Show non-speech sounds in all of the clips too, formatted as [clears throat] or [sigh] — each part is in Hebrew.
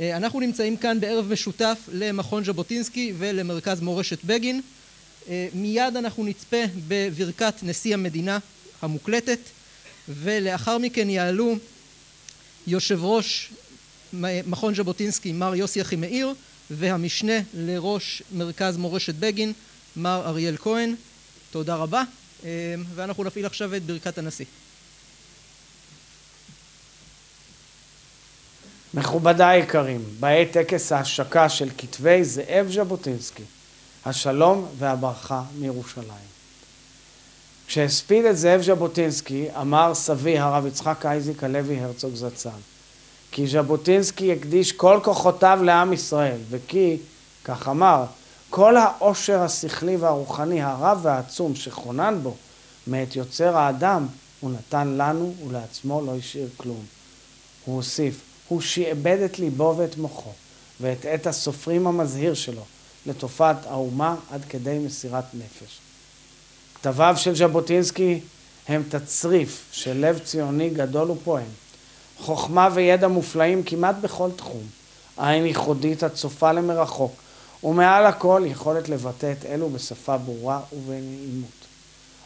אנחנו נמצאים כאן בערב משותף למכון ז'בוטינסקי ולמרכז מורשת בגין. מיד אנחנו נצפה בברכת נשיא המדינה המוקלטת ולאחר מכן יעלו יושב ראש מכון ז'בוטינסקי מר יוסי אחימאיר והמשנה לראש מרכז מורשת בגין מר אריאל כהן. תודה רבה ואנחנו נפעיל עכשיו את ברכת הנשיא. מכובדיי היקרים, בעת טקס ההשקה של כתבי זאב ז'בוטינסקי, השלום והברכה מירושלים. כשהספיד את זאב ז'בוטינסקי, אמר סבי הרב יצחק אייזיק הלוי הרצוג זצ"ל, כי ז'בוטינסקי הקדיש כל כוחותיו לעם ישראל, וכי, כך אמר, כל העושר השכלי והרוחני הרב והעצום שכונן בו מאת יוצר האדם, הוא נתן לנו ולעצמו לא השאיר כלום. הוא הוסיף, הוא שעבד את ליבו ואת מוחו, ואת עת הסופרים המזהיר שלו, לתופעת האומה עד כדי מסירת נפש. כתביו של ז'בוטינסקי הם תצריף של לב ציוני גדול ופועם. חוכמה וידע מופלאים כמעט בכל תחום, עין ייחודית הצופה למרחוק, ומעל הכל יכולת לבטא את אלו בשפה ברורה ובנעימות.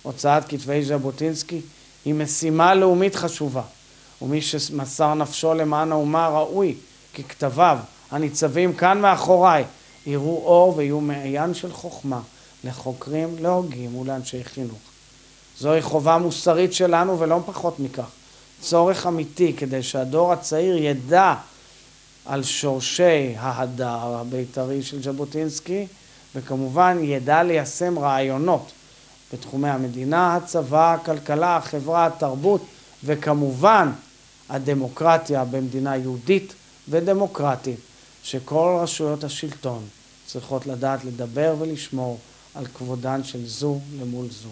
הוצאת כתבי ז'בוטינסקי היא משימה לאומית חשובה, ומי שמסר נפשו למען האומה ראוי כי כתביו הניצבים כאן מאחוריי יראו אור ויהיו מעיין של חוכמה לחוקרים, להוגים ולאנשי חינוך. זוהי חובה מוסרית שלנו ולא פחות מכך. צורך אמיתי כדי שהדור הצעיר ידע על שורשי ההדר הבית"רי של ז'בוטינסקי וכמובן ידע ליישם רעיונות בתחומי המדינה, הצבא, הכלכלה, החברה, התרבות וכמובן הדמוקרטיה במדינה יהודית ודמוקרטית שכל רשויות השלטון צריכות לדעת לדבר ולשמור על כבודן של זו למול זו.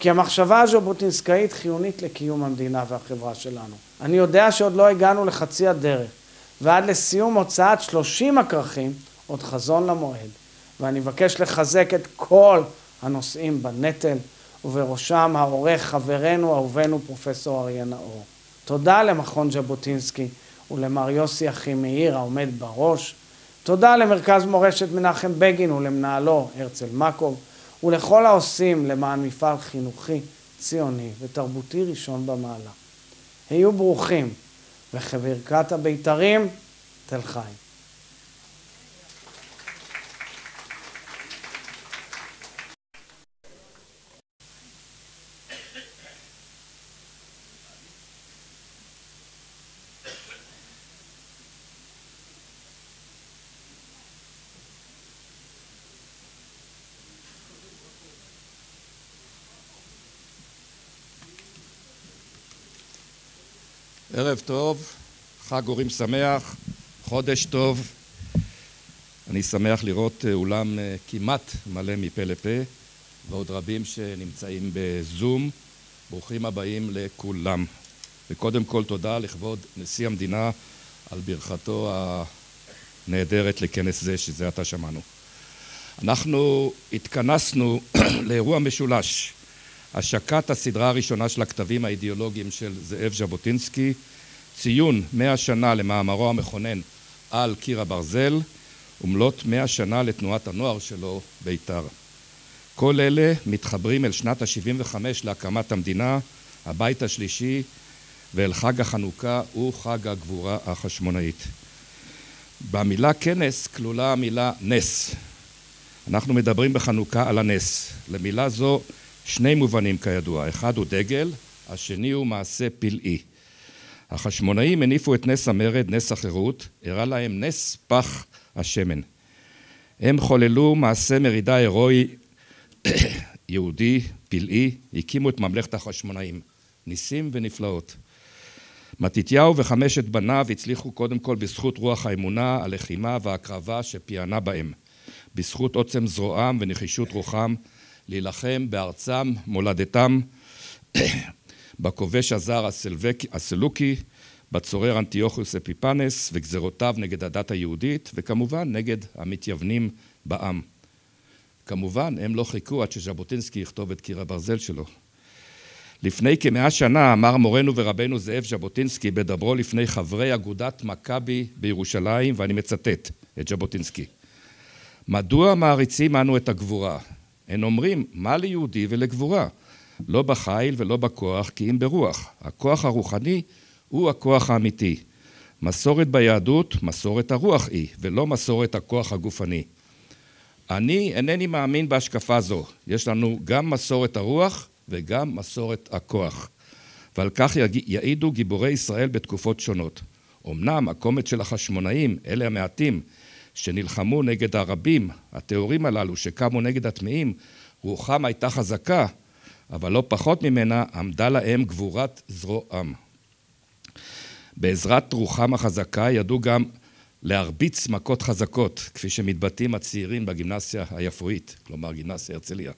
כי המחשבה הז'בוטינסקאית חיונית לקיום המדינה והחברה שלנו. אני יודע שעוד לא הגענו לחצי הדרך, ועד לסיום הוצאת שלושים הכרכים עוד חזון למועד, ואני מבקש לחזק את כל הנושאים בנטל, ובראשם העורך חברנו אהובנו פרופסור אריה נאור. תודה למכון ז'בוטינסקי ולמר יוסי אחימאיר העומד בראש, תודה למרכז מורשת מנחם בגין ולמנהלו הרצל מקוב ולכל העושים למען מפעל חינוכי, ציוני ותרבותי ראשון במעלה. היו ברוכים וכברכת הבית"רים תל חי. ערב טוב, חג אורים שמח, חודש טוב. אני שמח לראות אולם כמעט מלא מפה לפה ועוד רבים שנמצאים בזום. ברוכים הבאים לכולם. וקודם כל תודה לכבוד נשיא המדינה על ברכתו הנהדרת לכנס זה שזה עתה שמענו. אנחנו התכנסנו [clears throat] לאירוע משולש השקת הסדרה הראשונה של הכתבים האידיאולוגיים של זאב ז'בוטינסקי, ציון מאה שנה למאמרו המכונן על קיר הברזל ומלאת מאה שנה לתנועת הנוער שלו בית"ר. כל אלה מתחברים אל שנת ה-75 להקמת המדינה, הבית השלישי ואל חג החנוכה וחג הגבורה החשמונאית. במילה כנס כלולה המילה נס. אנחנו מדברים בחנוכה על הנס. למילה זו שני מובנים כידוע, אחד הוא דגל, השני הוא מעשה פלאי. החשמונאים הניפו את נס המרד, נס החירות, הראה להם נס פח השמן. הם חוללו מעשה מרידה הירואי [coughs] יהודי, פלאי, הקימו את ממלכת החשמונאים. ניסים ונפלאות. מתתיהו וחמשת בניו הצליחו קודם כל בזכות רוח האמונה, הלחימה וההקרבה שפיענה בהם. בזכות עוצם זרועם ונחישות רוחם, להילחם בארצם, מולדתם, [clears throat] בכובש הזר הסלוקי, בצורר אנטיוכוס אפיפנס וגזרותיו נגד הדת היהודית, וכמובן נגד המתייוונים בעם. כמובן, הם לא חיכו עד שז'בוטינסקי יכתוב את קיר הברזל שלו. לפני כמאה שנה אמר מורנו ורבנו זאב ז'בוטינסקי בדברו לפני חברי אגודת מכבי בירושלים, ואני מצטט את ז'בוטינסקי: מדוע מעריצים אנו את הגבורה? הם אומרים, מה ליהודי ולגבורה? לא בחיל ולא בכוח, כי אם ברוח. הכוח הרוחני הוא הכוח האמיתי. מסורת ביהדות, מסורת הרוח היא, ולא מסורת הכוח הגופני. אני אינני מאמין בהשקפה זו. יש לנו גם מסורת הרוח וגם מסורת הכוח. ועל כך יעידו גיבורי ישראל בתקופות שונות. אמנם הקומץ של החשמונאים, אלה המעטים, שנלחמו נגד הרבים, הטהורים הללו, שקמו נגד הטמאים, רוחם הייתה חזקה, אבל לא פחות ממנה עמדה להם גבורת זרועם. בעזרת רוחם החזקה ידעו גם להרביץ מכות חזקות, כפי שמתבטאים הצעירים בגימנסיה היפואית, כלומר גימנסיה הרצליה.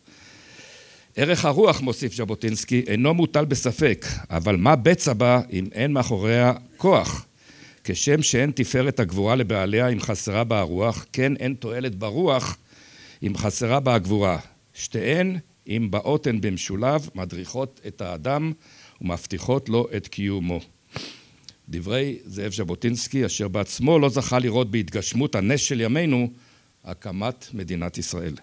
ערך הרוח, מוסיף ז'בוטינסקי, אינו מוטל בספק, אבל מה בצע בה אם אין מאחוריה כוח? כשם שאין תפארת הגבורה לבעליה אם חסרה בה הרוח, כן אין תועלת ברוח אם חסרה בה הגבורה. שתיהן, אם באות הן במשולב, מדריכות את האדם ומבטיחות לו את קיומו. דברי זאב ז'בוטינסקי, אשר בעצמו לא זכה לראות בהתגשמות הנס של ימינו, הקמת מדינת ישראל.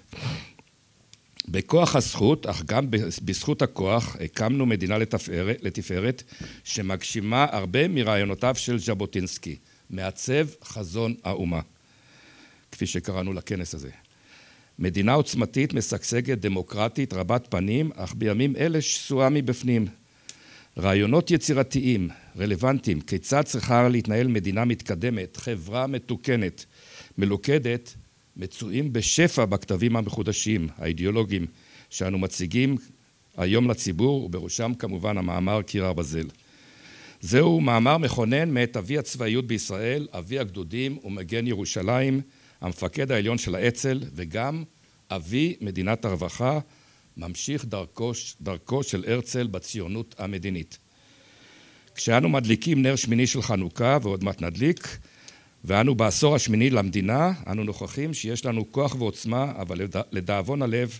בכוח הזכות, אך גם בזכות הכוח, הקמנו מדינה לתפארת, לתפארת שמגשימה הרבה מרעיונותיו של ז'בוטינסקי, מעצב חזון האומה, כפי שקראנו לכנס הזה. מדינה עוצמתית, משגשגת, דמוקרטית, רבת פנים, אך בימים אלה שסועה מבפנים. רעיונות יצירתיים, רלוונטיים, כיצד צריכה להתנהל מדינה מתקדמת, חברה מתוקנת, מלוכדת, מצויים בשפע בכתבים המחודשים, האידיאולוגיים, שאנו מציגים היום לציבור, ובראשם כמובן המאמר קיר הברזל. זהו מאמר מכונן מאת אבי הצבאיות בישראל, אבי הגדודים ומגן ירושלים, המפקד העליון של האצ"ל, וגם אבי מדינת הרווחה, ממשיך דרכו, דרכו של הרצל בציונות המדינית. כשאנו מדליקים נר שמיני של חנוכה, ועוד מעט נדליק, ואנו בעשור השמיני למדינה, אנו נוכחים שיש לנו כוח ועוצמה, אבל לדאבון הלב,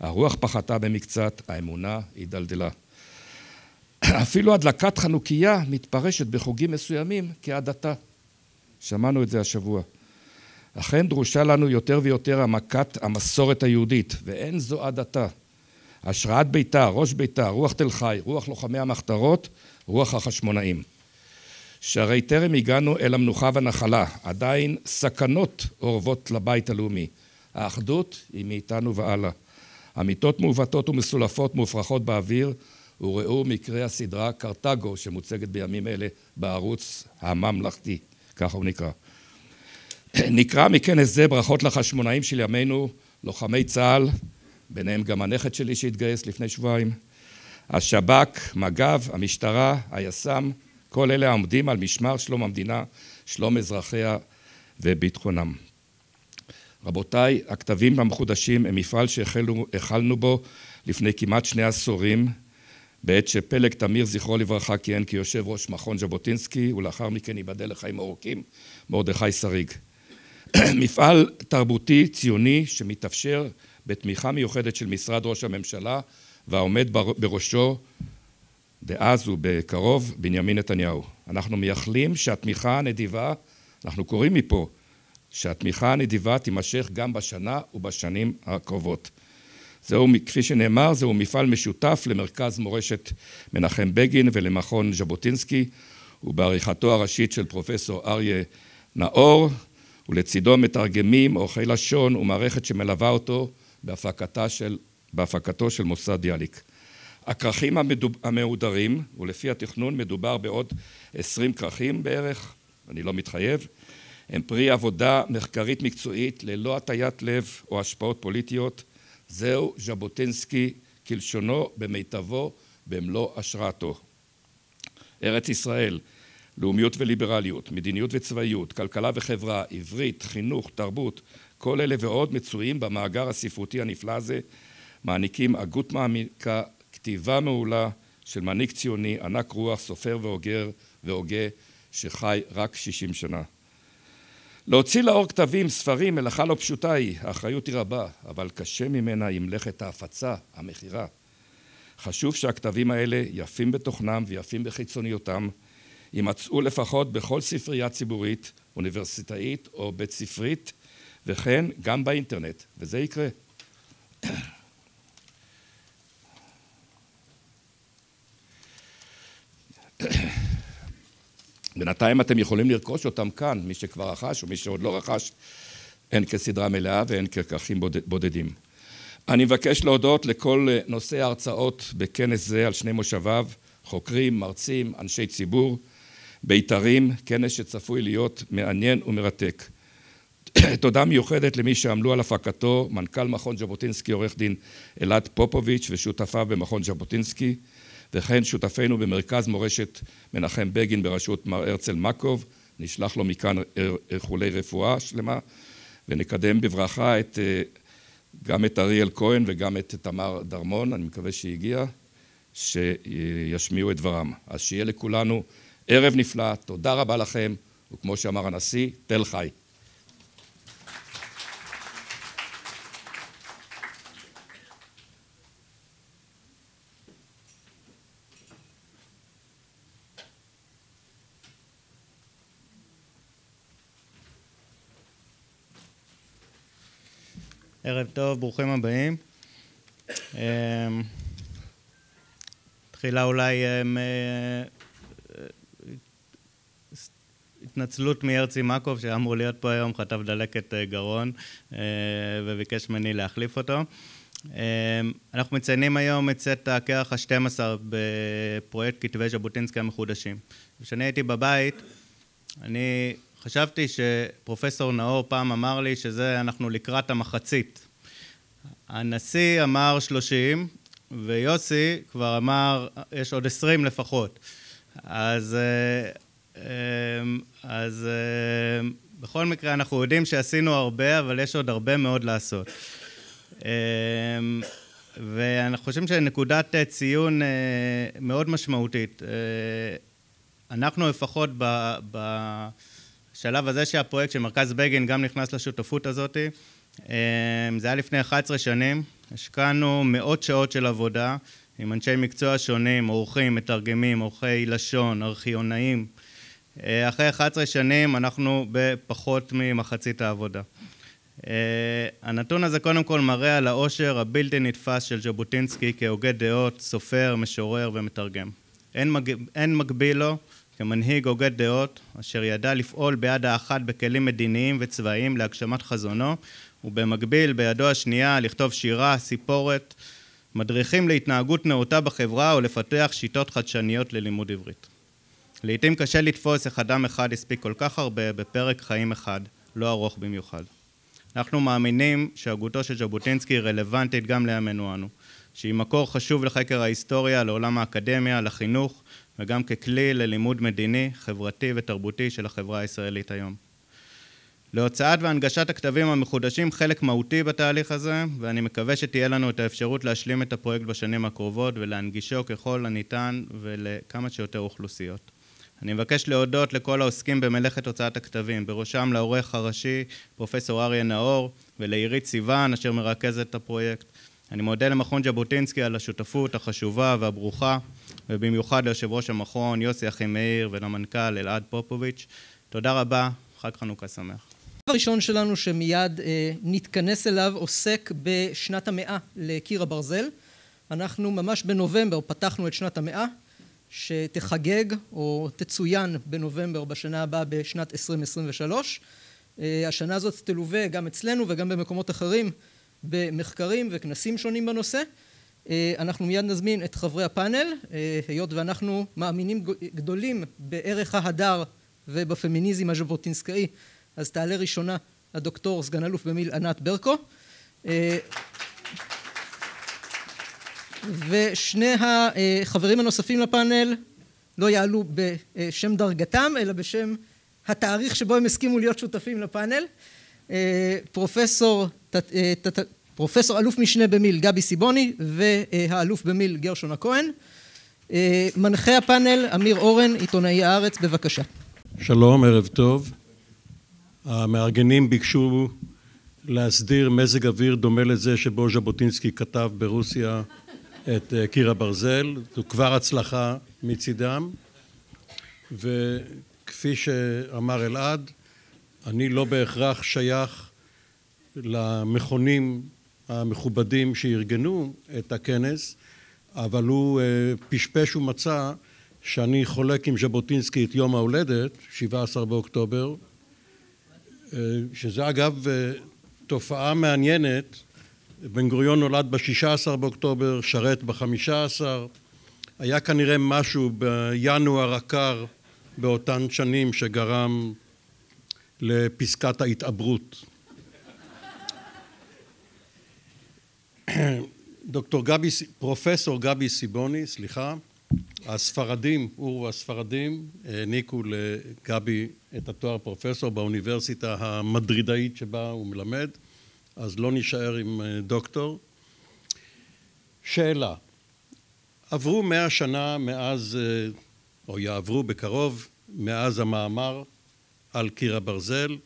הרוח פחתה במקצת, האמונה הידלדלה. אפילו הדלקת חנוכיה מתפרשת בחוגים מסוימים כהדתה. שמענו את זה השבוע. אכן דרושה לנו יותר ויותר העמקת המסורת היהודית, ואין זו הדתה. השראת בית"ר, ראש בית"ר, רוח תל חי, רוח לוחמי המחתרות, רוח החשמונאים. שהרי טרם הגענו אל המנוחה והנחלה, עדיין סכנות אורבות לבית הלאומי. האחדות היא מאיתנו והלאה. אמיתות מעוותות ומסולפות מופרכות באוויר, וראו מקרה הסדרה קרתגו שמוצגת בימים אלה בערוץ הממלכתי, ככה הוא נקרא. נקרא מכנס זה ברכות לחשמונאים של ימינו, לוחמי צה"ל, ביניהם גם הנכד שלי שהתגייס לפני שבועיים, השב"כ, מג"ב, המשטרה, היס"מ, כל אלה העומדים על משמר שלום המדינה, שלום אזרחיה וביטחונם. רבותיי, הכתבים המחודשים הם מפעל שהחלנו בו לפני כמעט שני עשורים, בעת שפלג תמיר, זכרו לברכה, כיהן כיושב ראש מכון ז'בוטינסקי, ולאחר מכן ייבדל לחיים ארוכים מרדכי שריג. [clears throat] מפעל תרבותי ציוני שמתאפשר בתמיכה מיוחדת של משרד ראש הממשלה והעומד בראשו דאז ובקרוב בנימין נתניהו. אנחנו מייחלים שהתמיכה הנדיבה, אנחנו קוראים מפה, שהתמיכה הנדיבה תימשך גם בשנה ובשנים הקרובות. זהו, כפי שנאמר, זהו מפעל משותף למרכז מורשת מנחם בגין ולמכון ז'בוטינסקי ובעריכתו הראשית של פרופסור אריה נאור ולצידו מתרגמים, עורכי לשון ומערכת שמלווה אותו בהפקתה של, בהפקתו של מוסד יאליק. הכרכים המהודרים, ולפי התכנון מדובר בעוד עשרים כרכים בערך, אני לא מתחייב, הם פרי עבודה מחקרית מקצועית ללא הטיית לב או השפעות פוליטיות. זהו ז'בוטינסקי כלשונו במיטבו במלוא השראתו. ארץ ישראל, לאומיות וליברליות, מדיניות וצבאיות, כלכלה וחברה, עברית, חינוך, תרבות, כל אלה ועוד מצויים במאגר הספרותי הנפלא הזה, מעניקים הגות מעמיקה, כתיבה מעולה של מנהיג ציוני, ענק רוח, סופר ואוגר והוגה, שחי רק שישים שנה. להוציא לאור כתבים, ספרים, מלאכה לא פשוטה היא, האחריות היא רבה, אבל קשה ממנה היא מלאכת ההפצה, המכירה. חשוב שהכתבים האלה, יפים בתוכנם ויפים בחיצוניותם, יימצאו לפחות בכל ספרייה ציבורית, אוניברסיטאית או בית ספרית, וכן גם באינטרנט, וזה יקרה. [coughs] בינתיים אתם יכולים לרכוש אותם כאן, מי שכבר רכש ומי שעוד לא רכש, הן כסדרה מלאה והן ככרכים בודדים. אני מבקש להודות לכל נושאי ההרצאות בכנס זה על שני מושביו, חוקרים, מרצים, אנשי ציבור, בית"רים, כנס שצפוי להיות מעניין ומרתק. [coughs] תודה מיוחדת למי שעמלו על הפקתו, מנכ"ל מכון ז'בוטינסקי עורך דין אלעד פופוביץ' ושותפיו במכון ז'בוטינסקי, וכן שותפינו במרכז מורשת מנחם בגין בראשות מר הרצל מקוב, נשלח לו מכאן איחולי רפואה שלמה, ונקדם בברכה את, גם את אריאל כהן וגם את תמר דרמון, אני מקווה שהגיע, שישמיעו את דברם. אז שיהיה לכולנו ערב נפלא, תודה רבה לכם, וכמו שאמר הנשיא, תל חי. ערב טוב, ברוכים הבאים. תחילה אולי התנצלות מהרצי מקוב שהיה אמור להיות פה היום, חטף דלקת גרון וביקש ממני להחליף אותו. אנחנו מציינים היום את צאת הכרך ה-12 בפרויקט כתבי ז'בוטינסקי המחודשים. כשאני הייתי בבית, אני חשבתי שפרופסור נאור פעם אמר לי שזה אנחנו לקראת המחצית. הנשיא אמר שלושים ויוסי כבר אמר יש עוד עשרים לפחות. אז, אז בכל מקרה אנחנו יודעים שעשינו הרבה אבל יש עוד הרבה מאוד לעשות. ואנחנו חושבים שנקודת ציון מאוד משמעותית. אנחנו לפחות ב... ב בשלב הזה שהפרויקט של מרכז בגין גם נכנס לשותפות הזאת, זה היה לפני 11 שנים, השקענו מאות שעות של עבודה עם אנשי מקצוע שונים, עורכים, מתרגמים, עורכי לשון, ארכיונאים. אחרי 11 שנים אנחנו בפחות ממחצית העבודה. הנתון הזה קודם כל מראה על העושר הבלתי נתפס של ז'בוטינסקי כהוגה דעות, סופר, משורר ומתרגם. אין, מג... אין מקביל לו כמנהיג הוגה דעות, אשר ידע לפעול ביד האחת בכלים מדיניים וצבאיים להגשמת חזונו, ובמקביל בידו השנייה לכתוב שירה, סיפורת, מדריכים להתנהגות נאותה בחברה ולפתח שיטות חדשניות ללימוד עברית. לעתים קשה לתפוס איך אדם אחד הספיק כל כך הרבה בפרק חיים אחד, לא ארוך במיוחד. אנחנו מאמינים שהגותו של ז'בוטינסקי רלוונטית גם לימינו אנו, שהיא מקור חשוב לחקר ההיסטוריה, לעולם האקדמיה, לחינוך, וגם ככלי ללימוד מדיני, חברתי ותרבותי של החברה הישראלית היום. להוצאת והנגשת הכתבים המחודשים חלק מהותי בתהליך הזה, ואני מקווה שתהיה לנו את האפשרות להשלים את הפרויקט בשנים הקרובות ולהנגישו ככל הניתן ולכמה שיותר אוכלוסיות. אני מבקש להודות לכל העוסקים במלאכת הוצאת הכתבים, בראשם לעורך הראשי פרופסור אריה נאור ולעירית סיוון אשר מרכזת את הפרויקט. אני מודה למכון ז'בוטינסקי על השותפות החשובה והברוכה ובמיוחד ליושב ראש המכון יוסי אחימאיר ולמנכ"ל אלעד פופוביץ'. תודה רבה, חג חנוכה שמח. הראשון שלנו שמיד אה, נתכנס אליו עוסק בשנת המאה לקיר הברזל. אנחנו ממש בנובמבר פתחנו את שנת המאה שתחגג או תצוין בנובמבר בשנה הבאה בשנת 2023. אה, השנה הזאת תלווה גם אצלנו וגם במקומות אחרים במחקרים וכנסים שונים בנושא. אה, אנחנו מיד נזמין את חברי הפאנל, אה, היות ואנחנו מאמינים גדולים בערך ההדר ובפמיניזם הז'בוטינסקאי, אז תעלה ראשונה הדוקטור סגן אלוף במיל ענת ברקו. אה, ושני החברים הנוספים לפאנל לא יעלו בשם דרגתם, אלא בשם התאריך שבו הם הסכימו להיות שותפים לפאנל. פרופסור פרופסור אלוף משנה במיל גבי סיבוני והאלוף במיל גרשון הכהן. מנחה הפאנל אמיר אורן, עיתונאי הארץ, בבקשה. שלום, ערב טוב. המארגנים ביקשו להסדיר מזג אוויר דומה לזה שבו ז'בוטינסקי כתב ברוסיה את קיר הברזל, זו כבר הצלחה מצידם, וכפי שאמר אלעד, אני לא בהכרח שייך למכונים המכובדים שארגנו את הכנס, אבל הוא פשפש ומצא שאני חולק עם ז'בוטינסקי את יום ההולדת, 17 באוקטובר, שזה אגב תופעה מעניינת, בן גוריון נולד ב-16 באוקטובר, שרת ב-15, היה כנראה משהו בינואר הקר באותן שנים שגרם לפסקת ההתעברות. דוקטור גבי, פרופסור גבי סיבוני, סליחה, הספרדים, אורו הספרדים, העניקו לגבי את התואר פרופסור באוניברסיטה המדרידאית שבה הוא מלמד, אז לא נשאר עם דוקטור. שאלה, עברו מאה שנה מאז, או יעברו בקרוב, מאז המאמר על קיר הברזל,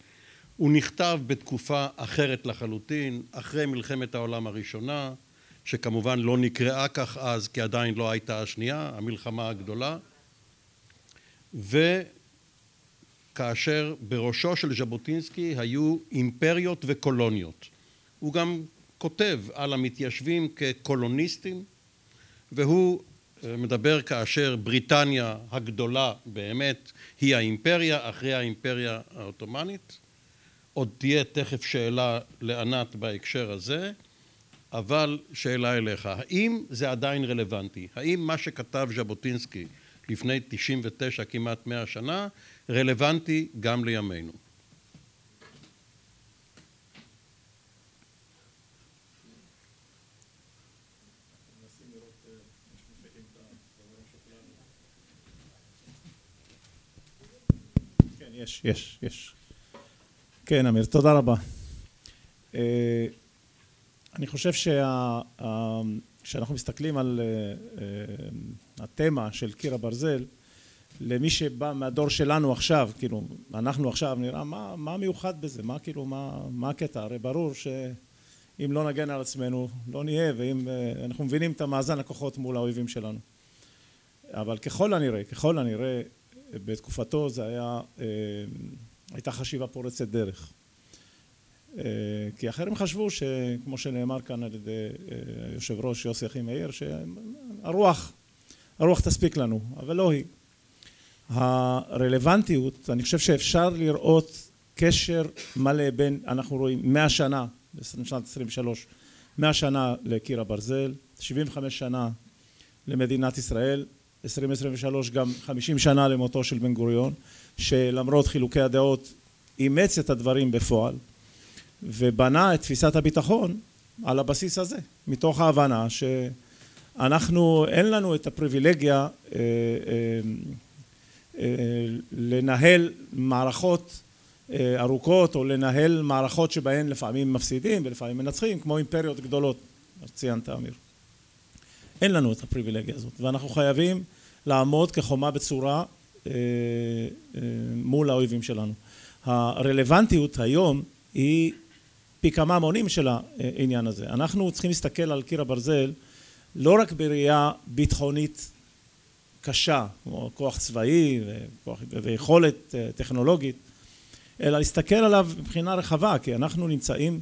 הוא נכתב בתקופה אחרת לחלוטין, אחרי מלחמת העולם הראשונה, שכמובן לא נקראה כך אז כי עדיין לא הייתה השנייה, המלחמה הגדולה, וכאשר בראשו של ז'בוטינסקי היו אימפריות וקולוניות. הוא גם כותב על המתיישבים כקולוניסטים, והוא מדבר כאשר בריטניה הגדולה באמת היא האימפריה, אחרי האימפריה העות'מאנית. עוד תהיה תכף שאלה לענת בהקשר הזה, אבל שאלה אליך, האם זה עדיין רלוונטי? האם מה שכתב ז'בוטינסקי לפני 99 כמעט 100 שנה רלוונטי גם לימינו? יש, יש, יש. כן, אמיר, תודה רבה. אני חושב שכשאנחנו מסתכלים על התמה של קיר הברזל, למי שבא מהדור שלנו עכשיו, כאילו, אנחנו עכשיו נראה מה, מה מיוחד בזה, מה כאילו, מה, מה הקטע? הרי ברור שאם לא נגן על עצמנו, לא נהיה, ואם אנחנו מבינים את המאזן הכוחות מול האויבים שלנו. אבל ככל הנראה, ככל הנראה, בתקופתו זה היה, הייתה חשיבה פורצת דרך. כי אחרים חשבו שכמו שנאמר כאן על ידי יושב ראש יוסי אחימאיר שהרוח, הרוח תספיק לנו, אבל לא היא. הרלוונטיות, אני חושב שאפשר לראות קשר מלא בין, אנחנו רואים מאה שנה, בשנת 23, מאה שנה לקיר הברזל, 75 שנה למדינת ישראל, 2023 גם 50 שנה למותו של בן גוריון, שלמרות חילוקי הדעות אימץ את הדברים בפועל ובנה את תפיסת הביטחון על הבסיס הזה, מתוך ההבנה שאנחנו, אין לנו את הפריבילגיה לנהל מערכות ארוכות או לנהל מערכות שבהן לפעמים מפסידים ולפעמים מנצחים כמו אימפריות גדולות, ציינת אמיר. אין לנו את הפריבילגיה הזאת ואנחנו חייבים לעמוד כחומה בצורה מול האויבים שלנו. הרלוונטיות היום היא פי כמה מונים של העניין הזה. אנחנו צריכים להסתכל על קיר הברזל לא רק בראייה ביטחונית קשה, כמו כוח צבאי ויכולת טכנולוגית, אלא להסתכל עליו מבחינה רחבה, כי אנחנו נמצאים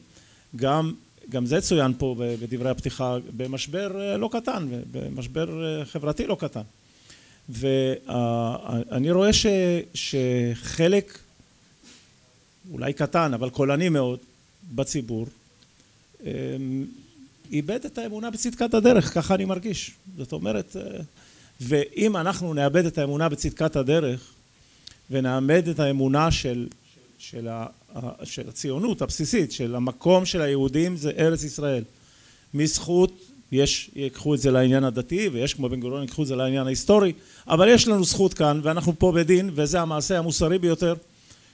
גם, גם זה צוין פה בדברי הפתיחה, במשבר לא קטן, במשבר חברתי לא קטן. ואני רואה ש, שחלק, אולי קטן, אבל קולני מאוד, בציבור, איבד את האמונה בצדקת הדרך, ככה אני מרגיש. זאת אומרת, ואם אנחנו נאבד את האמונה בצדקת הדרך ונאבד את האמונה של, של, של הציונות הבסיסית, של המקום של היהודים זה ארץ ישראל. מזכות, יש, ייקחו את זה לעניין הדתי ויש כמו בן גוריון ייקחו את זה לעניין ההיסטורי, אבל יש לנו זכות כאן ואנחנו פה בדין וזה המעשה המוסרי ביותר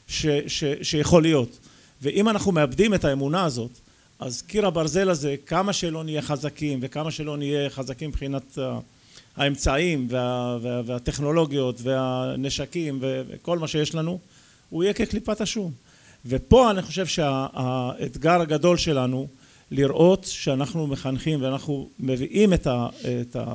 ש, ש, שיכול להיות. ואם אנחנו מאבדים את האמונה הזאת, אז קיר הברזל הזה, כמה שלא נהיה חזקים וכמה שלא נהיה חזקים מבחינת האמצעים וה, וה, והטכנולוגיות והנשקים וכל מה שיש לנו, הוא יהיה כקליפת השום. ופה אני חושב שהאתגר הגדול שלנו לראות שאנחנו מחנכים ואנחנו מביאים את, ה, את, ה,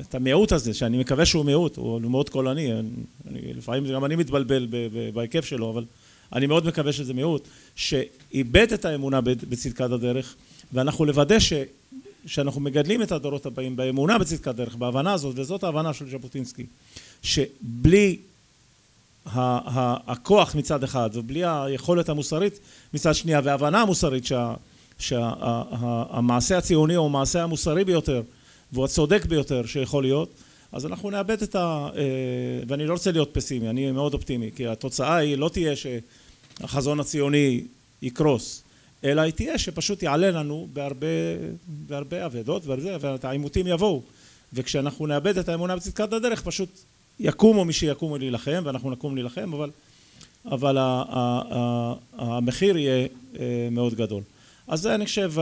את המיעוט הזה, שאני מקווה שהוא מיעוט, הוא מאוד קולני, אני, לפעמים גם אני מתבלבל בהיקף שלו, אבל אני מאוד מקווה שזה מיעוט, שאיבד את האמונה בצדקת הדרך, ואנחנו לוודא ש, שאנחנו מגדלים את הדורות הבאים באמונה בצדקת הדרך, בהבנה הזאת, וזאת ההבנה של ז'בוטינסקי, שבלי הכוח מצד אחד ובלי היכולת המוסרית מצד שנייה וההבנה המוסרית שהמעשה הציוני הוא המעשה המוסרי ביותר והוא הצודק ביותר שיכול להיות אז אנחנו נאבד את ה... אה, ואני לא רוצה להיות פסימי, אני מאוד אופטימי כי התוצאה היא לא תהיה שהחזון הציוני יקרוס אלא היא תהיה שפשוט יעלה לנו בהרבה, בהרבה אבדות והעימותים יבואו וכשאנחנו נאבד את האמונה בצדקת הדרך פשוט יקומו מי שיקומו להילחם ואנחנו נקום להילחם אבל, אבל המחיר יהיה אה, מאוד גדול. אז זה אני חושב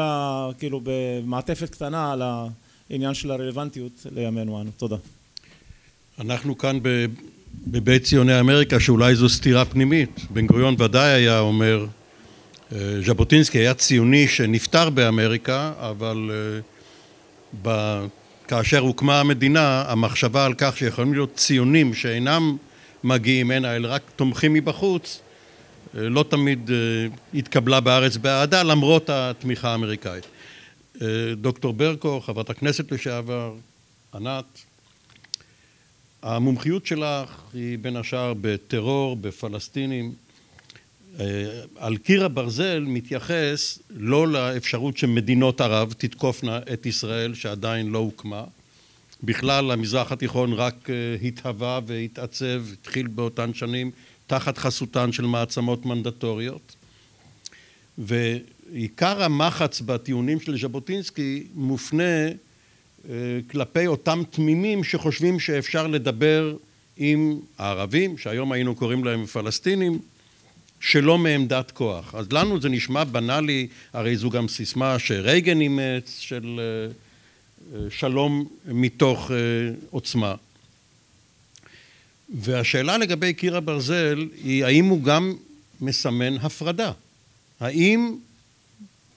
כאילו במעטפת קטנה על העניין של הרלוונטיות לימינו אנו. תודה. אנחנו כאן בבית ציוני אמריקה שאולי זו סתירה פנימית. בן גוריון ודאי היה אומר אה, ז'בוטינסקי היה ציוני שנפטר באמריקה אבל אה, כאשר הוקמה המדינה, המחשבה על כך שיכולים להיות ציונים שאינם מגיעים הנה, אלא רק תומכים מבחוץ, לא תמיד אה, התקבלה בארץ באהדה, למרות התמיכה האמריקאית. אה, דוקטור ברקו, חברת הכנסת לשעבר, ענת, המומחיות שלך היא בין השאר בטרור, בפלסטינים. על קיר הברזל מתייחס לא לאפשרות שמדינות ערב תתקופנה את ישראל שעדיין לא הוקמה. בכלל המזרח התיכון רק אה, התהווה והתעצב, התחיל באותן שנים תחת חסותן של מעצמות מנדטוריות. ועיקר המחץ בטיעונים של ז'בוטינסקי מופנה אה, כלפי אותם תמימים שחושבים שאפשר לדבר עם הערבים, שהיום היינו קוראים להם פלסטינים, שלא מעמדת כוח. אז לנו זה נשמע בנאלי, הרי זו גם סיסמה שרייגן אימץ של אה, אה, שלום מתוך עוצמה. והשאלה לגבי קיר הברזל היא האם הוא גם מסמן הפרדה? האם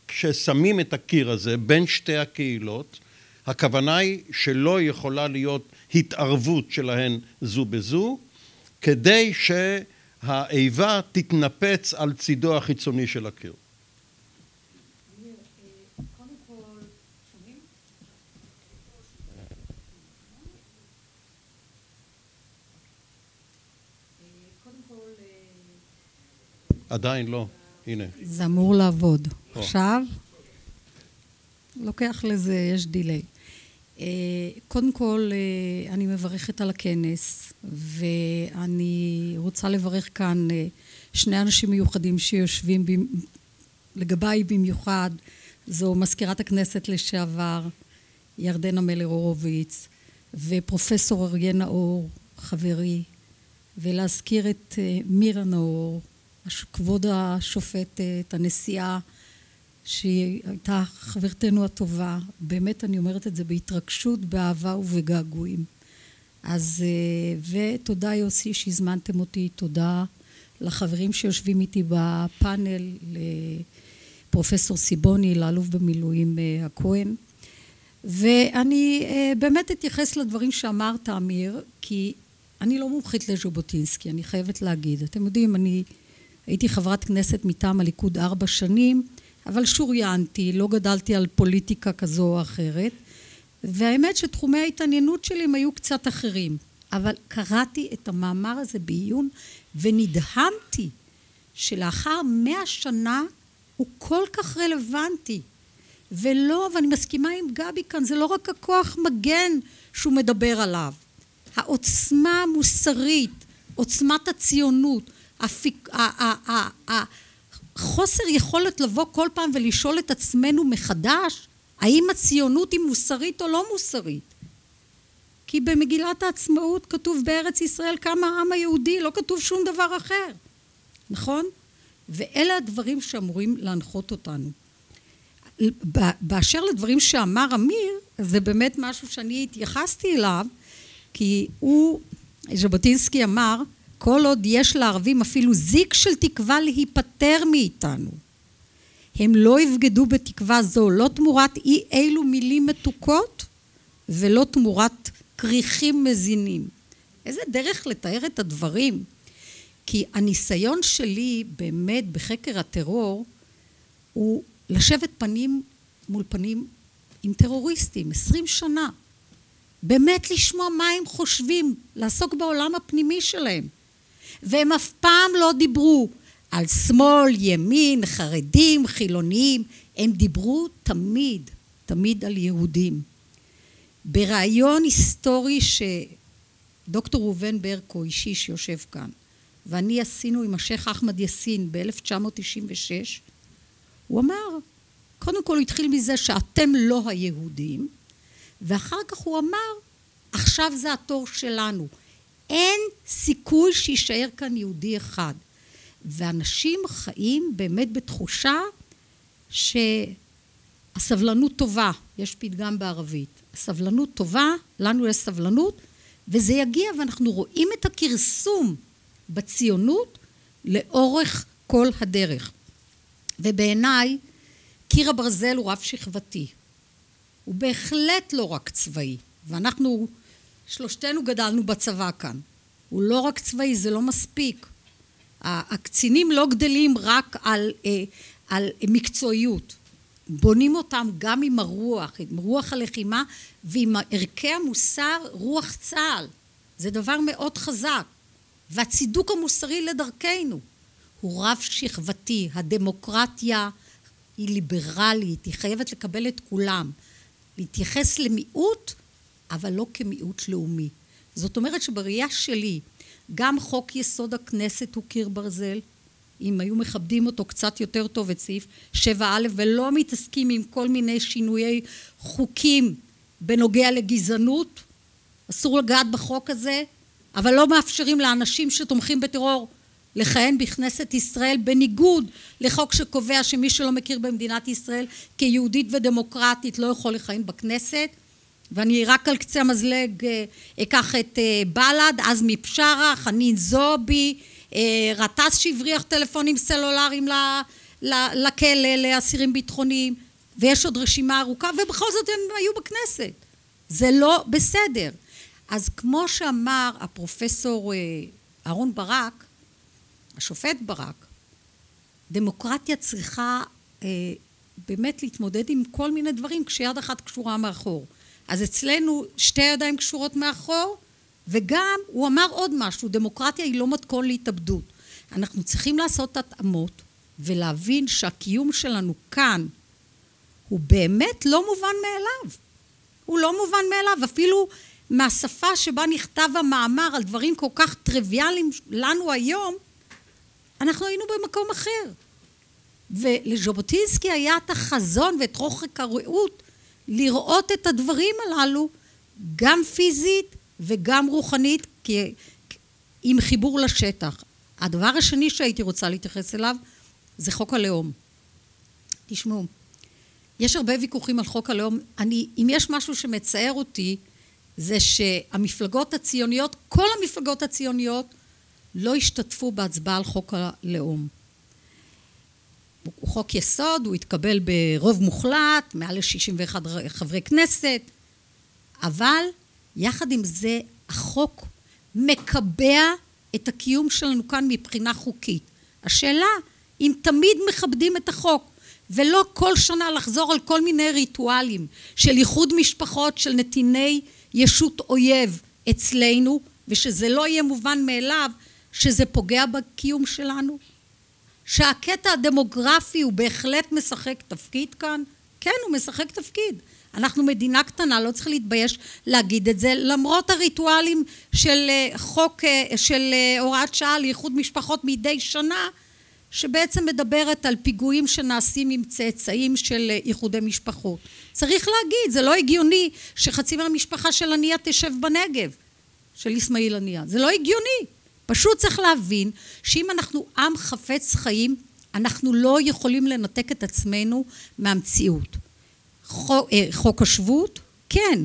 כששמים את הקיר הזה בין שתי הקהילות, הכוונה היא שלא יכולה להיות התערבות שלהן זו בזו, כדי ש... האיבה תתנפץ על צידו החיצוני של הקיר. עדיין לא, הנה. זה אמור לעבוד. עכשיו, לוקח לזה, יש דיליי. אה, קודם כל, אה, אני מברכת על הכנס, ואני רוצה לברך כאן אה, שני אנשים מיוחדים שיושבים לגביי במיוחד. זו מזכירת הכנסת לשעבר, ירדנה מלר הורוביץ, ופרופסור אריה נאור, חברי, ולהזכיר את מירה נאור, כבוד השופטת, הנשיאה שהיא הייתה חברתנו הטובה, באמת אני אומרת את זה בהתרגשות, באהבה ובגעגועים. אז אה, ותודה יוסי שהזמנתם אותי, תודה לחברים שיושבים איתי בפאנל, לפרופסור סיבוני, לאלוף במילואים אה, הכהן. ואני אה, באמת אתייחס לדברים שאמרת אמיר, כי אני לא מומחית לז'בוטינסקי, אני חייבת להגיד. אתם יודעים, אני הייתי חברת כנסת מטעם הליכוד ארבע שנים, אבל שוריינתי, לא גדלתי על פוליטיקה כזו או אחרת, והאמת שתחומי ההתעניינות שלי הם היו קצת אחרים. אבל קראתי את המאמר הזה בעיון ונדהמתי שלאחר מאה שנה הוא כל כך רלוונטי. ולא, ואני מסכימה עם גבי כאן, זה לא רק הכוח מגן שהוא מדבר עליו. העוצמה המוסרית, עוצמת הציונות, הפיק, חוסר יכולת לבוא כל פעם ולשאול את עצמנו מחדש האם הציונות היא מוסרית או לא מוסרית? כי במגילת העצמאות כתוב בארץ ישראל קם העם היהודי לא כתוב שום דבר אחר. נכון? ואלה הדברים שאמורים להנחות אותנו. באשר לדברים שאמר אמיר זה באמת משהו שאני התייחסתי אליו כי הוא ז'בוטינסקי אמר כל עוד יש לערבים אפילו זיק של תקווה להיפטר מאיתנו הם לא יבגדו בתקווה זו, לא תמורת אי אילו מילים מתוקות ולא תמורת כריכים מזינים. איזה דרך לתאר את הדברים. כי הניסיון שלי באמת בחקר הטרור הוא לשבת פנים מול פנים עם טרוריסטים, עשרים שנה. באמת לשמוע מה הם חושבים, לעסוק בעולם הפנימי שלהם. והם אף פעם לא דיברו על שמאל, ימין, חרדים, חילוניים, הם דיברו תמיד, תמיד על יהודים. בריאיון היסטורי שדוקטור ראובן ברקו, אישי שיושב כאן, ואני עשינו עם השייח' אחמד יאסין ב-1996, הוא אמר, קודם כל הוא התחיל מזה שאתם לא היהודים, ואחר כך הוא אמר, עכשיו זה התור שלנו. אין סיכוי שיישאר כאן יהודי אחד. ואנשים חיים באמת בתחושה שהסבלנות טובה, יש פתגם בערבית, הסבלנות טובה, לנו יש סבלנות, וזה יגיע ואנחנו רואים את הכרסום בציונות לאורך כל הדרך. ובעיניי קיר הברזל הוא רב שכבתי. הוא בהחלט לא רק צבאי, ואנחנו שלושתנו גדלנו בצבא כאן. הוא לא רק צבאי, זה לא מספיק. הקצינים לא גדלים רק על, אה, על מקצועיות, בונים אותם גם עם הרוח, עם רוח הלחימה ועם ערכי המוסר, רוח צה"ל. זה דבר מאוד חזק. והצידוק המוסרי לדרכנו הוא רב שכבתי. הדמוקרטיה היא ליברלית, היא חייבת לקבל את כולם. להתייחס למיעוט, אבל לא כמיעוט לאומי. זאת אומרת שבראייה שלי, גם חוק יסוד הכנסת הוא קיר ברזל, אם היו מכבדים אותו קצת יותר טוב את סעיף 7א ולא מתעסקים עם כל מיני שינויי חוקים בנוגע לגזענות, אסור לגעת בחוק הזה, אבל לא מאפשרים לאנשים שתומכים בטרור לכהן בכנסת ישראל בניגוד לחוק שקובע שמי שלא מכיר במדינת ישראל כיהודית ודמוקרטית לא יכול לכהן בכנסת ואני רק על קצה המזלג אה, אקח את אה, בל"ד, עזמי בשארה, חנין זועבי, אה, גטאס שהבריח טלפונים סלולריים לכלא לאסירים ביטחוניים ויש עוד רשימה ארוכה ובכל זאת הם היו בכנסת. זה לא בסדר. אז כמו שאמר הפרופסור אהרון ברק השופט ברק דמוקרטיה צריכה באמת להתמודד עם כל מיני דברים כשיד אחת קשורה מאחור אז אצלנו שתי ידיים קשורות מאחור וגם הוא אמר עוד משהו דמוקרטיה היא לא מתכון להתאבדות. אנחנו צריכים לעשות התאמות ולהבין שהקיום שלנו כאן הוא באמת לא מובן מאליו. הוא לא מובן מאליו. אפילו מהשפה שבה נכתב המאמר על דברים כל כך טריוויאליים לנו היום אנחנו היינו במקום אחר. ולז'בוטינסקי היה את החזון ואת רוחק הראות לראות את הדברים הללו גם פיזית וגם רוחנית כי עם חיבור לשטח. הדבר השני שהייתי רוצה להתייחס אליו זה חוק הלאום. תשמעו, יש הרבה ויכוחים על חוק הלאום. אני, אם יש משהו שמצער אותי זה שהמפלגות הציוניות, כל המפלגות הציוניות לא השתתפו בהצבעה על חוק הלאום. הוא חוק יסוד, הוא התקבל ברוב מוחלט, מעל ל-61 חברי כנסת, אבל יחד עם זה החוק מקבע את הקיום שלנו כאן מבחינה חוקית. השאלה אם תמיד מכבדים את החוק ולא כל שנה לחזור על כל מיני ריטואלים של איחוד משפחות של נתיני ישות אויב אצלנו ושזה לא יהיה מובן מאליו שזה פוגע בקיום שלנו שהקטע הדמוגרפי הוא בהחלט משחק תפקיד כאן? כן, הוא משחק תפקיד. אנחנו מדינה קטנה, לא צריך להתבייש להגיד את זה, למרות הריטואלים של אה, חוק, אה, של אה, הוראת שעה לאיחוד משפחות מדי שנה, שבעצם מדברת על פיגועים שנעשים עם צאצאים של איחודי משפחות. צריך להגיד, זה לא הגיוני שחצי מהמשפחה של הנייה תשב בנגב, של אסמאעיל הנייה. זה לא הגיוני. פשוט צריך להבין שאם אנחנו עם חפצי חיים אנחנו לא יכולים לנתק את עצמנו מהמציאות. אה, חוק השבות? כן.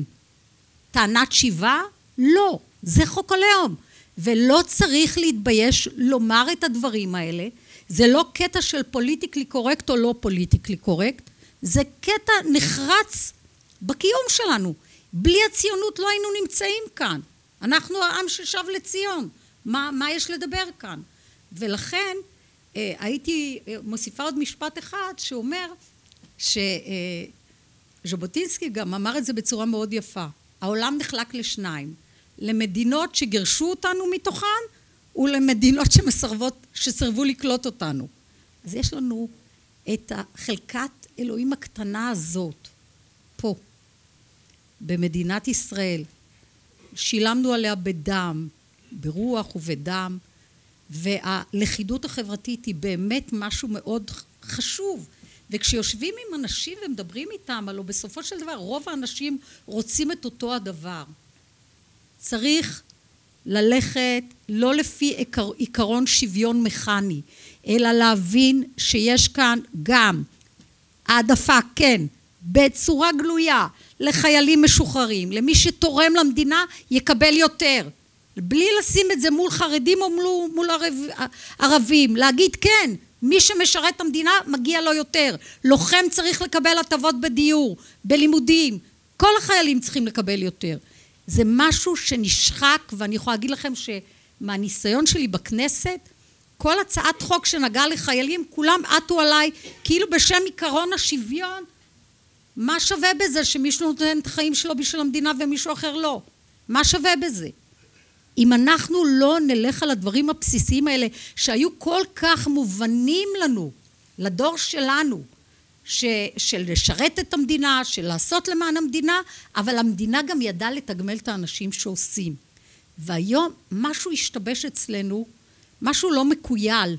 טענת שיבה? לא. זה חוק הלאום. ולא צריך להתבייש לומר את הדברים האלה זה לא קטע של politically correct או לא politically correct, זה קטע נחרץ בקיום שלנו. בלי הציונות לא היינו נמצאים כאן. אנחנו העם ששב לציון. מה, מה יש לדבר כאן? ולכן אה, הייתי מוסיפה עוד משפט אחד שאומר שז'בוטינסקי אה, גם אמר את זה בצורה מאוד יפה. העולם נחלק לשניים. למדינות שגירשו אותנו מתוכן ולמדינות שמסרבות, שסרבו לקלוט אותנו. אז יש לנו את חלקת אלוהים הקטנה הזאת, פה, במדינת ישראל. שילמנו עליה בדם, ברוח ובדם, והלכידות החברתית היא באמת משהו מאוד חשוב. וכשיושבים עם אנשים ומדברים איתם, הלוא בסופו של דבר רוב האנשים רוצים את אותו הדבר. צריך ללכת לא לפי עיקר, עיקרון שוויון מכני, אלא להבין שיש כאן גם העדפה, כן, בצורה גלויה, לחיילים משוחררים, למי שתורם למדינה יקבל יותר, בלי לשים את זה מול חרדים או מול, מול ערב, ערבים, להגיד כן, מי שמשרת את המדינה מגיע לו יותר, לוחם צריך לקבל הטבות בדיור, בלימודים, כל החיילים צריכים לקבל יותר. זה משהו שנשחק ואני יכולה להגיד לכם שמהניסיון שלי בכנסת כל הצעת חוק שנגעה לחיילים כולם עטו עליי כאילו בשם עיקרון השוויון מה שווה בזה שמישהו נותן את החיים שלו בשביל המדינה ומישהו אחר לא? מה שווה בזה? אם אנחנו לא נלך על הדברים הבסיסיים האלה שהיו כל כך מובנים לנו, לדור שלנו, ש, של לשרת את המדינה, של לעשות למען המדינה, אבל המדינה גם ידעה לתגמל את האנשים שעושים. והיום משהו השתבש אצלנו, משהו לא מקוייל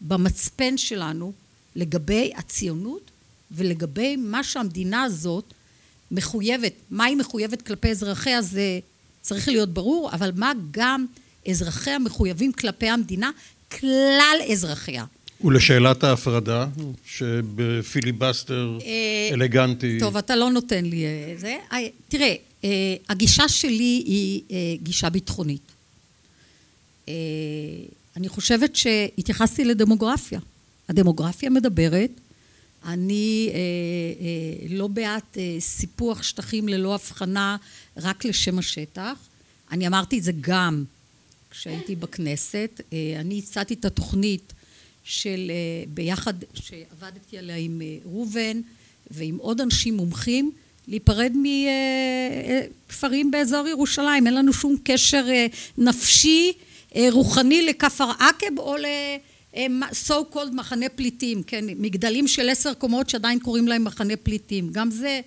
במצפן שלנו לגבי הציונות ולגבי מה שהמדינה הזאת מחויבת, מה היא מחויבת כלפי אזרחיה זה צריך להיות ברור, אבל מה גם אזרחיה מחויבים כלפי המדינה, כלל אזרחיה. ולשאלת ההפרדה, שבפיליבסטר אה, אלגנטי... טוב, אתה לא נותן לי אה, זה. אה, תראה, הגישה שלי היא גישה ביטחונית. אני חושבת שהתייחסתי לדמוגרפיה. הדמוגרפיה מדברת, אני לא בעד סיפוח שטחים ללא הבחנה רק לשם השטח. אני אמרתי את זה גם כשהייתי בכנסת. אני הצעתי את התוכנית של אה, ביחד שעבדתי עליה עם אה, ראובן ועם עוד אנשים מומחים להיפרד מכפרים באזור ירושלים אין לנו שום קשר אה, נפשי רוחני לכפר עקב או ל... so called מחנה פליטים, כן, מגדלים של עשר קומות שעדיין קוראים להם מחנה פליטים, גם זה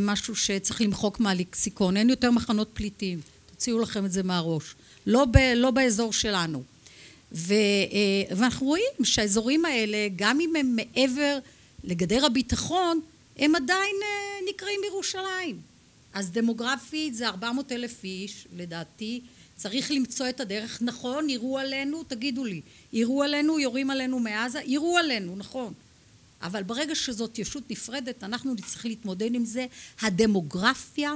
משהו שצריך למחוק מהלקסיקון, אין יותר מחנות פליטים, תוציאו לכם את זה מהראש, לא, ב, לא באזור שלנו. ו, אה, ואנחנו רואים שהאזורים האלה, גם אם הם מעבר לגדר הביטחון, הם עדיין אה, נקראים ירושלים. אז דמוגרפית זה 400 אלף איש, לדעתי, צריך למצוא את הדרך. נכון, יירו עלינו, תגידו לי, יירו עלינו, יורים עלינו מעזה, יירו עלינו, נכון. אבל ברגע שזאת ישות נפרדת, אנחנו נצטרך להתמודד עם זה. הדמוגרפיה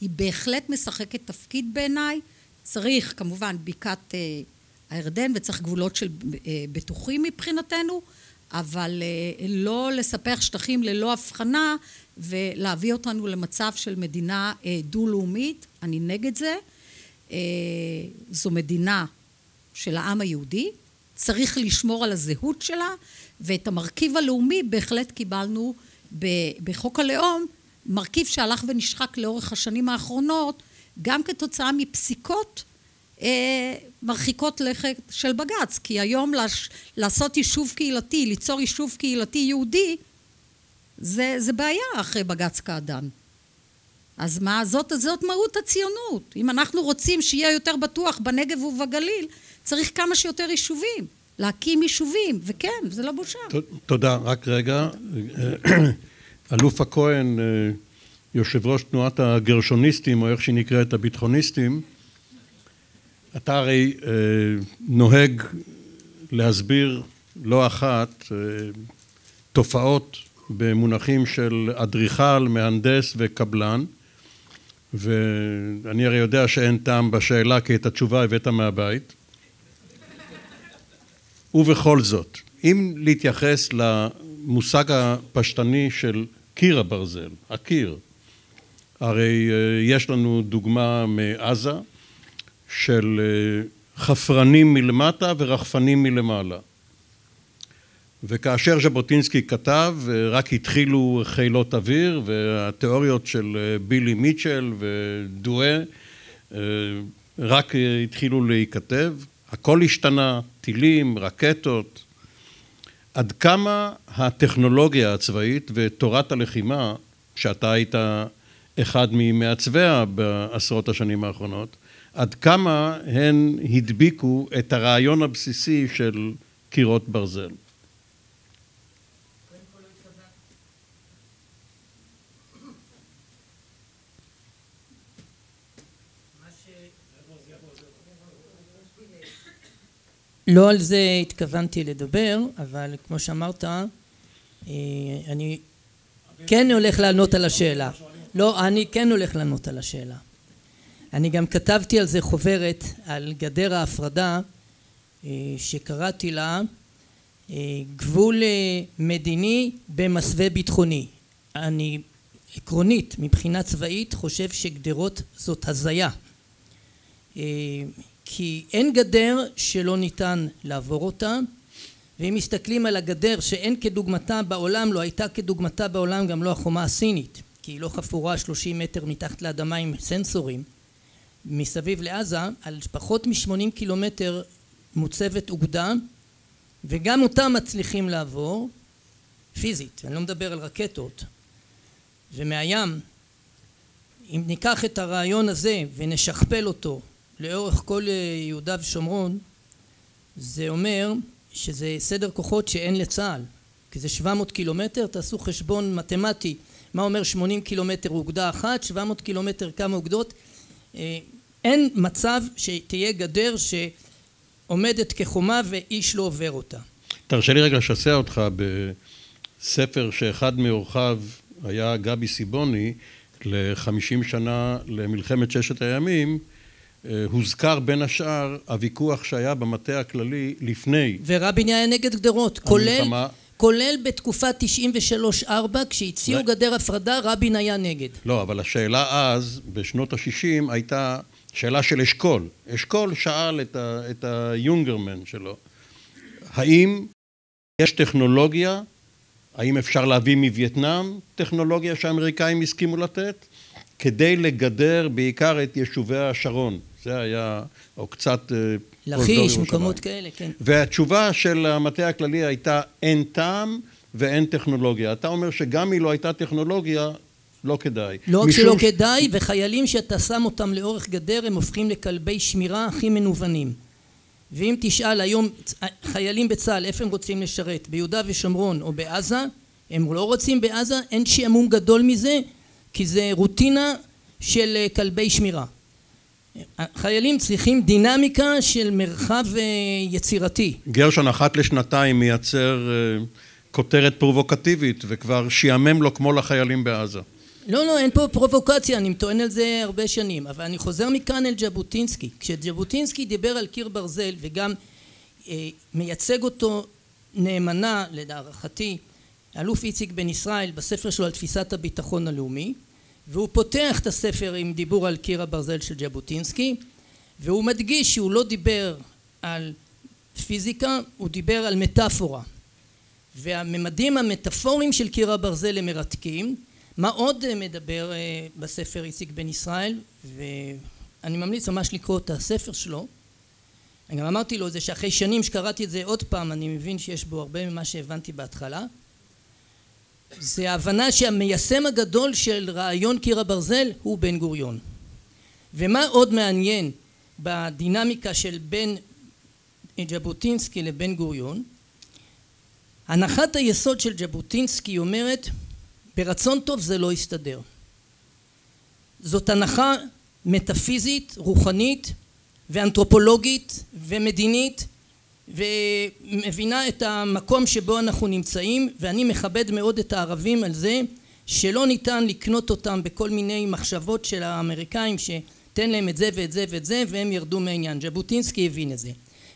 היא בהחלט משחקת תפקיד בעיניי. צריך כמובן בקעת אה, הירדן וצריך גבולות של אה, בטוחים מבחינתנו, אבל אה, לא לספח שטחים ללא הבחנה ולהביא אותנו למצב של מדינה אה, דו-לאומית, אני נגד זה. זו מדינה של העם היהודי, צריך לשמור על הזהות שלה ואת המרכיב הלאומי בהחלט קיבלנו בחוק הלאום, מרכיב שהלך ונשחק לאורך השנים האחרונות גם כתוצאה מפסיקות אה, מרחיקות לכת של בג"ץ, כי היום לש, לעשות יישוב קהילתי, ליצור יישוב קהילתי יהודי, זה, זה בעיה אחרי בג"ץ קעדאן. אז מה, זאת, זאת מהות הציונות. אם אנחנו רוצים שיהיה יותר בטוח בנגב ובגליל, צריך כמה שיותר יישובים, להקים יישובים, וכן, זה לא בושה. תודה. רק רגע. אלוף הכהן, אה, יושב ראש תנועת הגרשוניסטים, או איך שהיא נקראת, הביטחוניסטים, אתה הרי אה, נוהג להסביר לא אחת אה, תופעות במונחים של אדריכל, מהנדס וקבלן ואני הרי יודע שאין טעם בשאלה כי את התשובה הבאת מהבית [laughs] ובכל זאת, אם להתייחס למושג הפשטני של קיר הברזל, הקיר, הרי אה, יש לנו דוגמה מעזה של אה, חפרנים מלמטה ורחפנים מלמעלה. וכאשר ז'בוטינסקי כתב, רק התחילו חילות אוויר והתיאוריות של בילי מיטשל ודואה רק התחילו להיכתב, הכל השתנה, טילים, רקטות. עד כמה הטכנולוגיה הצבאית ותורת הלחימה, שאתה היית אחד ממעצביה בעשרות השנים האחרונות, עד כמה הן הדביקו את הרעיון הבסיסי של קירות ברזל. לא על זה התכוונתי לדבר, אבל כמו שאמרת, אה, אני כן הולך לענות על השאלה. לא, אני כן הולך לענות על השאלה. אני גם כתבתי על זה חוברת, על גדר ההפרדה, אה, שקראתי לה אה, גבול מדיני במסווה ביטחוני. אני עקרונית, מבחינה צבאית, חושב שגדרות זאת הזיה. כי אין גדר שלא ניתן לעבור אותה ואם מסתכלים על הגדר שאין כדוגמתה בעולם לא הייתה כדוגמתה בעולם גם לא החומה הסינית כי היא לא חפורה שלושים מטר מתחת לאדמה עם סנסורים. מסביב לעזה על פחות משמונים קילומטר מוצבת אוגדה וגם אותה מצליחים לעבור פיזית. אני לא מדבר על רקטות. ומהים אם ניקח את הרעיון הזה ונשכפל אותו לאורך כל אה, יהודה ושומרון זה אומר שזה סדר כוחות שאין לצה"ל. כי זה 700 קילומטר תעשו חשבון מתמטי מה אומר 80 קילומטר אוגדה אחת 700 קילומטר כמה אוגדות. אה, אין מצב שתהיה גדר שעומדת כחומה ואיש לא עובר אותה. תרשה לי רגע לשסע אותך בספר שאחד מאורחיו היה גבי סיבוני לחמישים שנה למלחמת ששת הימים הוזכר בין השאר הוויכוח שהיה במטה הכללי לפני ורבין היה נגד גדרות כולל כולל בתקופת 93-4 כשהציעו גדר הפרדה רבין היה נגד. לא אבל השאלה אז בשנות ה-60 הייתה שאלה של אשכול. אשכול שאל את, ה, את היונגרמן שלו האם יש טכנולוגיה? האם אפשר להביא מווייטנאם טכנולוגיה שהאמריקאים הסכימו לתת כדי לגדר בעיקר את יישובי השרון זה היה, או קצת... אה, לכיש, מקומות כאלה, כן. והתשובה של המטה הכללי הייתה אין טעם ואין טכנולוגיה. אתה אומר שגם אם לא הייתה טכנולוגיה, לא כדאי. לא רק שלא ש... כדאי, וחיילים שאתה שם אותם לאורך גדר הם הופכים לכלבי שמירה הכי מנוונים. ואם תשאל היום חיילים בצה"ל איפה הם רוצים לשרת, ביהודה ושומרון או בעזה, הם לא רוצים בעזה, אין שעמום גדול מזה, כי זה רוטינה של אה, כלבי שמירה. חיילים צריכים דינמיקה של מרחב אה, יצירתי. גרשון אחת לשנתיים מייצר אה, כותרת פרובוקטיבית וכבר שיאמם לו כמו לחיילים בעזה. לא, לא, אין פה פרובוקציה, אני טוען על זה הרבה שנים, אבל אני חוזר מכאן אל ז'בוטינסקי. כשז'בוטינסקי דיבר על קיר ברזל וגם אה, מייצג אותו נאמנה, לדערכתי, אלוף איציק בן ישראל בספר שלו על תפיסת הביטחון הלאומי, והוא פותח את הספר עם דיבור על קיר הברזל של ז'בוטינסקי והוא מדגיש שהוא לא דיבר על פיזיקה הוא דיבר על מטאפורה. והממדים המטאפוריים של קיר הברזל הם מרתקים. מה עוד מדבר אה, בספר איציק בן ישראל ואני ממליץ ממש לקרוא את הספר שלו. אני גם אמרתי לו זה שאחרי שנים שקראתי את זה עוד פעם אני מבין שיש בו הרבה ממה שהבנתי בהתחלה זה ההבנה שהמיישם הגדול של רעיון קיר הברזל הוא בן גוריון. ומה עוד מעניין בדינמיקה של בין ז'בוטינסקי לבן גוריון? הנחת היסוד של ז'בוטינסקי אומרת ברצון טוב זה לא יסתדר זאת הנחה מטאפיזית רוחנית ואנתרופולוגית ומדינית ומבינה את המקום שבו אנחנו נמצאים ואני מכבד מאוד את הערבים על זה שלא ניתן לקנות אותם בכל מיני מחשבות של האמריקאים שתן להם את זה ואת זה ואת זה והם ירדו מהעניין. ז'בוטינסקי הבין את זה.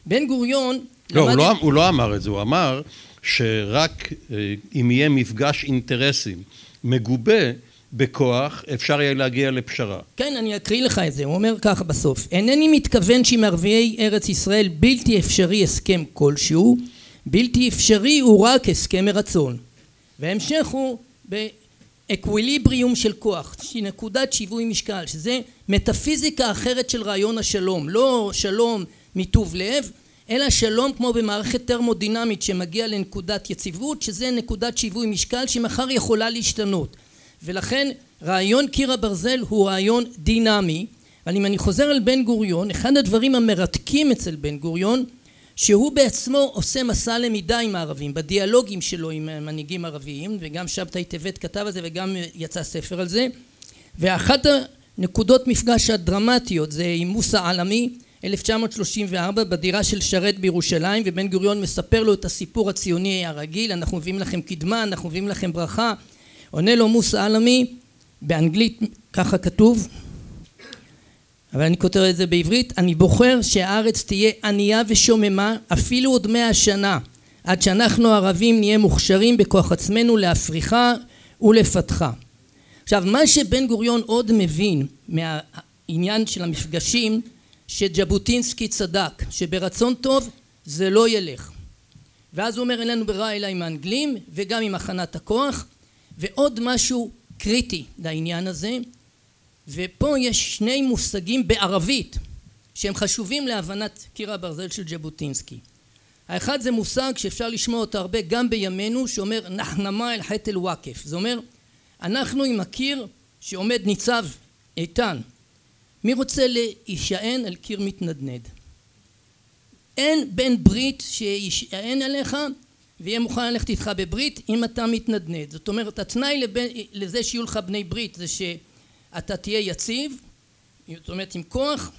בן גוריון לא, הוא לא, הוא לא אמר את זה, הוא אמר שרק אה, אם יהיה מפגש אינטרסים מגובה בכוח, אפשר יהיה להגיע לפשרה. כן, אני אקריא לך את זה, הוא אומר ככה בסוף: אינני מתכוון שעם ערביי ארץ ישראל בלתי אפשרי הסכם כלשהו, בלתי אפשרי הוא רק הסכם מרצון. וההמשך הוא באקוויליבריום של כוח, שהיא נקודת שיווי משקל, שזה מטאפיזיקה אחרת של רעיון השלום, לא שלום מטוב לב, אלא שלום כמו במערכת טרמודינמית שמגיע לנקודת יציבות, שזה נקודת שיווי משקל שמחר יכולה להשתנות. ולכן רעיון קיר הברזל הוא רעיון דינמי, אבל אם אני חוזר על בן גוריון, אחד הדברים המרתקים אצל בן גוריון, שהוא בעצמו עושה מסע למידה עם הערבים, בדיאלוגים שלו עם מנהיגים ערביים, וגם שבתאי טבת כתב על זה וגם יצא ספר על זה, ואחת הנקודות מפגש הדרמטיות זה עם מוסא עלמי 1934 בדירה של שרת בירושלים ובן גוריון מספר לו את הסיפור הציוני הרגיל אנחנו מביאים לכם קדמה אנחנו מביאים לכם ברכה עונה לו מוסא עלמי באנגלית ככה כתוב אבל אני כותב את זה בעברית אני בוחר שהארץ תהיה ענייה ושוממה אפילו עוד מאה שנה עד שאנחנו הערבים נהיה מוכשרים בכוח עצמנו להפריחה ולפתחה. עכשיו מה שבן גוריון עוד מבין מהעניין של המפגשים שז'בוטינסקי צדק שברצון טוב זה לא ילך. ואז הוא אומר אין לנו ברירה אלא עם האנגלים וגם עם הכנת הכוח ועוד משהו קריטי לעניין הזה ופה יש שני מושגים בערבית שהם חשובים להבנת קיר הברזל של ז'בוטינסקי. האחד זה מושג שאפשר לשמוע אותו הרבה גם בימינו שאומר נחנמה אל חטא אל וואקף זה אומר אנחנו עם הקיר שעומד ניצב איתן. מי רוצה להישען על קיר מתנדנד? אין בן ברית שישען עליך ויהיה מוכן ללכת איתך בברית אם אתה מתנדנד. זאת אומרת התנאי לבן, לזה שיהיו לך בני ברית זה שאתה תהיה יציב זאת אומרת עם כוח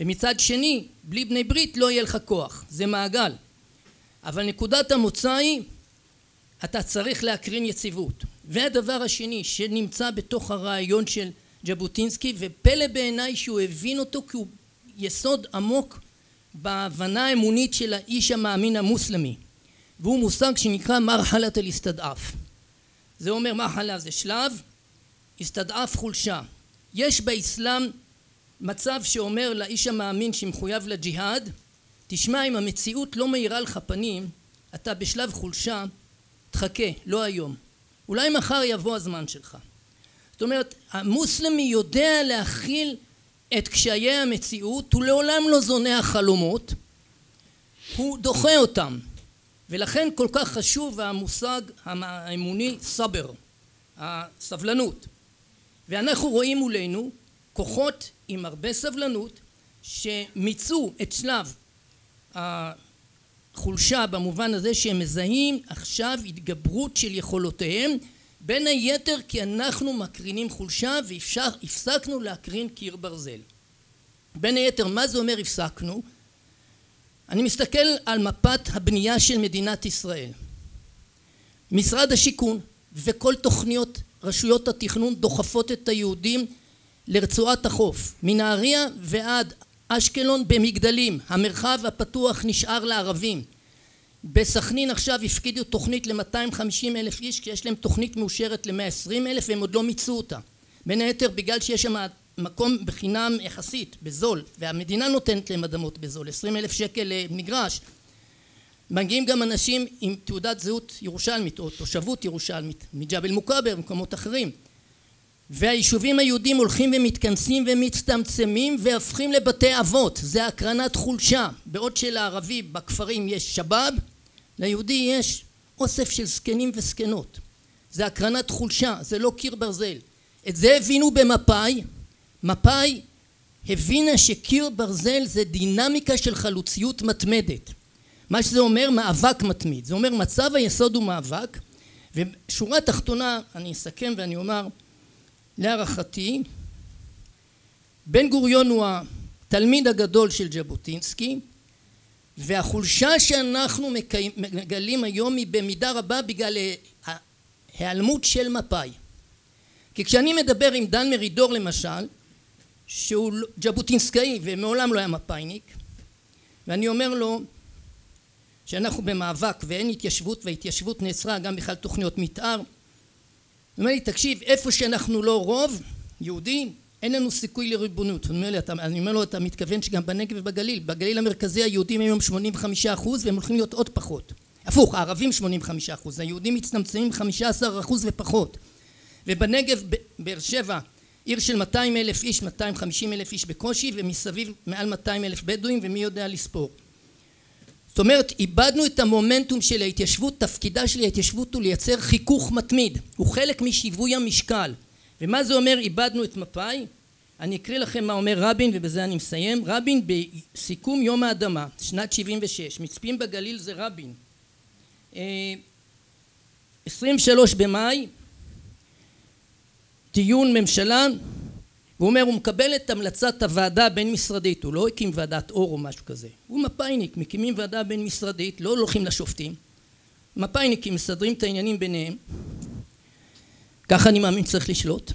ומצד שני בלי בני ברית לא יהיה לך כוח. זה מעגל. אבל נקודת המוצא היא אתה צריך להקרין יציבות. והדבר השני שנמצא בתוך הרעיון של ז'בוטינסקי ופלא בעיניי שהוא הבין אותו כי הוא יסוד עמוק בהבנה האמונית של האיש המאמין המוסלמי והוא מושג שנקרא מרחלת אל הסתדעף זה אומר מרחלה זה שלב הסתדעף חולשה. יש באסלאם מצב שאומר לאיש המאמין שמחויב לג'יהאד תשמע אם המציאות לא מאירה לך פנים אתה בשלב חולשה תחכה לא היום. אולי מחר יבוא הזמן שלך. זאת אומרת המוסלמי יודע להכיל את קשיי המציאות הוא לעולם לא זונח חלומות הוא דוחה אותם ולכן כל כך חשוב המושג האמוני סבר הסבלנות ואנחנו רואים מולנו כוחות עם הרבה סבלנות שמיצו את שלב החולשה במובן הזה שהם מזהים עכשיו התגברות של יכולותיהם בין היתר כי אנחנו מקרינים חולשה והפסקנו להקרין קיר ברזל בין היתר מה זה אומר הפסקנו? אני מסתכל על מפת הבנייה של מדינת ישראל. משרד השיכון וכל תוכניות רשויות התכנון דוחפות את היהודים לרצועת החוף מנהריה ועד אשקלון במגדלים. המרחב הפתוח נשאר לערבים. בסכנין עכשיו הפקידו תוכנית ל-250 אלף איש כי יש להם תוכנית מאושרת ל-120 אלף והם עוד לא מיצו אותה. בין היתר בגלל שיש שם מקום בחינם יחסית בזול והמדינה נותנת להם אדמות בזול 20 אלף שקל למגרש מגיעים גם אנשים עם תעודת זהות ירושלמית או תושבות ירושלמית מג'בל מוכבר ומקומות אחרים. והיישובים היהודים הולכים ומתכנסים ומצטמצמים והופכים לבתי אבות. זה הקרנת חולשה. בעוד שלערבי בכפרים יש שבאב ליהודי יש אוסף של זקנים וזקנות. זה הקרנת חולשה זה לא קיר ברזל. את זה הבינו במפא"י מפא"י הבינה שקיר ברזל זה דינמיקה של חלוציות מתמדת. מה שזה אומר מאבק מתמיד. זה אומר מצב היסוד הוא מאבק ושורה תחתונה אני אסכם ואני אומר להערכתי בן גוריון הוא התלמיד הגדול של ז'בוטינסקי והחולשה שאנחנו מגלים היום היא במידה רבה בגלל ההיעלמות של מפא"י. כי כשאני מדבר עם דן מרידור למשל שהוא ז'בוטינסקאי ומעולם לא היה מפא"יניק. ואני אומר לו שאנחנו במאבק ואין התיישבות וההתיישבות נעצרה גם בכלל תוכניות מתאר. הוא אומר לי תקשיב איפה שאנחנו לא רוב יהודים אין לנו סיכוי לריבונות. אומר לי, אני אומר לו אתה מתכוון שגם בנגב ובגליל. בגליל המרכזי היהודים היום 85 אחוז והם הולכים להיות עוד פחות. הפוך הערבים 85 אחוז היהודים מצטמצמים 15 אחוז ופחות. ובנגב באר שבע עיר של 200 אלף איש 250 אלף איש בקושי ומסביב מעל 200 אלף בדואים ומי יודע לספור. זאת אומרת איבדנו את המומנטום של ההתיישבות תפקידה של ההתיישבות הוא לייצר חיכוך מתמיד. הוא חלק משיווי המשקל. ומה זה אומר איבדנו את מפא"י? אני אקריא לכם מה אומר רבין ובזה אני מסיים. רבין בסיכום יום האדמה שנת 76 מצפים בגליל זה רבין. 23 במאי דיון ממשלה והוא אומר הוא מקבל את המלצת הוועדה הבין משרדית הוא לא הקים ועדת אור או משהו כזה. הוא מפא"יניק מקימים ועדה בין משרדית לא הולכים לשופטים. מפא"יניקים מסדרים את העניינים ביניהם. ככה אני מאמין צריך לשלוט.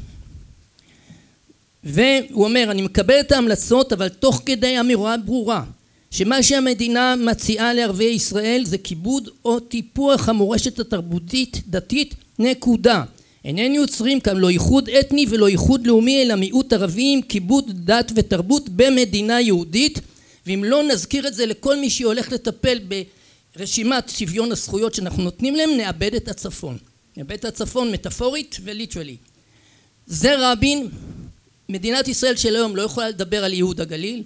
והוא אומר אני מקבל את ההמלצות אבל תוך כדי אמירה ברורה שמה שהמדינה מציעה לערביי ישראל זה כיבוד או טיפוח המורשת התרבותית דתית נקודה איננו יוצרים כאן לא ייחוד אתני ולא ייחוד לאומי אלא מיעוט ערבי עם כיבוד דת ותרבות במדינה יהודית. ואם לא נזכיר את זה לכל מי שהולך לטפל ברשימת שוויון הזכויות שאנחנו נותנים להם נאבד את הצפון. נאבד את הצפון מטאפורית וליטרלי. זה רבין מדינת ישראל של היום לא יכולה לדבר על ייהוד הגליל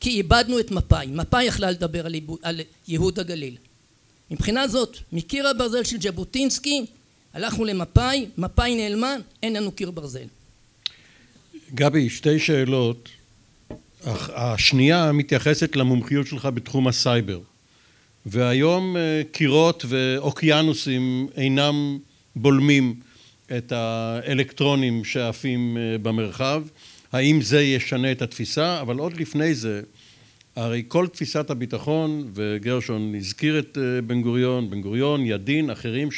כי איבדנו את מפא"י. מפא"י יכלה לדבר על ייהוד הגליל. מבחינה זאת מקיר הברזל של ז'בוטינסקי הלכנו למפא"י, מפא"י נעלמה, אין לנו קיר ברזל. גבי, שתי שאלות. השנייה מתייחסת למומחיות שלך בתחום הסייבר. והיום אה, קירות ואוקיינוסים אינם בולמים את האלקטרונים שעפים אה, במרחב. האם זה ישנה את התפיסה? אבל עוד לפני זה, הרי כל תפיסת הביטחון, וגרשון הזכיר את אה, בן גוריון, בן גוריון, ידין, אחרים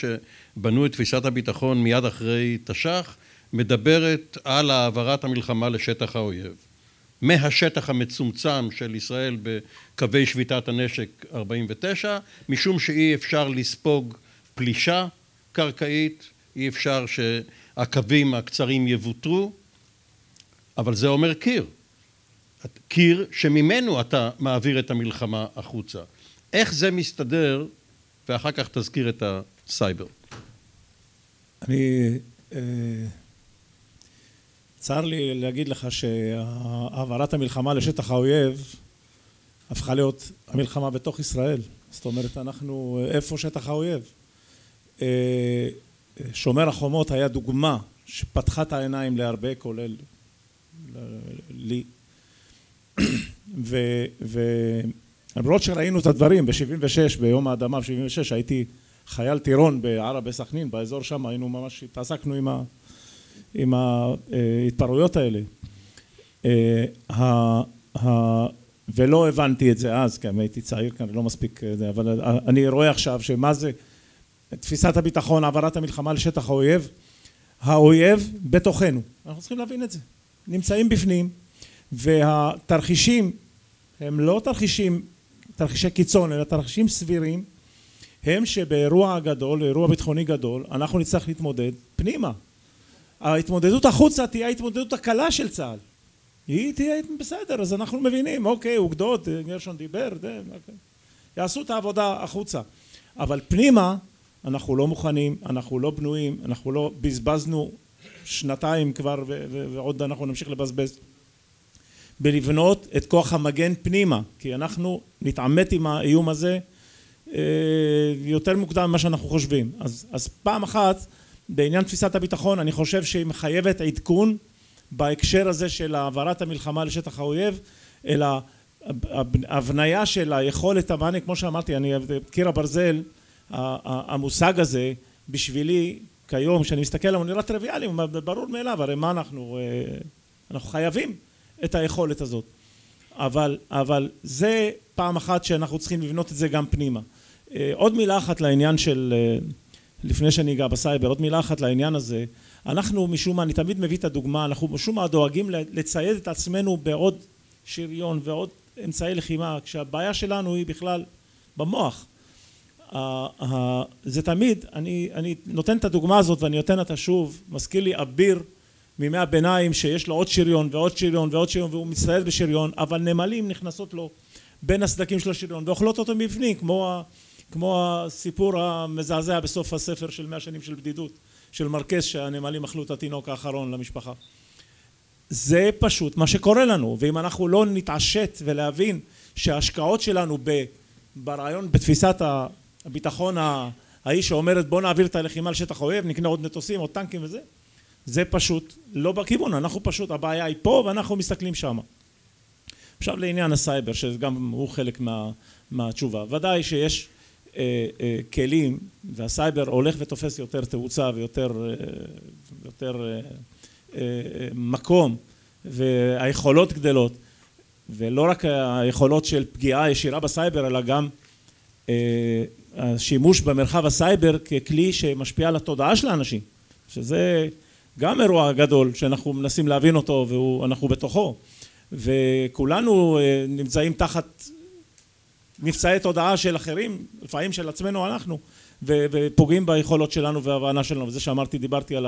שבנו את תפיסת הביטחון מיד אחרי תש"ח, מדברת על העברת המלחמה לשטח האויב. מהשטח המצומצם של ישראל בקווי שביתת הנשק 49, משום שאי אפשר לספוג פלישה קרקעית, אי אפשר שהקווים הקצרים יבוטרו, אבל זה אומר קיר. קיר שממנו אתה מעביר את המלחמה החוצה. איך זה מסתדר, ואחר כך תזכיר את הסייבר. אני... אה, צר לי להגיד לך שהעברת המלחמה לשטח האויב הפכה להיות המלחמה בתוך ישראל. זאת אומרת, אנחנו... איפה שטח האויב? אה, שומר החומות היה דוגמה שפתחה את העיניים להרבה, כולל לי. ולמרות שראינו את הדברים ב-76, ביום האדמה ב-76, הייתי חייל טירון בערבה סכנין, באזור שם, היינו ממש, התעסקנו עם, ה, עם ההתפרעויות האלה. אה, ולא הבנתי את זה אז, כי הייתי צעיר כאן, לא מספיק, אבל אני רואה עכשיו שמה זה תפיסת הביטחון, העברת המלחמה לשטח האויב, האויב בתוכנו, אנחנו צריכים להבין את זה, נמצאים בפנים והתרחישים הם לא תרחישים, תרחישי קיצון, אלא תרחישים סבירים, הם שבאירוע גדול, אירוע ביטחוני גדול, אנחנו נצטרך להתמודד פנימה. ההתמודדות החוצה תהיה ההתמודדות הקלה של צה"ל. היא תהיה בסדר, אז אנחנו מבינים, אוקיי, אוגדות, גרשון דיבר, זה, אוקיי. יעשו את העבודה החוצה. אבל פנימה אנחנו לא מוכנים, אנחנו לא בנויים, אנחנו לא בזבזנו שנתיים כבר ועוד אנחנו נמשיך לבזבז בלבנות את כוח המגן פנימה כי אנחנו נתעמת עם האיום הזה יותר מוקדם ממה שאנחנו חושבים. אז, אז פעם אחת בעניין תפיסת הביטחון אני חושב שהיא מחייבת עדכון בהקשר הזה של העברת המלחמה לשטח האויב אלא הבניה של היכולת המענה כמו שאמרתי אני קיר הברזל המושג הזה בשבילי כיום כשאני מסתכל עליו הוא נראה טריוויאלי ברור מאליו הרי מה אנחנו אה, אנחנו חייבים את היכולת הזאת. אבל אבל זה פעם אחת שאנחנו צריכים לבנות את זה גם פנימה. אה, עוד מילה אחת לעניין של אה, לפני שאני אגע בסייבר עוד מילה אחת לעניין הזה אנחנו משום מה אני תמיד מביא את הדוגמה אנחנו משום מה דואגים לצייד את עצמנו בעוד שריון ועוד אמצעי לחימה כשהבעיה שלנו היא בכלל במוח. זה תמיד, אני, אני נותן את הדוגמה הזאת ואני נותן אותה שוב, מזכיר לי אביר מימי הביניים שיש לו עוד שריון ועוד שריון ועוד שריון והוא מצטייד בשריון אבל נמלים נכנסות לו בין הסדקים של השריון ואוכלות אותו מבפנים כמו, כמו הסיפור המזעזע בסוף הספר של מאה שנים של בדידות של מרקס שהנמלים אכלו את התינוק האחרון למשפחה. זה פשוט מה שקורה לנו ואם אנחנו לא נתעשת ולהבין שההשקעות שלנו ברעיון בתפיסת הביטחון ההיא שאומרת בוא נעביר את הלחימה לשטח אויב נקנה עוד מטוסים עוד טנקים וזה זה פשוט לא בכיוון. אנחנו פשוט הבעיה היא פה ואנחנו מסתכלים שמה. עכשיו לעניין הסייבר שגם הוא חלק מה, מהתשובה. ודאי שיש כלים והסייבר הולך ותופס יותר תאוצה ויותר אה, יותר, אה, אה, מקום והיכולות גדלות ולא רק היכולות של פגיעה ישירה בסייבר אלא גם אה, השימוש במרחב הסייבר ככלי שמשפיע על התודעה של האנשים שזה גם אירוע גדול שאנחנו מנסים להבין אותו ואנחנו בתוכו. וכולנו אה, נמצאים תחת מבצעי תודעה של אחרים לפעמים של עצמנו אנחנו ופוגעים ביכולות שלנו והבנה שלנו. וזה שאמרתי דיברתי על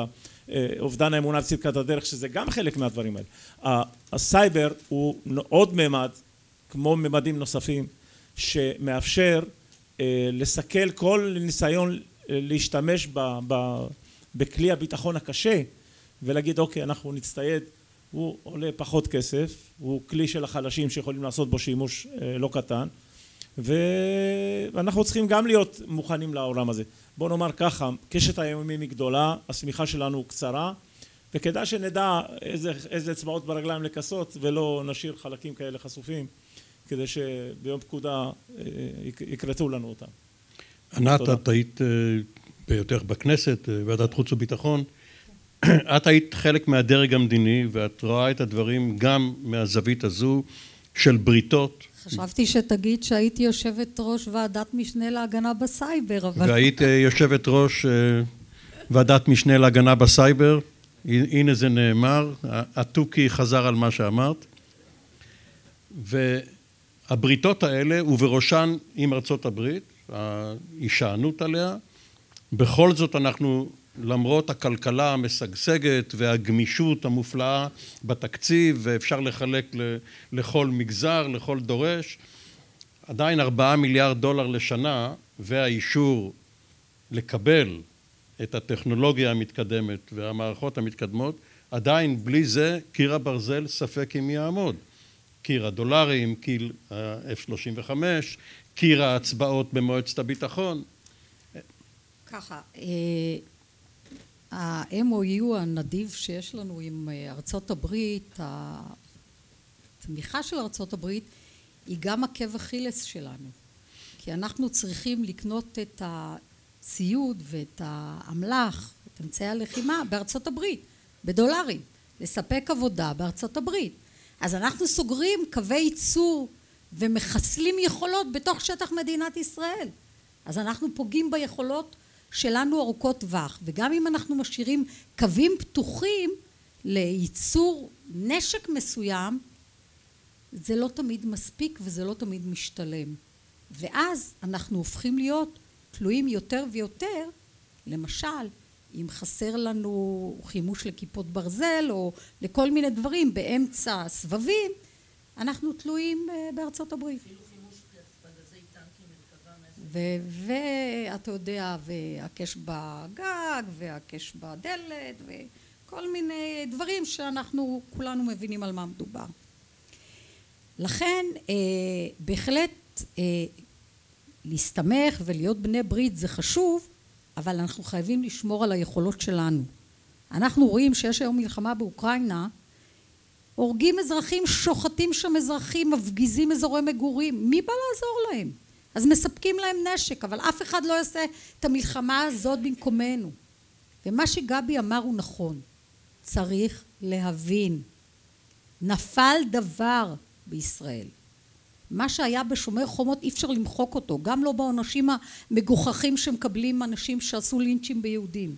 אובדן האמונה בצדקת הדרך שזה גם חלק מהדברים האלה. הסייבר הוא עוד ממד כמו ממדים נוספים שמאפשר אה, לסכל כל ניסיון להשתמש בכלי הביטחון הקשה ולהגיד אוקיי אנחנו נצטייד. הוא עולה פחות כסף הוא כלי של החלשים שיכולים לעשות בו שימוש אה, לא קטן ואנחנו צריכים גם להיות מוכנים לעולם הזה בוא נאמר ככה קשת האיומים היא גדולה השמיכה שלנו קצרה וכדאי שנדע איזה, איזה אצבעות ברגליים לכסות ולא נשאיר חלקים כאלה חשופים כדי שביום פקודה אה, יקרטו לנו אותם. ענת את היית אה, בהיותך בכנסת ועדת חוץ וביטחון [clears throat] את היית חלק מהדרג המדיני ואת רואה את הדברים גם מהזווית הזו של בריתות. חשבתי שתגיד שהייתי יושבת ראש ועדת משנה להגנה בסייבר, אבל... והיית יושבת ראש אה, ועדת משנה להגנה בסייבר, הנה זה נאמר, התוכי חזר על מה שאמרת. והבריתות האלה, ובראשן עם ארצות הברית, ההישענות עליה, בכל זאת אנחנו למרות הכלכלה המשגשגת והגמישות המופלאה בתקציב ואפשר לחלק לכל מגזר, לכל דורש, עדיין ארבעה מיליארד דולר לשנה והאישור לקבל את הטכנולוגיה המתקדמת והמערכות המתקדמות, עדיין בלי זה קיר הברזל ספק אם יעמוד. קיר הדולרים, קיר ה-F-35, קיר ההצבעות במועצת הביטחון. ככה, אה, ה-MOU הנדיב שיש לנו עם אה, ארצות הברית, התמיכה של ארצות הברית היא גם עקב אכילס שלנו. כי אנחנו צריכים לקנות את הציוד ואת האמל"ח, את אמצעי הלחימה בארצות הברית, בדולרים, לספק עבודה בארצות הברית. אז אנחנו סוגרים קווי ייצור ומחסלים יכולות בתוך שטח מדינת ישראל. אז אנחנו פוגעים ביכולות שלנו ארוכות טווח. וגם אם אנחנו משאירים קווים פתוחים לייצור נשק מסוים זה לא תמיד מספיק וזה לא תמיד משתלם. ואז אנחנו הופכים להיות תלויים יותר ויותר למשל אם חסר לנו חימוש לכיפות ברזל או לכל מיני דברים באמצע הסבבים אנחנו תלויים בארצות הברית ואתה יודע והקש בגג והקש בדלת וכל מיני דברים שאנחנו כולנו מבינים על מה מדובר. לכן בהחלט להסתמך ולהיות בני ברית זה חשוב אבל אנחנו חייבים לשמור על היכולות שלנו. אנחנו רואים שיש היום מלחמה באוקראינה הורגים אזרחים שוחטים שם אזרחים מפגיזים אזורי מגורים. מי בא לעזור להם אז מספקים להם נשק אבל אף אחד לא יעשה את המלחמה הזאת במקומנו. ומה שגבי אמר הוא נכון. צריך להבין נפל דבר בישראל. מה שהיה בשומר חומות אי אפשר למחוק אותו. גם לא בעונשים המגוחכים שמקבלים אנשים שעשו לינצ'ים ביהודים.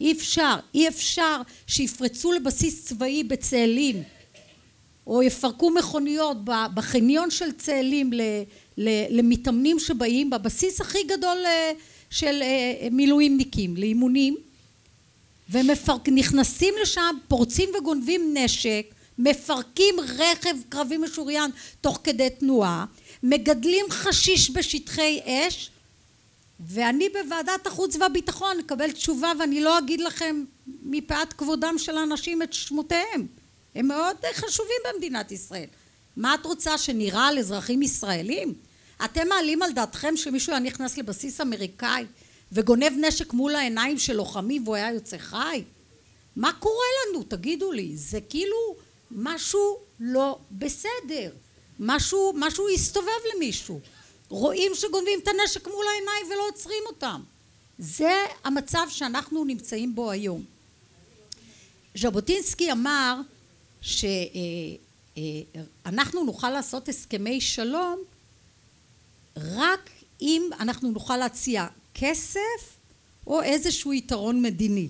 אי אפשר אי אפשר שיפרצו לבסיס צבאי בצאלים או יפרקו מכוניות בחניון של צאלים למתאמנים שבאים בבסיס הכי גדול של מילואימניקים, לאימונים, ונכנסים לשם, פורצים וגונבים נשק, מפרקים רכב קרבי משוריין תוך כדי תנועה, מגדלים חשיש בשטחי אש, ואני בוועדת החוץ והביטחון אקבל תשובה ואני לא אגיד לכם מפאת כבודם של האנשים את שמותיהם הם מאוד חשובים במדינת ישראל. מה את רוצה שנראה על אזרחים ישראלים? אתם מעלים על דעתכם שמישהו היה נכנס לבסיס אמריקאי וגונב נשק מול העיניים של לוחמים והוא היה יוצא חי? מה קורה לנו? תגידו לי. זה כאילו משהו לא בסדר. משהו משהו הסתובב למישהו. רואים שגונבים את הנשק מול העיניים ולא עוצרים אותם. זה המצב שאנחנו נמצאים בו היום. ז'בוטינסקי אמר שאנחנו נוכל לעשות הסכמי שלום רק אם אנחנו נוכל להציע כסף או איזשהו יתרון מדיני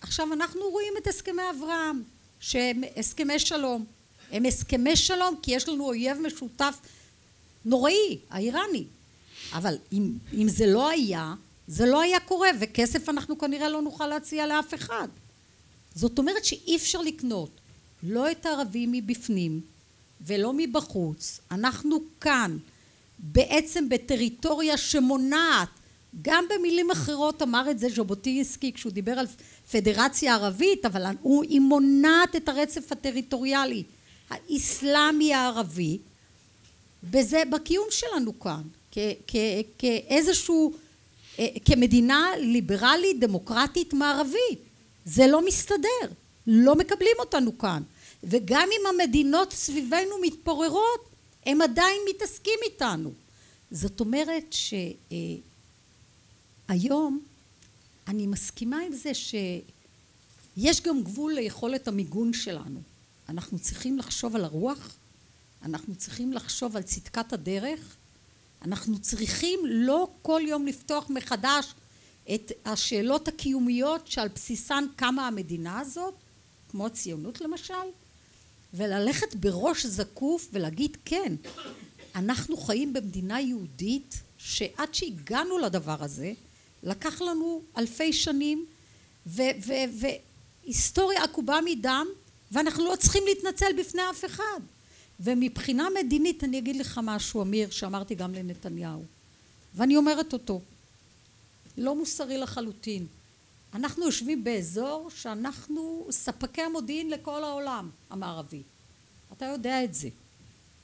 עכשיו אנחנו רואים את הסכמי אברהם שהם הסכמי שלום הם הסכמי שלום כי יש לנו אויב משותף נוראי, האיראני. אבל אם, אם זה לא היה, זה לא היה קורה, וכסף אנחנו כנראה לא נוכל להציע לאף אחד. זאת אומרת שאי אפשר לקנות לא את הערבים מבפנים ולא מבחוץ. אנחנו כאן בעצם בטריטוריה שמונעת גם במילים אחרות אמר את זה ז'בוטינסקי כשהוא דיבר על פדרציה ערבית אבל הוא, היא מונעת את הרצף הטריטוריאלי האסלאמי הערבי בזה בקיום שלנו כאן כאיזשהו אה, כמדינה ליברלית דמוקרטית מערבית זה לא מסתדר לא מקבלים אותנו כאן. וגם אם המדינות סביבנו מתפוררות הם עדיין מתעסקים איתנו. זאת אומרת שהיום אני מסכימה עם זה שיש גם גבול ליכולת המיגון שלנו. אנחנו צריכים לחשוב על הרוח אנחנו צריכים לחשוב על צדקת הדרך אנחנו צריכים לא כל יום לפתוח מחדש את השאלות הקיומיות שעל בסיסן קמה המדינה הזאת כמו הציונות למשל? וללכת בראש זקוף ולהגיד כן אנחנו חיים במדינה יהודית שעד שהגענו לדבר הזה לקח לנו אלפי שנים והיסטוריה עקובה מדם ואנחנו לא צריכים להתנצל בפני אף אחד. ומבחינה מדינית אני אגיד לך משהו אמיר שאמרתי גם לנתניהו ואני אומרת אותו לא מוסרי לחלוטין אנחנו יושבים באזור שאנחנו ספקי המודיעין לכל העולם המערבי. אתה יודע את זה.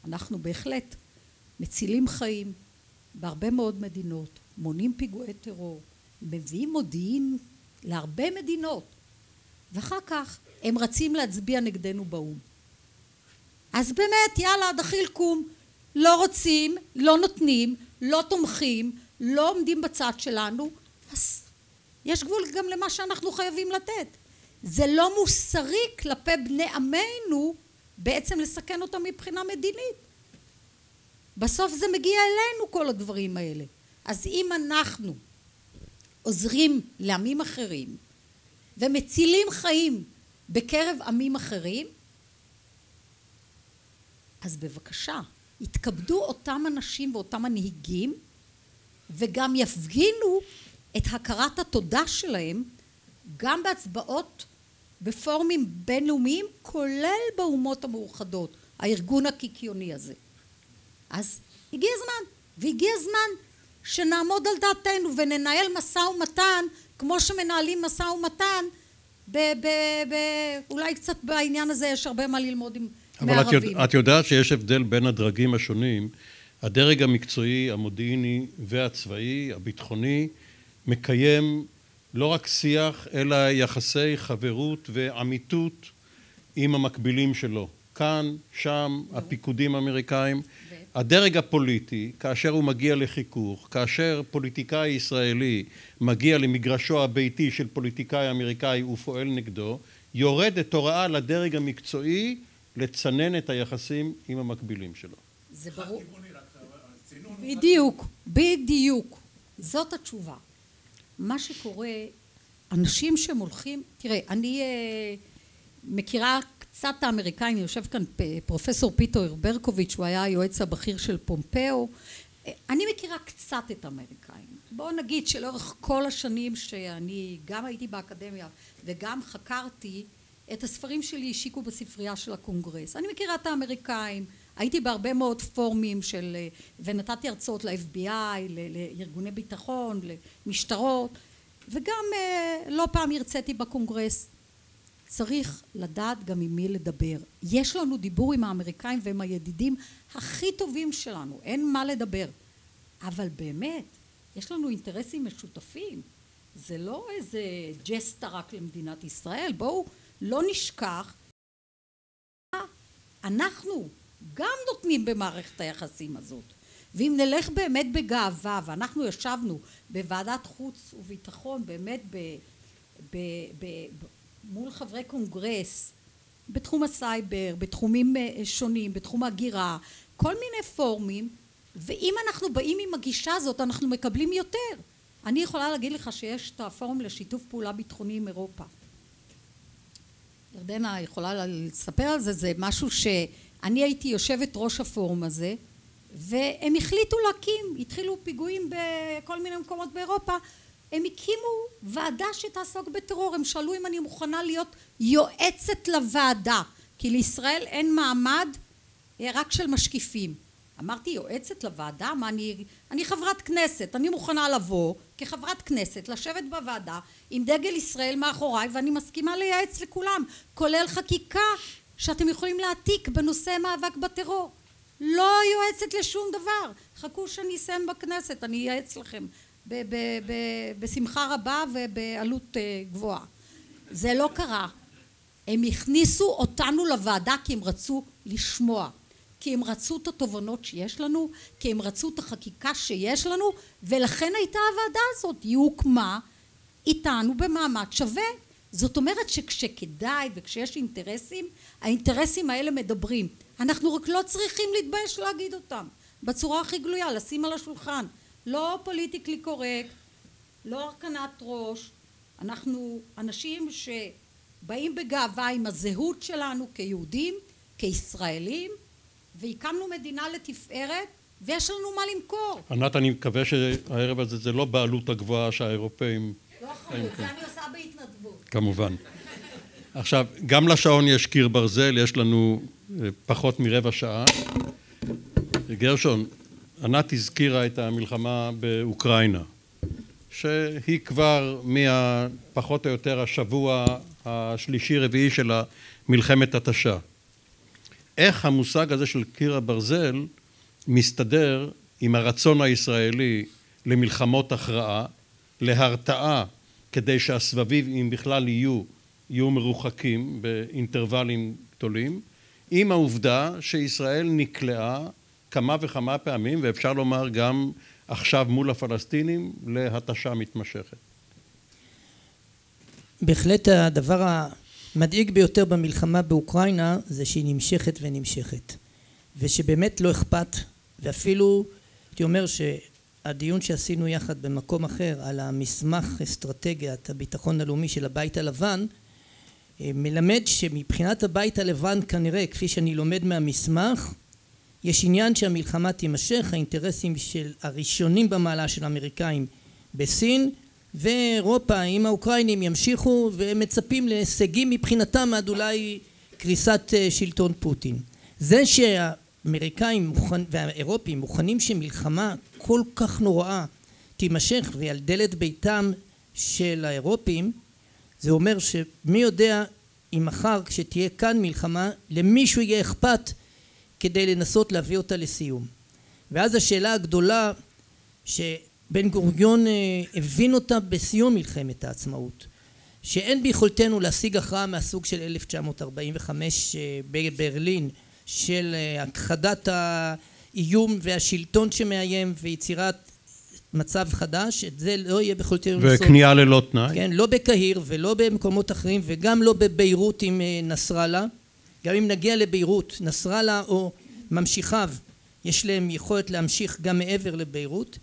אנחנו בהחלט מצילים חיים בהרבה מאוד מדינות מונעים פיגועי טרור מביאים מודיעין להרבה מדינות. ואחר כך הם רצים להצביע נגדנו באו"ם. אז באמת יאללה דחיל קום. לא רוצים לא נותנים לא תומכים לא עומדים בצד שלנו. אז יש גבול גם למה שאנחנו חייבים לתת. זה לא מוסרי כלפי בני עמנו בעצם לסכן אותם מבחינה מדינית. בסוף זה מגיע אלינו כל הדברים האלה. אז אם אנחנו עוזרים לעמים אחרים ומצילים חיים בקרב עמים אחרים אז בבקשה יתכבדו אותם אנשים ואותם מנהיגים וגם יפגינו את הכרת התודה שלהם גם בהצבעות בפורומים בינלאומיים כולל באומות המאוחדות הארגון הקיקיוני הזה אז הגיע הזמן והגיע הזמן שנעמוד על דעתנו וננהל משא ומתן כמו שמנהלים משא ומתן אולי קצת בעניין הזה יש הרבה מה ללמוד עם מערבים. אבל את, את יודעת שיש הבדל בין הדרגים השונים. הדרג המקצועי, המודיעיני והצבאי, הביטחוני, מקיים לא רק שיח, אלא יחסי חברות ועמיתות עם המקבילים שלו. כאן, שם, הפיקודים האמריקאים. הדרג הפוליטי, כאשר הוא מגיע לחיכוך, כאשר פוליטיקאי ישראלי מגיע למגרשו הביתי של פוליטיקאי אמריקאי ופועל נגדו, יורדת הוראה לדרג המקצועי לצנן את היחסים עם המקבילים שלו. זה ברור. בדיוק, בדיוק. זאת התשובה. מה שקורה, אנשים שהם הולכים, תראה, אני מכירה קצת האמריקאים, יושב כאן פרופסור פיטר ברקוביץ', הוא היה היועץ הבכיר של פומפאו. אני מכירה קצת את האמריקאים. בואו נגיד שלאורך כל השנים שאני גם הייתי באקדמיה וגם חקרתי, את הספרים שלי השיקו בספרייה של הקונגרס. אני מכירה את האמריקאים, הייתי בהרבה מאוד פורומים של, ונתתי הרצאות ל-FBI, לארגוני ביטחון, למשטרות, וגם לא פעם הרציתי בקונגרס. צריך לדעת גם עם מי לדבר. יש לנו דיבור עם האמריקאים והם הידידים הכי טובים שלנו, אין מה לדבר. אבל באמת, יש לנו אינטרסים משותפים. זה לא איזה ג'סטה רק למדינת ישראל. בואו לא נשכח, אנחנו גם נותנים במערכת היחסים הזאת. ואם נלך באמת בגאווה, ואנחנו ישבנו בוועדת חוץ וביטחון באמת ב, ב, ב, מול חברי קונגרס בתחום הסייבר, בתחומים שונים, בתחום הגירה, כל מיני פורומים, ואם אנחנו באים עם הגישה הזאת אנחנו מקבלים יותר. אני יכולה להגיד לך שיש את הפורום לשיתוף פעולה ביטחוני עם אירופה. ירדנה יכולה לספר על זה, זה משהו שאני הייתי יושבת ראש הפורום הזה והם החליטו להקים, התחילו פיגועים בכל מיני מקומות באירופה הם הקימו ועדה שתעסוק בטרור, הם שאלו אם אני מוכנה להיות יועצת לוועדה כי לישראל אין מעמד רק של משקיפים. אמרתי יועצת לוועדה? מה אני... אני חברת כנסת, אני מוכנה לבוא כחברת כנסת, לשבת בוועדה עם דגל ישראל מאחוריי ואני מסכימה לייעץ לכולם, כולל חקיקה שאתם יכולים להעתיק בנושא מאבק בטרור. לא יועצת לשום דבר, חכו שאני אסיים בכנסת, אני אייעץ לכם בשמחה רבה ובעלות גבוהה. זה לא קרה. הם הכניסו אותנו לוועדה כי הם רצו לשמוע, כי הם רצו את התובנות שיש לנו, כי הם רצו את החקיקה שיש לנו, ולכן הייתה הוועדה הזאת. היא הוקמה איתנו במעמד שווה. זאת אומרת שכשכדאי וכשיש אינטרסים, האינטרסים האלה מדברים. אנחנו רק לא צריכים להתבייש להגיד אותם בצורה הכי גלויה, לשים על השולחן. לא פוליטיקלי קורקט, לא הרכנת ראש, אנחנו אנשים שבאים בגאווה עם הזהות שלנו כיהודים, כישראלים, והקמנו מדינה לתפארת ויש לנו מה למכור. ענת, אני מקווה שהערב הזה זה לא בעלות הגבוהה שהאירופאים... לא חמוד, זה אני עושה בהתנדבות. כמובן. עכשיו, גם לשעון יש קיר ברזל, יש לנו פחות מרבע שעה. גרשון, ענת הזכירה את המלחמה באוקראינה, שהיא כבר מהפחות או יותר השבוע השלישי רביעי של מלחמת התשה. איך המושג הזה של קיר הברזל מסתדר עם הרצון הישראלי למלחמות הכרעה, להרתעה כדי שהסבבים אם בכלל יהיו, יהיו מרוחקים באינטרוולים גדולים, עם העובדה שישראל נקלעה כמה וכמה פעמים ואפשר לומר גם עכשיו מול הפלסטינים להתשה מתמשכת. בהחלט הדבר המדאיג ביותר במלחמה באוקראינה זה שהיא נמשכת ונמשכת ושבאמת לא אכפת ואפילו הייתי אומר שהדיון שעשינו יחד במקום אחר על המסמך אסטרטגיית הביטחון הלאומי של הבית הלבן מלמד שמבחינת הבית הלבן כנראה כפי שאני לומד מהמסמך יש עניין שהמלחמה תימשך, האינטרסים של הראשונים במעלה של האמריקאים בסין ואירופה עם האוקראינים ימשיכו והם מצפים להישגים מבחינתם עד אולי קריסת שלטון פוטין. זה שהאמריקאים והאירופים מוכנים שמלחמה כל כך נוראה תימשך ועל דלת ביתם של האירופים זה אומר שמי יודע אם מחר כשתהיה כאן מלחמה למישהו יהיה אכפת כדי לנסות להביא אותה לסיום. ואז השאלה הגדולה שבן גוריון הבין אותה בסיום מלחמת העצמאות שאין ביכולתנו להשיג הכרעה מהסוג של 1945 בברלין של הכחדת האיום והשלטון שמאיים ויצירת מצב חדש, את זה לא יהיה ביכולתנו לעשות. וכניעה ללא תנאי. כן, לא בקהיר ולא במקומות אחרים וגם לא בביירות עם נסראללה גם אם נגיע לביירות, נסראללה או ממשיכיו יש להם יכולת להמשיך גם מעבר לביירות,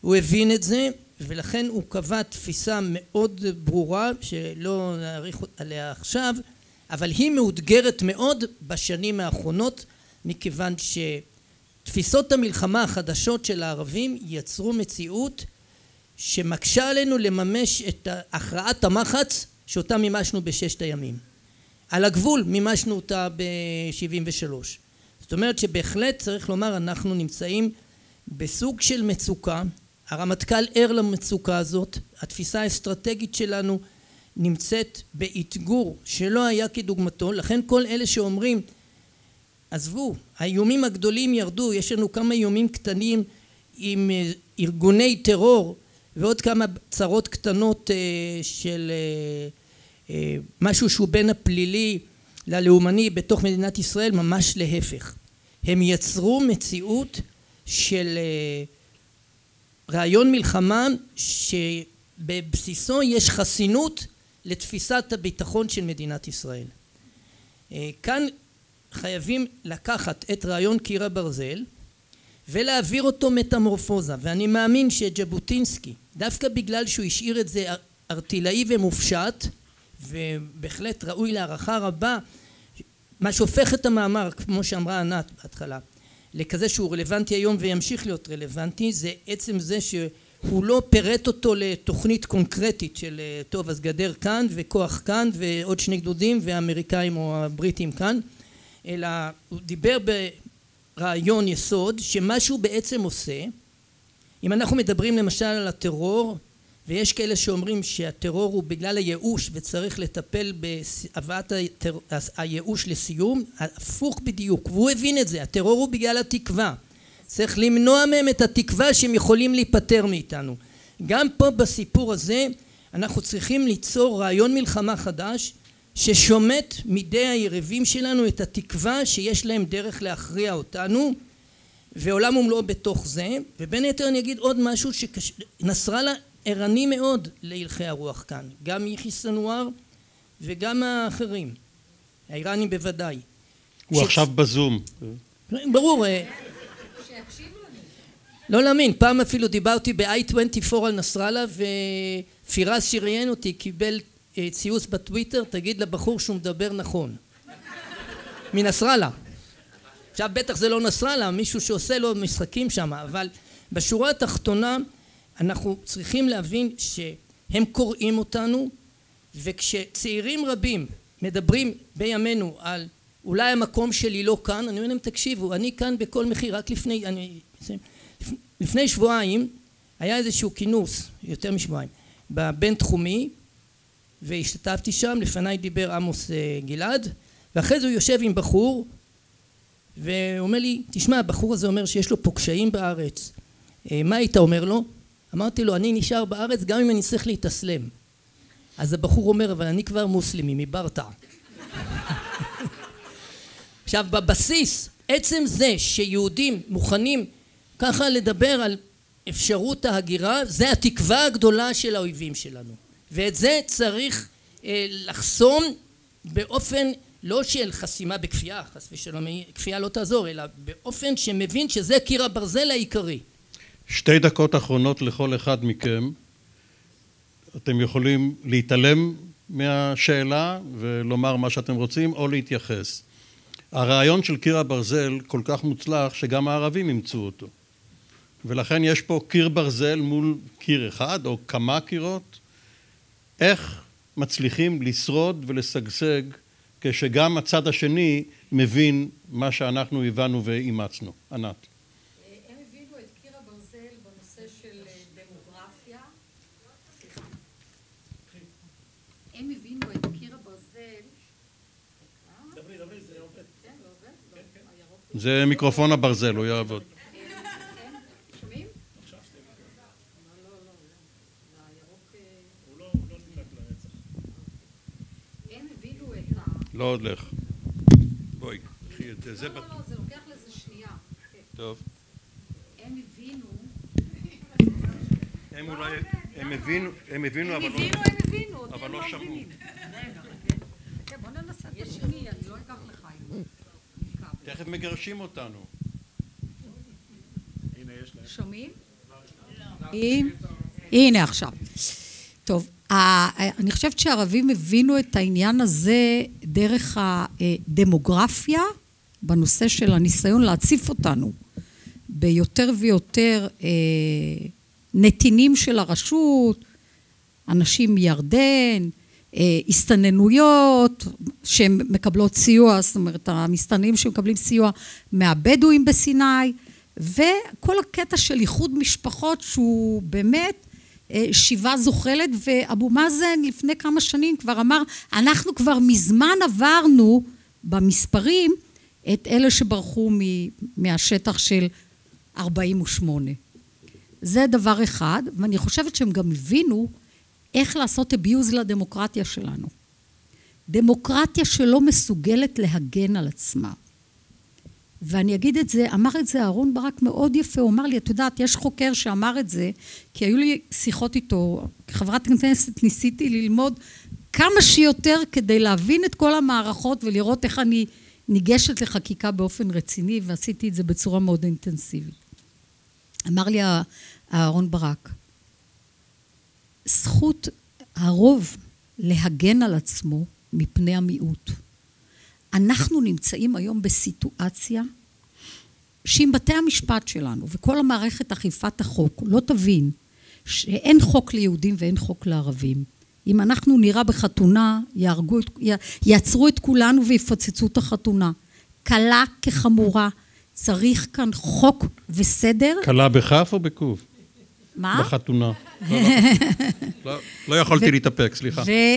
הוא הבין את זה ולכן הוא קבע תפיסה מאוד ברורה שלא נאריך עליה עכשיו אבל היא מאותגרת מאוד בשנים האחרונות מכיוון שתפיסות המלחמה החדשות של הערבים יצרו מציאות שמקשה עלינו לממש את הכרעת המחץ שאותה מימשנו בששת הימים. על הגבול מימשנו אותה ב-73. זאת אומרת שבהחלט צריך לומר אנחנו נמצאים בסוג של מצוקה, הרמטכ"ל ער למצוקה הזאת, התפיסה האסטרטגית שלנו נמצאת באתגור שלא היה כדוגמתו, לכן כל אלה שאומרים עזבו, האיומים הגדולים ירדו, יש לנו כמה איומים קטנים עם אה, ארגוני טרור ועוד כמה צרות קטנות אה, של אה, משהו שהוא בין הפלילי ללאומני בתוך מדינת ישראל, ממש להפך. הם יצרו מציאות של רעיון מלחמה שבבסיסו יש חסינות לתפיסת הביטחון של מדינת ישראל. כאן חייבים לקחת את רעיון קיר הברזל ולהעביר אותו מטמורפוזה ואני מאמין שג'בוטינסקי דווקא בגלל שהוא השאיר את זה ארטילאי ומופשט ובהחלט ראוי להערכה רבה מה שהופך את המאמר כמו שאמרה ענת בהתחלה לכזה שהוא רלוונטי היום וימשיך להיות רלוונטי זה עצם זה שהוא לא פירט אותו לתוכנית קונקרטית של טוב אז גדר כאן וכוח כאן ועוד שני גדודים והאמריקאים או הבריטים כאן אלא הוא דיבר ברעיון יסוד שמה שהוא בעצם עושה אם אנחנו מדברים למשל על הטרור ויש כאלה שאומרים שהטרור הוא בגלל הייאוש וצריך לטפל בהבאת הייאוש לסיום הפוך בדיוק והוא הבין את זה הטרור הוא בגלל התקווה צריך למנוע מהם את התקווה שהם יכולים להיפטר מאיתנו. גם פה בסיפור הזה אנחנו צריכים ליצור רעיון מלחמה חדש ששומט מידי היריבים שלנו את התקווה שיש להם דרך להכריע אותנו ועולם ומלואו בתוך זה. ובין היתר אני אגיד עוד משהו שנסראללה ערני מאוד להלכי הרוח כאן. גם יחיא סנואר וגם האחרים. האיראנים בוודאי. הוא ש... עכשיו בזום. ברור אה, לא להאמין פעם אפילו דיברתי ב-i24 על נסראללה ופירס שראיין אותי קיבל ציוץ בטוויטר תגיד לבחור שהוא מדבר נכון. מנסראללה. עכשיו בטח זה לא נסראללה מישהו שעושה לו משחקים שם אבל בשורה התחתונה אנחנו צריכים להבין שהם קוראים אותנו וכשצעירים רבים מדברים בימינו על אולי המקום שלי לא כאן אני אומר להם תקשיבו אני כאן בכל מחיר רק לפני אני לפני שבועיים היה איזשהו כינוס יותר משבועיים בבינתחומי והשתתפתי שם לפניי דיבר עמוס גלעד ואחרי זה הוא יושב עם בחור והוא אומר לי תשמע הבחור הזה אומר שיש לו פה קשיים בארץ. מה היית אומר לו? אמרתי לו אני נשאר בארץ גם אם אני צריך להתאסלם. אז הבחור אומר אבל אני כבר מוסלמי מברטע [laughs] עכשיו בבסיס עצם זה שיהודים מוכנים ככה לדבר על אפשרות ההגירה זה התקווה הגדולה של האויבים שלנו. ואת זה צריך לחסום באופן לא של חסימה בכפייה חס ושלום כפייה לא תעזור אלא באופן שמבין שזה קיר הברזל העיקרי. שתי דקות אחרונות לכל אחד מכם. אתם יכולים להתעלם מהשאלה ולומר מה שאתם רוצים או להתייחס. הרעיון של קיר הברזל כל כך מוצלח שגם הערבים אימצו אותו ולכן יש פה קיר ברזל מול קיר אחד או כמה קירות איך מצליחים לשרוד ולשגשג כשגם הצד השני מבין מה שאנחנו הבנו ואימצנו. ענת. הם הבינו את קיר הברזל בנושא של דמוגרפיה. הם הבינו את קיר הברזל... דברי, דברי, זה עובד. כן, זה עובד? זה מיקרופון הברזל, הוא יעבוד. לא הולך. בואי, קחי את זה. לא, לא, לא, זה לוקח לזה שנייה. טוב. הם הבינו... הם אולי... הם הבינו, הם הבינו, אבל לא... הם הבינו, הם הבינו. אבל לא שמעו. רגע, חכה. בוא ננסה את השני, אני לא אקח לך תכף מגרשים אותנו. שומעים? הנה עכשיו. טוב, אני חושבת שהערבים הבינו את העניין הזה דרך הדמוגרפיה, בנושא של הניסיון להציף אותנו ביותר ויותר אה, נתינים של הרשות, אנשים מירדן, אה, הסתננויות שהן מקבלות סיוע, זאת אומרת המסתננים שמקבלים סיוע מהבדואים בסיני וכל הקטע של איחוד משפחות שהוא באמת שיבה זוחלת ואבו מאזן לפני כמה שנים כבר אמר אנחנו כבר מזמן עברנו במספרים את אלה שברחו מהשטח של 48. זה דבר אחד, ואני חושבת שהם גם הבינו איך לעשות abuse לדמוקרטיה שלנו. דמוקרטיה שלא מסוגלת להגן על עצמה. ואני אגיד את זה, אמר את זה אהרון ברק מאוד יפה, הוא אמר לי, את יודעת, יש חוקר שאמר את זה, כי היו לי שיחות איתו, כחברת כנסת ניסיתי ללמוד כמה שיותר כדי להבין את כל המערכות ולראות איך אני ניגשת לחקיקה באופן רציני, ועשיתי את זה בצורה מאוד אינטנסיבית. אמר לי אהרון ברק, זכות הרוב להגן על עצמו מפני המיעוט. אנחנו נמצאים היום בסיטואציה שאם בתי המשפט שלנו וכל המערכת אכיפת החוק לא תבין שאין חוק ליהודים ואין חוק לערבים, אם אנחנו נירה בחתונה, יהרגו, יעצרו את כולנו ויפוצצו את החתונה. קלה כחמורה, צריך כאן חוק וסדר. קלה בכף או בקוף? מה? בחתונה. [laughs] לא, לא, לא יכולתי להתאפק, סליחה. ו, אה,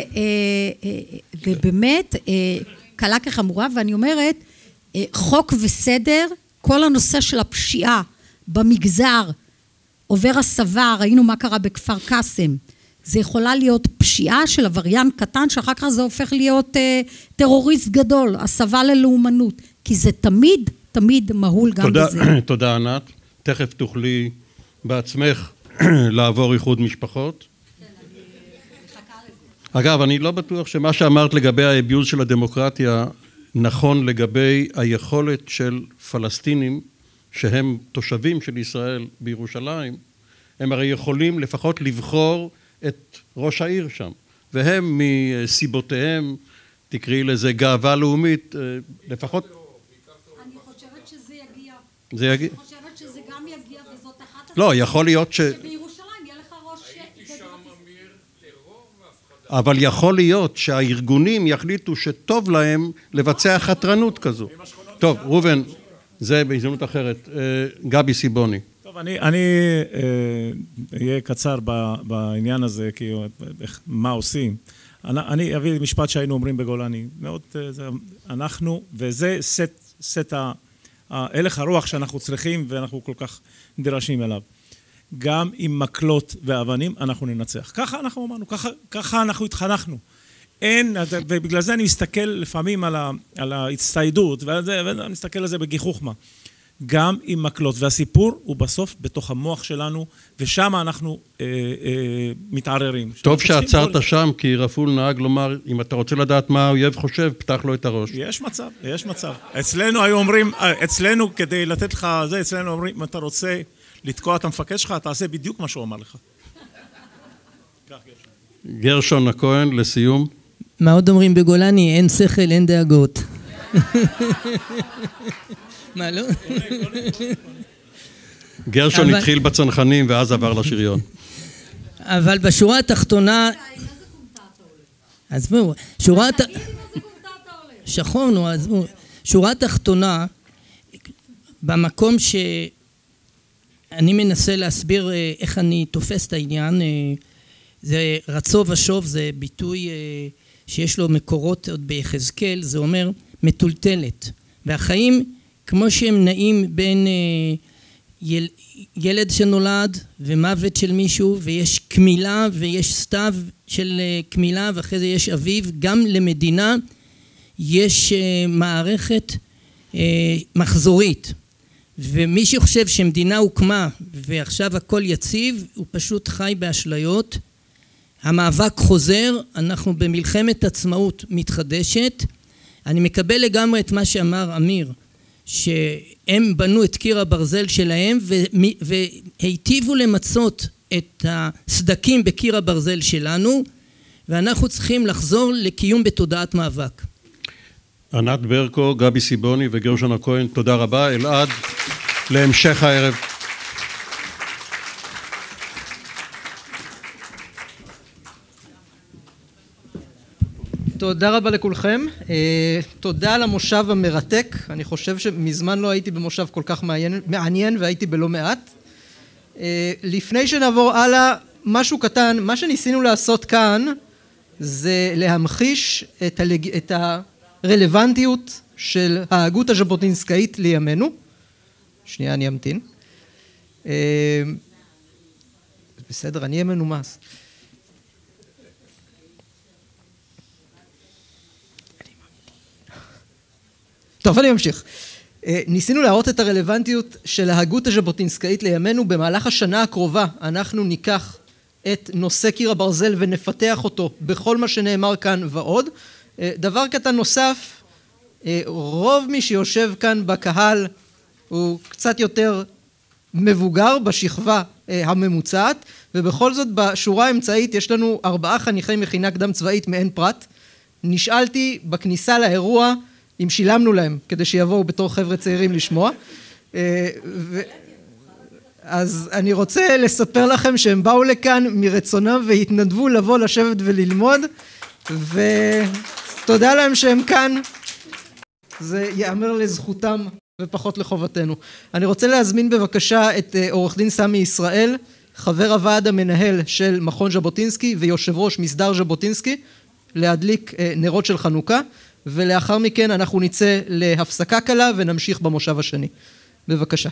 אה, ובאמת, אה, קלה כחמורה, ואני אומרת, חוק וסדר, כל הנושא של הפשיעה במגזר עובר הסבה, ראינו מה קרה בכפר קאסם. זה יכולה להיות פשיעה של עבריין קטן, שאחר כך זה הופך להיות אה, טרוריסט גדול, הסבה ללאומנות. כי זה תמיד, תמיד מהול גם תודה, בזה. [coughs] תודה ענת. תכף תוכלי בעצמך [coughs] לעבור איחוד משפחות. אגב, אני לא בטוח שמה שאמרת לגבי האביוז של הדמוקרטיה נכון לגבי היכולת של פלסטינים שהם תושבים של ישראל בירושלים, הם הרי יכולים לפחות לבחור את ראש העיר שם, והם מסיבותיהם, תקראי לזה גאווה לאומית, אה, לפחות... אני חושבת שזה יגיע. זה יגיע? אני חושבת שזה גם יגיע, וזאת אחת... לא, יכול להיות ש... שבירושלים יהיה לך ראש... אבל יכול להיות שהארגונים יחליטו שטוב להם לבצע חתרנות כזו. טוב, ראובן, זה בהזדמנות אחרת. אה, גבי סיבוני. טוב, אני, אני אהיה אה, קצר בעניין הזה, כי מה עושים. אני, אני אביא משפט שהיינו אומרים בגולני, מאוד, אה, אנחנו, וזה סט, סט הלך הרוח שאנחנו צריכים ואנחנו כל כך נדרשים אליו. גם עם מקלות ואבנים אנחנו ננצח. ככה אנחנו אמרנו, ככה, ככה אנחנו התחנכנו. אין, ובגלל זה אני מסתכל לפעמים על, ה, על ההצטיידות, ואני מסתכל על זה בגיחוך מה. גם עם מקלות, והסיפור הוא בסוף בתוך המוח שלנו, ושם אנחנו אה, אה, מתערערים. טוב שעצרת כל... שם, כי רפול נהג לומר, אם אתה רוצה לדעת מה האויב חושב, פתח לו את הראש. יש מצב, יש מצב. אצלנו היו אומרים, אה, אצלנו, כדי לתת לך זה, אצלנו אומרים, אם אתה רוצה לתקוע את המפקד שלך, תעשה בדיוק מה שהוא אמר לך. גרשון הכהן, לסיום. מה עוד אומרים בגולני? אין שכל, אין דאגות. מה, לא? גרשון התחיל בצנחנים ואז עבר לשריון. אבל בשורה התחתונה... עזבו, שורה... שחור, נו, עזבו. שורה תחתונה, במקום שאני מנסה להסביר אה, איך אני תופס את העניין, אה, זה רצו ושוב, זה ביטוי אה, שיש לו מקורות עוד ביחזקאל, זה אומר מטולטלת. והחיים כמו שהם נעים בין יל, ילד שנולד ומוות של מישהו ויש קמילה ויש סתיו של קמילה ואחרי זה יש אביב, גם למדינה יש מערכת מחזורית ומי שחושב שמדינה הוקמה ועכשיו הכל יציב הוא פשוט חי באשליות המאבק חוזר, אנחנו במלחמת עצמאות מתחדשת אני מקבל לגמרי את מה שאמר אמיר שהם בנו את קיר הברזל שלהם והיטיבו למצות את הסדקים בקיר הברזל שלנו ואנחנו צריכים לחזור לקיום בתודעת מאבק. ענת ברקו, גבי סיבוני וגרשון הכהן, תודה רבה. אלעד, להמשך הערב. תודה רבה לכולכם, אה, תודה על המושב המרתק, אני חושב שמזמן לא הייתי במושב כל כך מעניין, מעניין והייתי בלא מעט. אה, לפני שנעבור הלאה, משהו קטן, מה שניסינו לעשות כאן זה להמחיש את, הלג... את הרלוונטיות של ההגות הז'בוטינסקאית לימינו. שנייה, אני אמתין. אה, בסדר, אני אהיה מנומס. טוב, אני ממשיך. אה, ניסינו להראות את הרלוונטיות של ההגות הז'בוטינסקאית לימינו. במהלך השנה הקרובה אנחנו ניקח את נושא קיר הברזל ונפתח אותו בכל מה שנאמר כאן ועוד. אה, דבר קטן נוסף, אה, רוב מי שיושב כאן בקהל הוא קצת יותר מבוגר בשכבה הממוצעת ובכל זאת בשורה האמצעית יש לנו ארבעה חניכי מכינה קדם צבאית מעין פרת. נשאלתי בכניסה לאירוע אם שילמנו להם כדי שיבואו בתור חבר'ה צעירים לשמוע. אה, אז אני רוצה לספר לכם שהם באו לכאן מרצונם והתנדבו לבוא לשבת וללמוד ותודה להם שהם כאן, זה ייאמר לזכותם ופחות לחובתנו. אני רוצה להזמין בבקשה את אה, עורך דין סמי ישראל, חבר הוועד המנהל של מכון ז'בוטינסקי ויושב ראש מסדר ז'בוטינסקי, להדליק אה, נרות של חנוכה. ולאחר מכן אנחנו נצא להפסקה קלה ונמשיך במושב השני. בבקשה.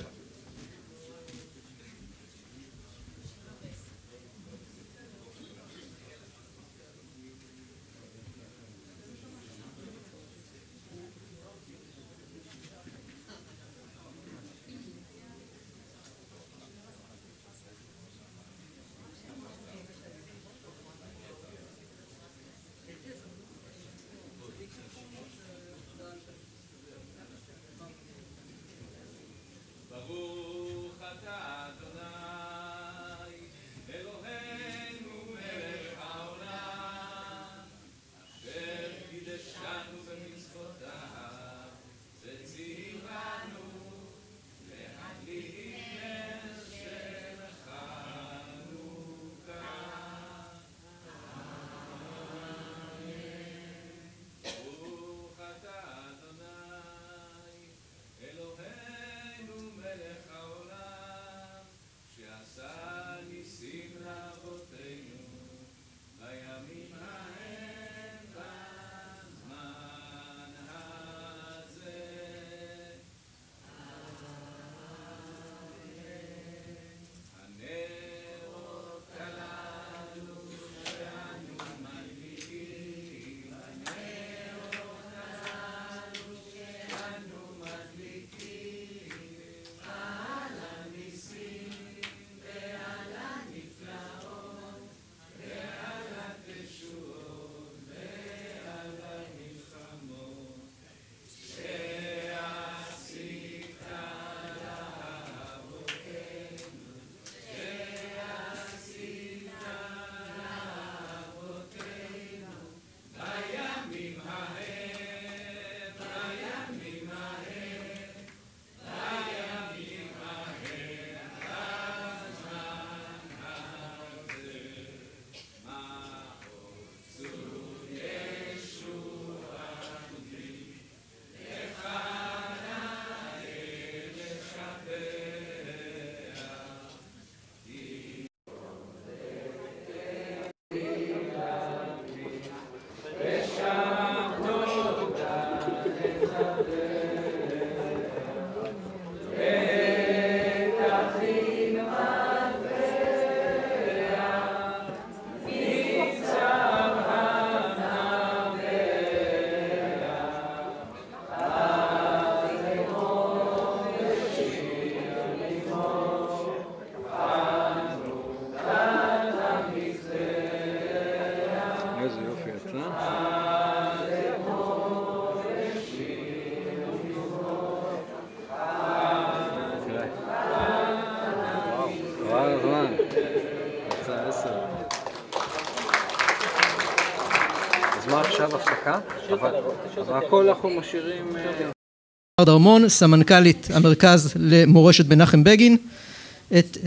אבל הכל אנחנו משאירים... דרמון, סמנכ"לית המרכז למורשת מנחם בגין, את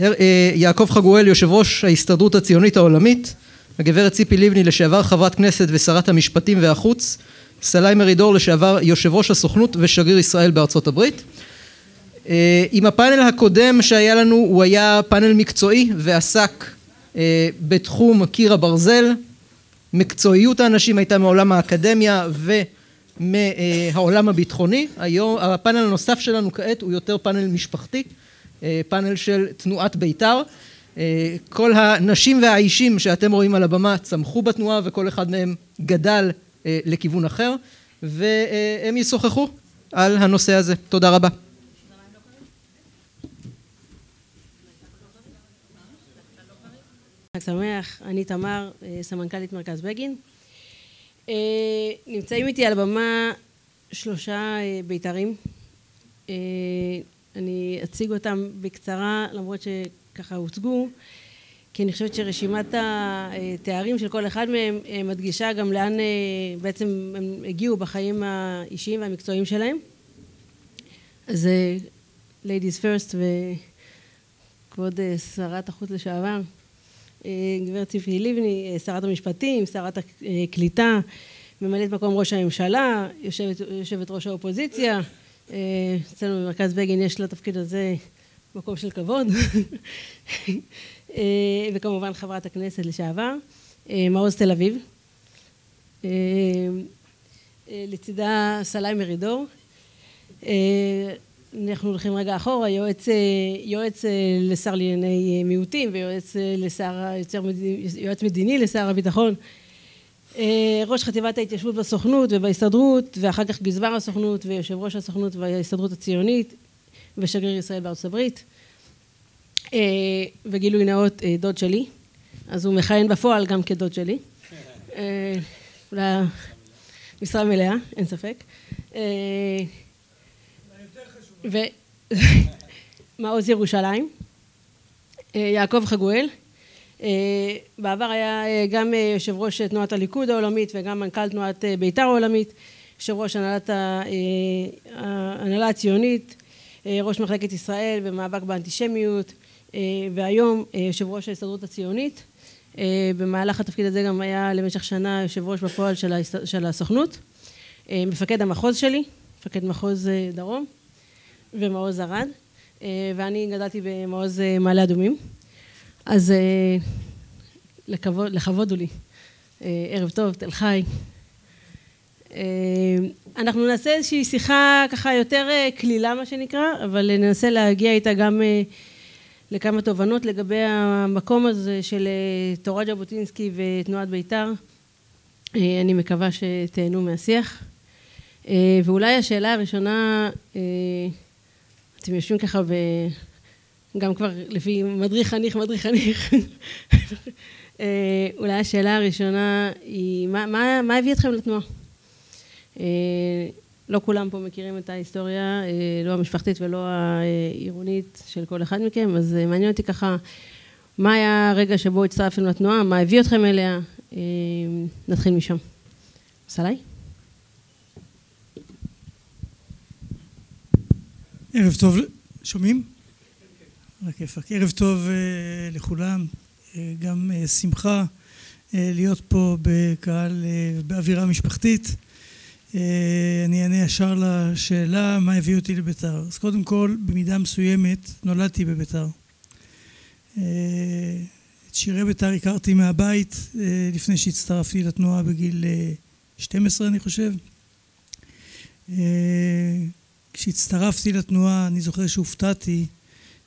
יעקב חגואל, יושב ראש ההסתדרות הציונית העולמית, הגברת ציפי לבני, לשעבר חברת כנסת ושרת המשפטים והחוץ, סלאי מרידור, לשעבר יושב ראש הסוכנות ושגריר ישראל בארצות הברית. עם הפאנל הקודם שהיה לנו הוא היה פאנל מקצועי ועסק בתחום קיר הברזל, מקצועיות האנשים הייתה מעולם האקדמיה ומהעולם הביטחוני, היום הפאנל הנוסף שלנו כעת הוא יותר פאנל משפחתי, פאנל של תנועת בית"ר, כל הנשים והאישים שאתם רואים על הבמה צמחו בתנועה וכל אחד מהם גדל לכיוון אחר והם ישוחחו על הנושא הזה. תודה רבה. שמח, אני תמר, סמנכ"לית מרכז בגין. נמצאים איתי על הבמה שלושה בית"רים. אני אציג אותם בקצרה למרות שככה הוצגו כי אני חושבת שרשימת התארים של כל אחד מהם מדגישה גם לאן בעצם הם הגיעו בחיים האישיים והמקצועיים שלהם. אז ladies first וכבוד שרת החוץ לשעבר גברת ציפי לבני, שרת המשפטים, שרת הקליטה, ממלאת מקום ראש הממשלה, יושבת, יושבת ראש האופוזיציה, אצלנו במרכז בגין יש לתפקיד הזה מקום של כבוד. [laughs] וכמובן חברת הכנסת לשעבר, מעוז תל אביב, לצידה סלאי מרידור, אנחנו הולכים רגע אחורה, יועץ, יועץ לשר לענייני מיעוטים ויועץ לשר, יועץ מדיני לשר הביטחון, ראש חטיבת ההתיישבות בסוכנות ובהסתדרות ואחר כך גזבר הסוכנות ויושב ראש הסוכנות וההסתדרות הציונית ושגריר ישראל בארצות הברית. וגילוי נאות דוד שלי, אז הוא מכהן בפועל גם כדוד שלי, משרה מלאה אין ספק ומעוז [laughs] ירושלים, יעקב חגואל, בעבר היה גם יושב ראש תנועת הליכוד העולמית וגם מנכ"ל תנועת בית"ר העולמית, יושב ראש הנהלת ההנהלה הציונית, ראש מחלקת ישראל ומאבק באנטישמיות. והיום יושב ראש ההסתדרות הציונית, במהלך התפקיד הזה גם היה למשך שנה יושב ראש בפועל של הסוכנות, מפקד המחוז שלי, מפקד מחוז דרום ומעוז ערד ואני גדלתי במעוז מעלה אדומים. אז לכבוד, לכבוד הוא לי, ערב טוב, תל חי, אנחנו נעשה איזושהי שיחה ככה יותר קלילה מה שנקרא אבל ננסה להגיע איתה גם לכמה תובנות לגבי המקום הזה של תורת ז'בוטינסקי ותנועת בית"ר, אני מקווה שתהנו מהשיח. ואולי השאלה הראשונה אתם יושבים ככה וגם כבר לפי מדריך חניך מדריך חניך אולי השאלה הראשונה היא מה, מה, מה הביא אתכם לתנועה? לא כולם פה מכירים את ההיסטוריה, לא המשפחתית ולא העירונית של כל אחד מכם אז מעניין אותי ככה מה היה הרגע שבו הצטרפתם לתנועה, מה הביא אתכם אליה, נתחיל משם. סלאי? ערב טוב, שומעים? ערב טוב לכולם, גם שמחה להיות פה בקהל, באווירה משפחתית. אני אענה ישר לשאלה מה הביא אותי לבית"ר. אז קודם כל, במידה מסוימת נולדתי בבית"ר. את שירי בית"ר הכרתי מהבית לפני שהצטרפתי לתנועה בגיל 12 אני חושב. כשהצטרפתי לתנועה אני זוכר שהופתעתי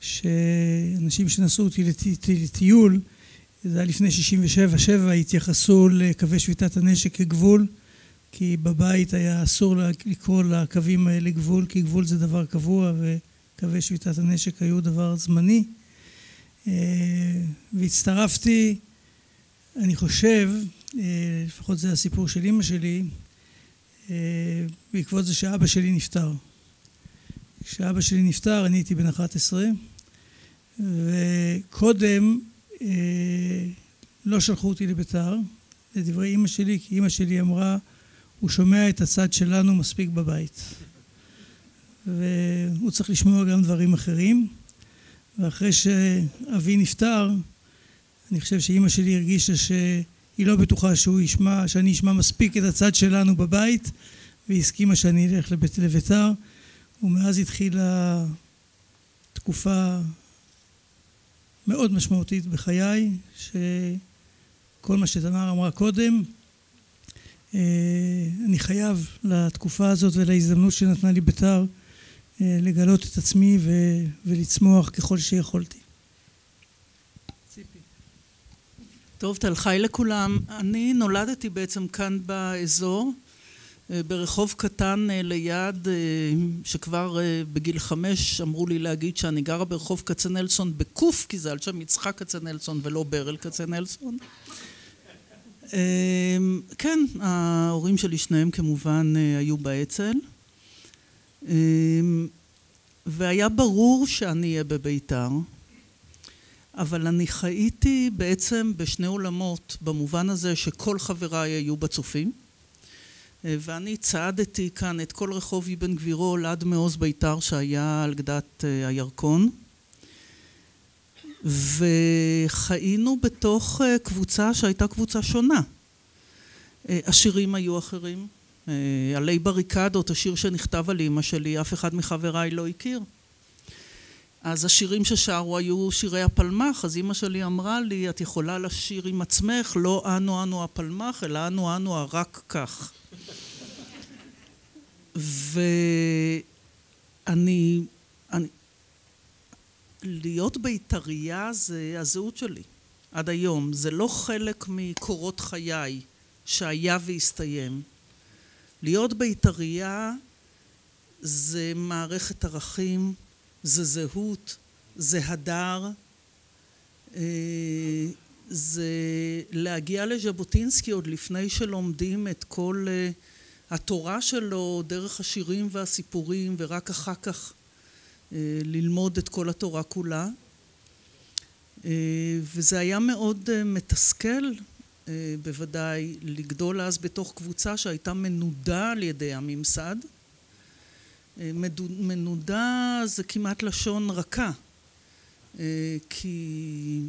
שאנשים שנסעו אותי לטיול, זה היה לפני 67, התייחסו לקווי שביתת הנשק כגבול כי בבית היה אסור לקרוא לקווים האלה גבול כי גבול זה דבר קבוע וקווי שביתת הנשק היו דבר זמני והצטרפתי, אני חושב, לפחות זה הסיפור של אמא שלי, בעקבות זה שאבא שלי נפטר. כשאבא שלי נפטר אני הייתי בן 11 וקודם לא שלחו אותי לבית"ר לדברי אימא שלי, כי אימא שלי אמרה, הוא שומע את הצד שלנו מספיק בבית. והוא צריך לשמוע גם דברים אחרים. ואחרי שאבי נפטר, אני חושב שאימא שלי הרגישה שהיא לא בטוחה שהוא ישמע, שאני אשמע מספיק את הצד שלנו בבית, והיא הסכימה שאני אלך לבית לביתר, ומאז התחילה תקופה מאוד משמעותית בחיי, שכל מה שתמר אמרה קודם, אה, אני חייב לתקופה הזאת ולהזדמנות שנתנה לי ביתר אה, לגלות את עצמי ו- ולצמוח ככל שיכולתי. טוב, תל חי לכולם. אני נולדתי בעצם כאן באזור, ברחוב קטן אה, ליד, שכבר בגיל חמש אמרו לי להגיד שאני גרה ברחוב כצנלסון בקוף, כי זה על שם יצחק כצנלסון ולא ברל כצנלסון. כן, ההורים שלי שניהם כמובן היו באצ"ל. והיה ברור שאני אהיה בביתר, אבל אני חייתי בעצם בשני עולמות, במובן הזה שכל חבריי היו בצופים, אה, ואני צעדתי כאן את כל רחוב אבן גבירול עד מעוז ביתר שהיה על גדת אה, הירקון, וחיינו בתוך אה, קבוצה שהייתה קבוצה שונה. השירים היו אחרים, אה, עלי בריקדות, השיר שנכתב על אימא שלי, אף אחד מחבריי לא הכיר. אז השירים ששרו היו שירי הפלמ"ח, אז אימא שלי אמרה לי, את יכולה לשיר עם עצמך, לא אנו אנו הפלמ"ח, אלא אנו אנו הרק כך. ואני, אני, להיות בית"ריה זה הזהות שלי, עד היום. זה לא חלק מקורות חיי שהיה והסתיים. להיות בית"ריה זה מערכת ערכים, זה זהות, זה הדר, אה, זה להגיע לז'בוטינסקי עוד לפני שלומדים את כל אה, התורה שלו דרך השירים והסיפורים ורק אחר כך אה, ללמוד את כל התורה כולה. וזה היה מאוד מתסכל אה, בוודאי לגדול אז בתוך קבוצה שהייתה מנודה על ידי הממסד. אה, מנודה זה כמעט לשון רכה, אה, כי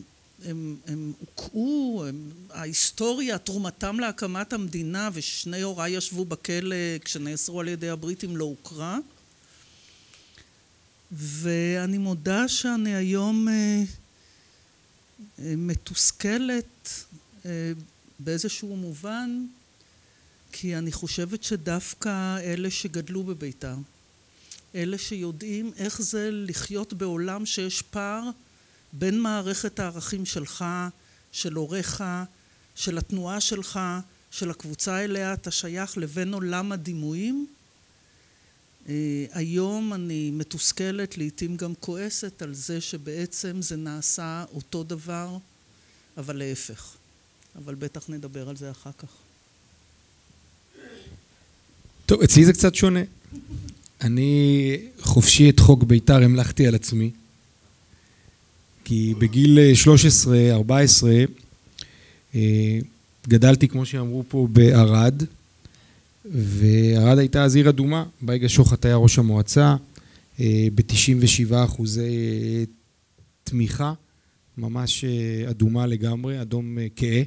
הם, הם הוקעו, הם, ההיסטוריה, תרומתם להקמת המדינה ושני הוריי ישבו בכלא כשנאסרו על ידי הבריטים לא הוכרה. ואני מודה שאני היום מתוסכלת אה, באיזשהו מובן, כי אני חושבת שדווקא אלה שגדלו בביתר, אלה שיודעים איך זה לחיות בעולם שיש פער בין מערכת הערכים שלך, של הוריך, של התנועה שלך, של הקבוצה אליה אתה שייך, לבין עולם הדימויים. אה, היום אני מתוסכלת, לעתים גם כועסת על זה שבעצם זה נעשה אותו דבר, אבל להפך. אבל בטח נדבר על זה אחר כך. טוב, אצלי זה קצת שונה. אני חופשי את חוק בית"ר המלכתי על עצמי, כי בגיל 13-14 אה, גדלתי, כמו שאמרו פה, בערד, וערד הייתה אז עיר אדומה. בייגה שוחט היה ראש המועצה, אה, ב-97 אחוזי אה, תמיכה. ממש אה, אדומה לגמרי, אדום אה, כהה.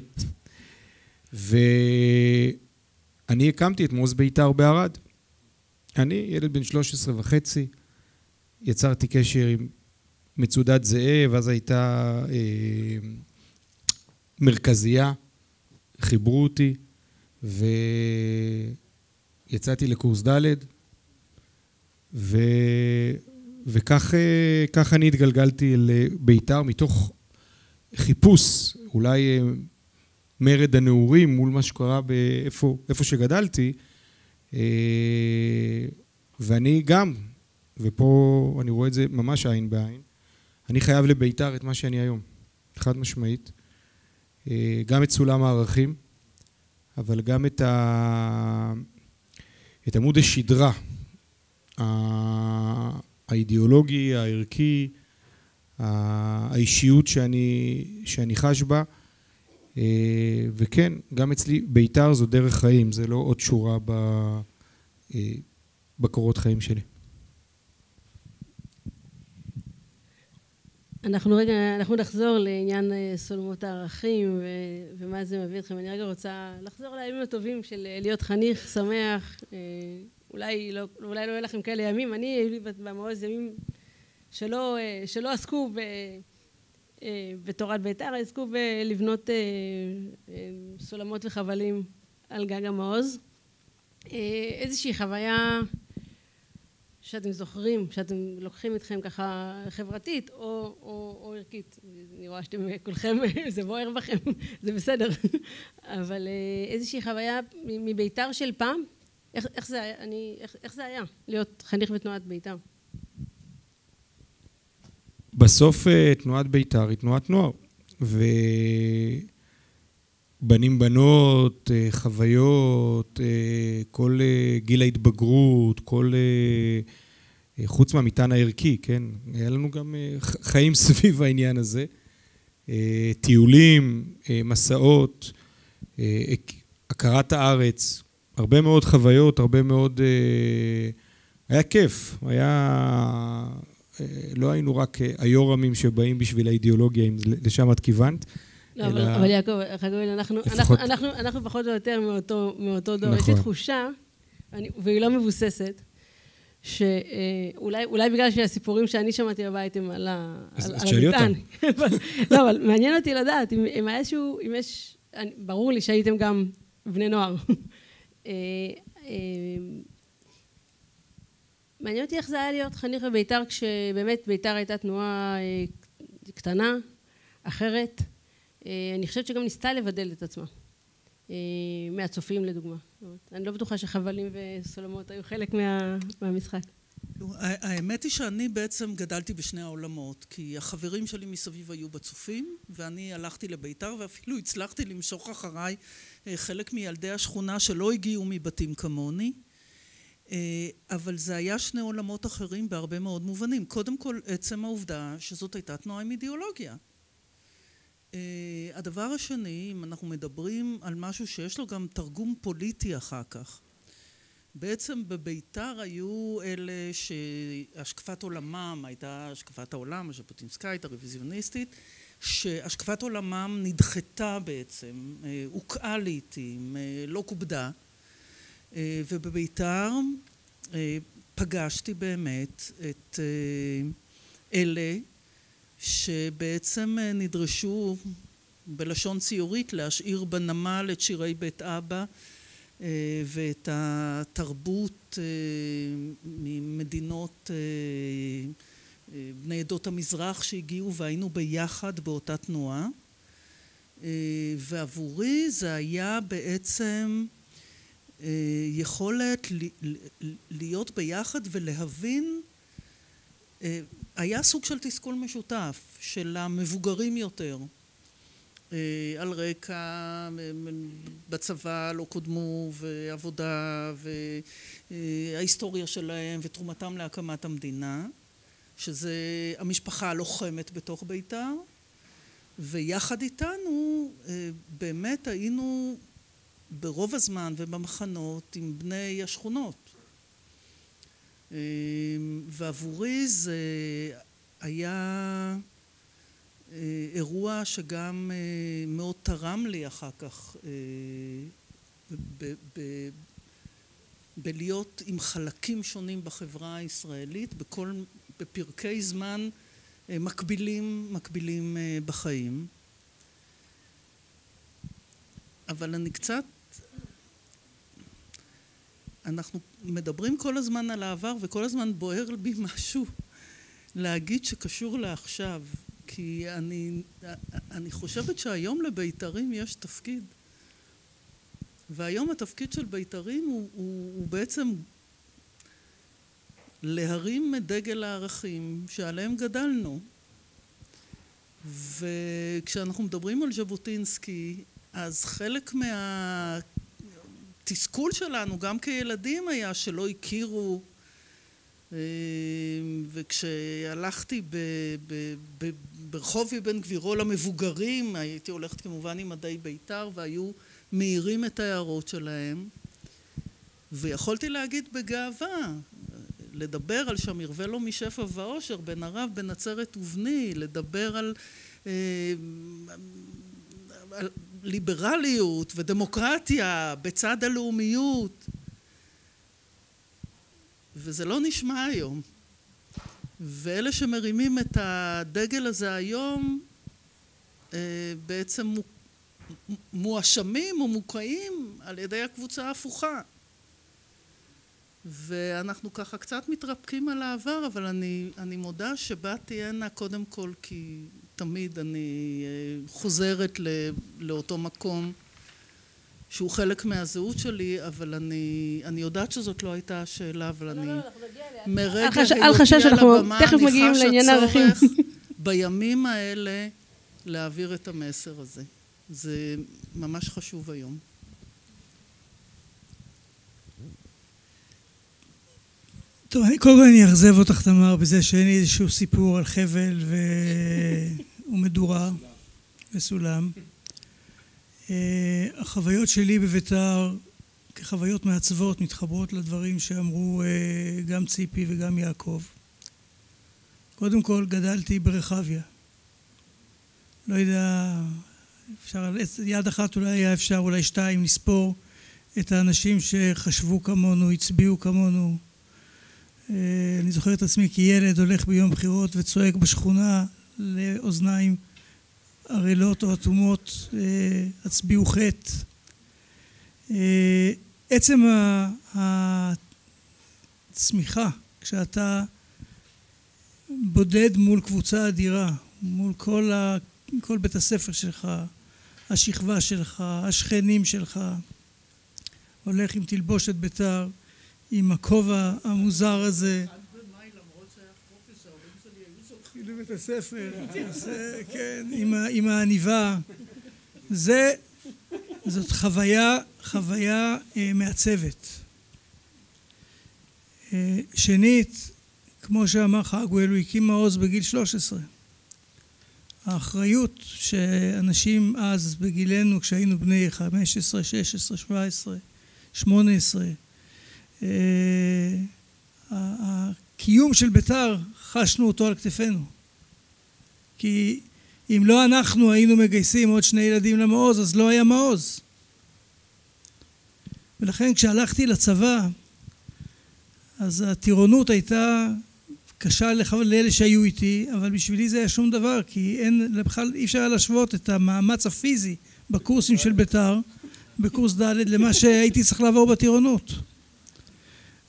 ואני הקמתי את מעוז בית"ר בערד. אני ילד בן 13 וחצי, יצרתי קשר עם מצודת זאב, אז הייתה אה, מרכזייה, חיברו אותי, ויצאתי לקורס ד', ו... וכך אה, אני התגלגלתי לבית"ר מתוך חיפוש, אולי אה, מרד הנעורים מול מה שקרה באיפה, איפה שגדלתי, אה, ואני גם, ופה אני רואה את זה ממש עין בעין, אני חייב לבית"ר את מה שאני היום, חד משמעית. אה, גם את סולם הערכים, אבל גם את, ה... את עמוד השדרה האידיאולוגי, הערכי, האישיות שאני, שאני חש בה, וכן, גם אצלי בית"ר זו דרך חיים, זה לא עוד שורה בקורות חיים שלי. אנחנו רגע, אנחנו נחזור לעניין סולמות הערכים ו, ומה זה מביא אתכם. אני רגע רוצה לחזור לימים הטובים של להיות חניך, שמח, אולי לא, אולי לא יהיה לכם כאלה ימים, אני, היו לי במעוז ימים שלא, שלא עסקו ב, בתורת בית"ר, עסקו בלבנות סולמות וחבלים על גג המעוז. איזושהי חוויה שאתם זוכרים, שאתם לוקחים אתכם ככה חברתית או, או, או ערכית. אני רואה שאתם כולכם, [laughs] זה בוער בכם, [laughs] זה בסדר. [laughs] אבל איזושהי חוויה מבית"ר של פעם, איך, איך, זה, היה, אני, איך, איך זה היה להיות חניך בתנועת בית"ר? בסוף תנועת בית"ר היא תנועת נוער. ובנים בנות, חוויות, כל גיל ההתבגרות, כל... חוץ מהמטען הערכי, כן? היה לנו גם חיים [laughs] סביב העניין הזה. טיולים, מסעות, הכרת הארץ, הרבה מאוד חוויות, הרבה מאוד... היה כיף, היה... לא היינו רק היורמים שבאים בשביל האידיאולוגיה, אם לשם את כיוונת. לא, אבל יעקב, אנחנו פחות או יותר מאותו דור. יש לי תחושה, והיא לא מבוססת, שאולי בגלל שהסיפורים שאני שמעתי בבית הם על המטען. אותם. [laughs] לא, אבל מעניין אותי לדעת, אם היה איזשהו, אם יש... ברור לי שהייתם גם בני נוער. [laughs] מעניין אותי איך זה היה להיות חניך בבית"ר, כשבאמת בית"ר הייתה תנועה קטנה, אחרת. אני חושבת שגם ניסתה לבדל את עצמה. מהצופים לדוגמה. אני לא בטוחה שחבלים וסולמות היו חלק מהמשחק. האמת היא שאני בעצם גדלתי בשני העולמות, כי החברים שלי מסביב היו בצופים, ואני הלכתי לבית"ר, ואפילו הצלחתי למשוך אחריי חלק מילדי השכונה שלא הגיעו מבתים כמוני. אבל זה היה שני עולמות אחרים בהרבה מאוד מובנים. קודם כל, עצם העובדה שזאת הייתה תנועה עם אידיאולוגיה. הדבר השני, אם אנחנו מדברים על משהו שיש לו גם תרגום פוליטי אחר כך, בעצם בבית"ר היו אלה שהשקפת עולמם הייתה השקפת העולם הז'בוטינסקאית, הרוויזיוניסטית, שהשקפת עולמם נדחתה בעצם, הוקעה לעיתים, לא כובדה, ובבית"ר פגשתי באמת את אלה שבעצם נדרשו בלשון ציורית להשאיר בנמל את שירי בית אבא ואת התרבות ממדינות בני עדות המזרח שהגיעו והיינו ביחד באותה תנועה. ועבורי זה היה בעצם יכולת להיות ביחד ולהבין היה סוג של תסכול משותף של המבוגרים יותר על רקע בצבא לא קודמו ועבודה וההיסטוריה שלהם ותרומתם להקמת המדינה שזה המשפחה הלוחמת בתוך בית"ר ויחד איתנו באמת היינו ברוב הזמן ובמחנות עם בני השכונות ועבורי זה היה אירוע שגם מאוד תרם לי אחר כך בלהיות עם חלקים שונים בחברה הישראלית בכל, בפרקי זמן מקבילים, מקבילים בחיים. אבל אני קצת אנחנו מדברים כל הזמן על העבר וכל הזמן בוער בי [laughs] משהו להגיד שקשור לעכשיו כי אני, אני חושבת שהיום לבית"רים יש תפקיד. והיום התפקיד של בית"רים הוא, הוא, הוא בעצם להרים את דגל הערכים שעליהם גדלנו. וכשאנחנו מדברים על ז'בוטינסקי אז חלק מהתסכול שלנו גם כילדים היה שלא הכירו וכשהלכתי ברחוב אבן גבירול למבוגרים, הייתי הולכת כמובן עם מדי בית"ר והיו מעירים את ההערות שלהם ויכולתי להגיד בגאווה לדבר על שמיר ולא משפע ואושר, בן ערב, בנצרת ובני, לדבר על, אה, על ליברליות ודמוקרטיה בצד הלאומיות. וזה לא נשמע היום. ואלה שמרימים את הדגל הזה היום אה, בעצם מואשמים או מוקעים על ידי הקבוצה ההפוכה. ואנחנו ככה קצת מתרפקים על העבר אבל אני, אני מודה שבאתי הנה קודם כל כי תמיד אני אה, חוזרת לאותו מקום שהוא חלק מהזהות שלי, אבל אני, אני יודעת שזאת לא הייתה השאלה, אבל אני... מרגע היותי על הבמה, אני חשה צורך בימים האלה להעביר את המסר הזה. זה ממש חשוב היום. טוב, קודם כל אני אאכזב אותך, תמר, בזה שאין לי איזשהו סיפור על חבל ו... ומדורה וסולם. אה, החוויות שלי בביתר כחוויות מעצבות מתחברות לדברים שאמרו אה, גם ציפי וגם יעקב. קודם כל גדלתי ברחביה. לא יודע, אפשר יד אחת אולי היה אפשר, אולי שתיים, לספור את האנשים שחשבו כמונו, הצביעו כמונו. אה, אני זוכר את עצמי כילד הולך ביום בחירות וצועק בשכונה לאוזניים ערלות או אטומות, אה, הצביעו חטא. אה, עצם הצמיחה, כשאתה בודד מול קבוצה אדירה, מול כל, ה, כל בית הספר שלך, השכבה שלך, השכנים שלך, הולך עם תלבושת בית"ר, עם הכובע המוזר הזה. לבית הספר, כן, עם העניבה. זה, זאת חוויה, חוויה אה, מעצבת. אה, שנית, כמו שאמר חגואל, הוא הקים מעוז בגיל 13. האחריות שאנשים אז בגילנו, כשהיינו בני 15, 16, 17, 18, הקיום של בית"ר, חשנו אותו על כתפינו. כי אם לא אנחנו היינו מגייסים עוד שני ילדים למעוז, אז לא היה מעוז. ולכן כשהלכתי לצבא, אז הטירונות הייתה קשה לאלה שהיו איתי, אבל בשבילי זה היה שום דבר, כי אין, בכלל אי אפשר להשוות את המאמץ הפיזי בקורסים של בית"ר, בקורס ד', למה שהייתי צריך לעבור בטירונות.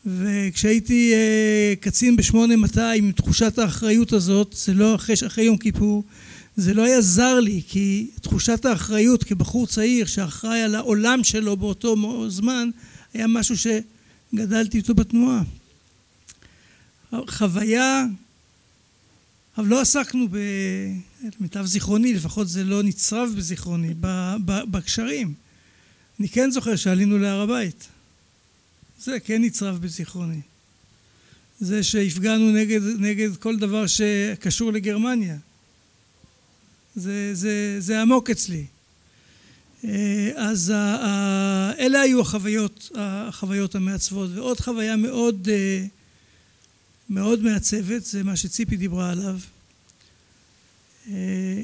וכשהייתי אה, קצין ב-8200 עם תחושת האחריות הזאת, זה לא אחרי, אחרי יום כיפור, זה לא היה זר לי, כי תחושת האחריות כבחור צעיר שאחראי על העולם שלו באותו זמן, היה משהו שגדלתי איתו בתנועה. חוויה, אבל לא עסקנו, למיטב זיכרוני, לפחות זה לא נצרב בזיכרוני, בקשרים. אני כן זוכר שעלינו להר הבית. זה כן נצרב בזיכרוני. זה שהפגענו נגד, נגד כל דבר שקשור לגרמניה. זה, זה, זה עמוק אצלי. אה, אז אלה היו החוויות, החוויות המעצבות. ועוד חוויה מאוד, אה, מאוד מעצבת, זה מה שציפי דיברה עליו. אה,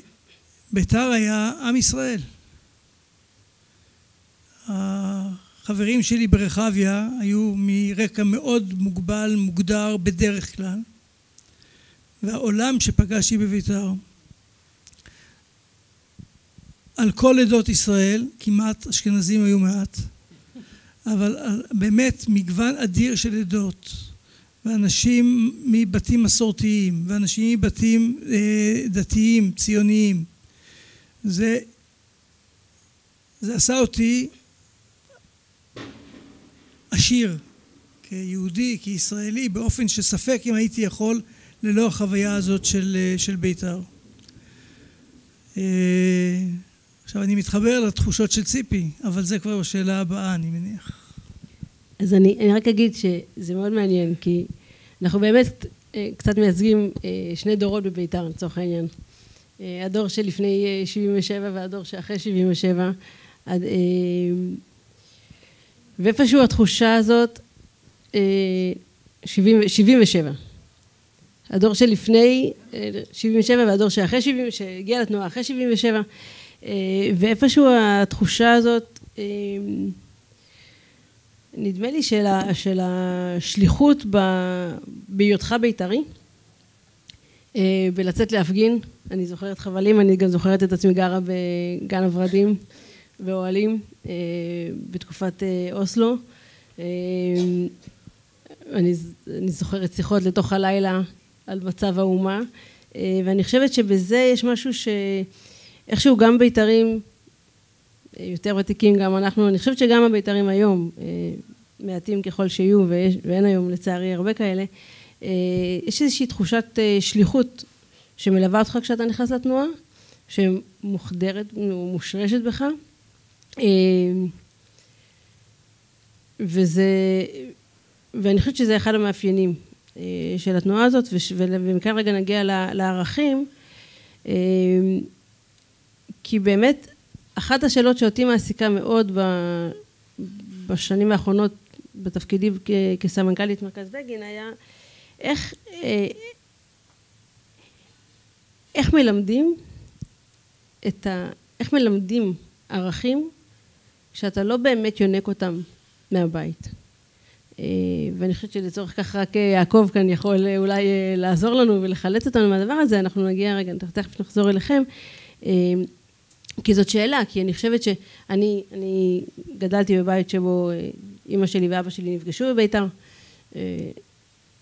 בית"ר היה עם ישראל. חברים שלי ברחביה היו מרקע מאוד מוגבל, מוגדר בדרך כלל, והעולם שפגשתי בבית"ר על כל עדות ישראל, כמעט אשכנזים היו מעט, אבל באמת מגוון אדיר של עדות, ואנשים מבתים מסורתיים, ואנשים מבתים אה, דתיים, ציוניים. זה, זה עשה אותי עשיר, כיהודי, כישראלי, באופן שספק אם הייתי יכול ללא החוויה הזאת של, של בית"ר. אה, עכשיו אני מתחבר לתחושות של ציפי, אבל זה כבר השאלה הבאה אני מניח. אז אני, אני רק אגיד שזה מאוד מעניין, כי אנחנו באמת אה, קצת מייצגים אה, שני דורות בבית"ר לצורך העניין. הדור שלפני 77 והדור שאחרי 77. ואיפשהו התחושה הזאת, 77. הדור שלפני 77 והדור שאחרי 70, שהגיע לתנועה אחרי 77, ואיפשהו התחושה הזאת, נדמה לי של, של השליחות בהיותך בית"רי, בלצאת להפגין, אני זוכרת חבלים, אני גם זוכרת את עצמי גרה בגן הוורדים, באוהלים, בתקופת אוסלו. אני, אני זוכרת שיחות לתוך הלילה על מצב האומה, ואני חושבת שבזה יש משהו שאיכשהו גם בית"רים יותר ותיקים, גם אנחנו, אני חושבת שגם הבית"רים היום, מעטים ככל שיהיו, ואין היום לצערי הרבה כאלה, יש איזושהי תחושת שליחות שמלווה אותך כשאתה נכנס לתנועה, שמוחדרת ומושרשת בך, וזה, ואני חושבת שזה אחד המאפיינים של התנועה הזאת, ומכאן רגע נגיע לערכים, כי באמת אחת השאלות שאותי מעסיקה מאוד בשנים האחרונות בתפקידי כסמנכ"לית מרכז בגין היה איך, איך מלמדים את ה... איך מלמדים ערכים שאתה לא באמת יונק אותם מהבית. ואני חושבת שלצורך כך רק יעקב כאן יכול אולי לעזור לנו ולחלץ אותנו מהדבר הזה, אנחנו נגיע רגע, תכף נחזור אליכם. כי זאת שאלה, כי אני חושבת שאני אני גדלתי בבית שבו אימא שלי ואבא שלי נפגשו בבית"ר,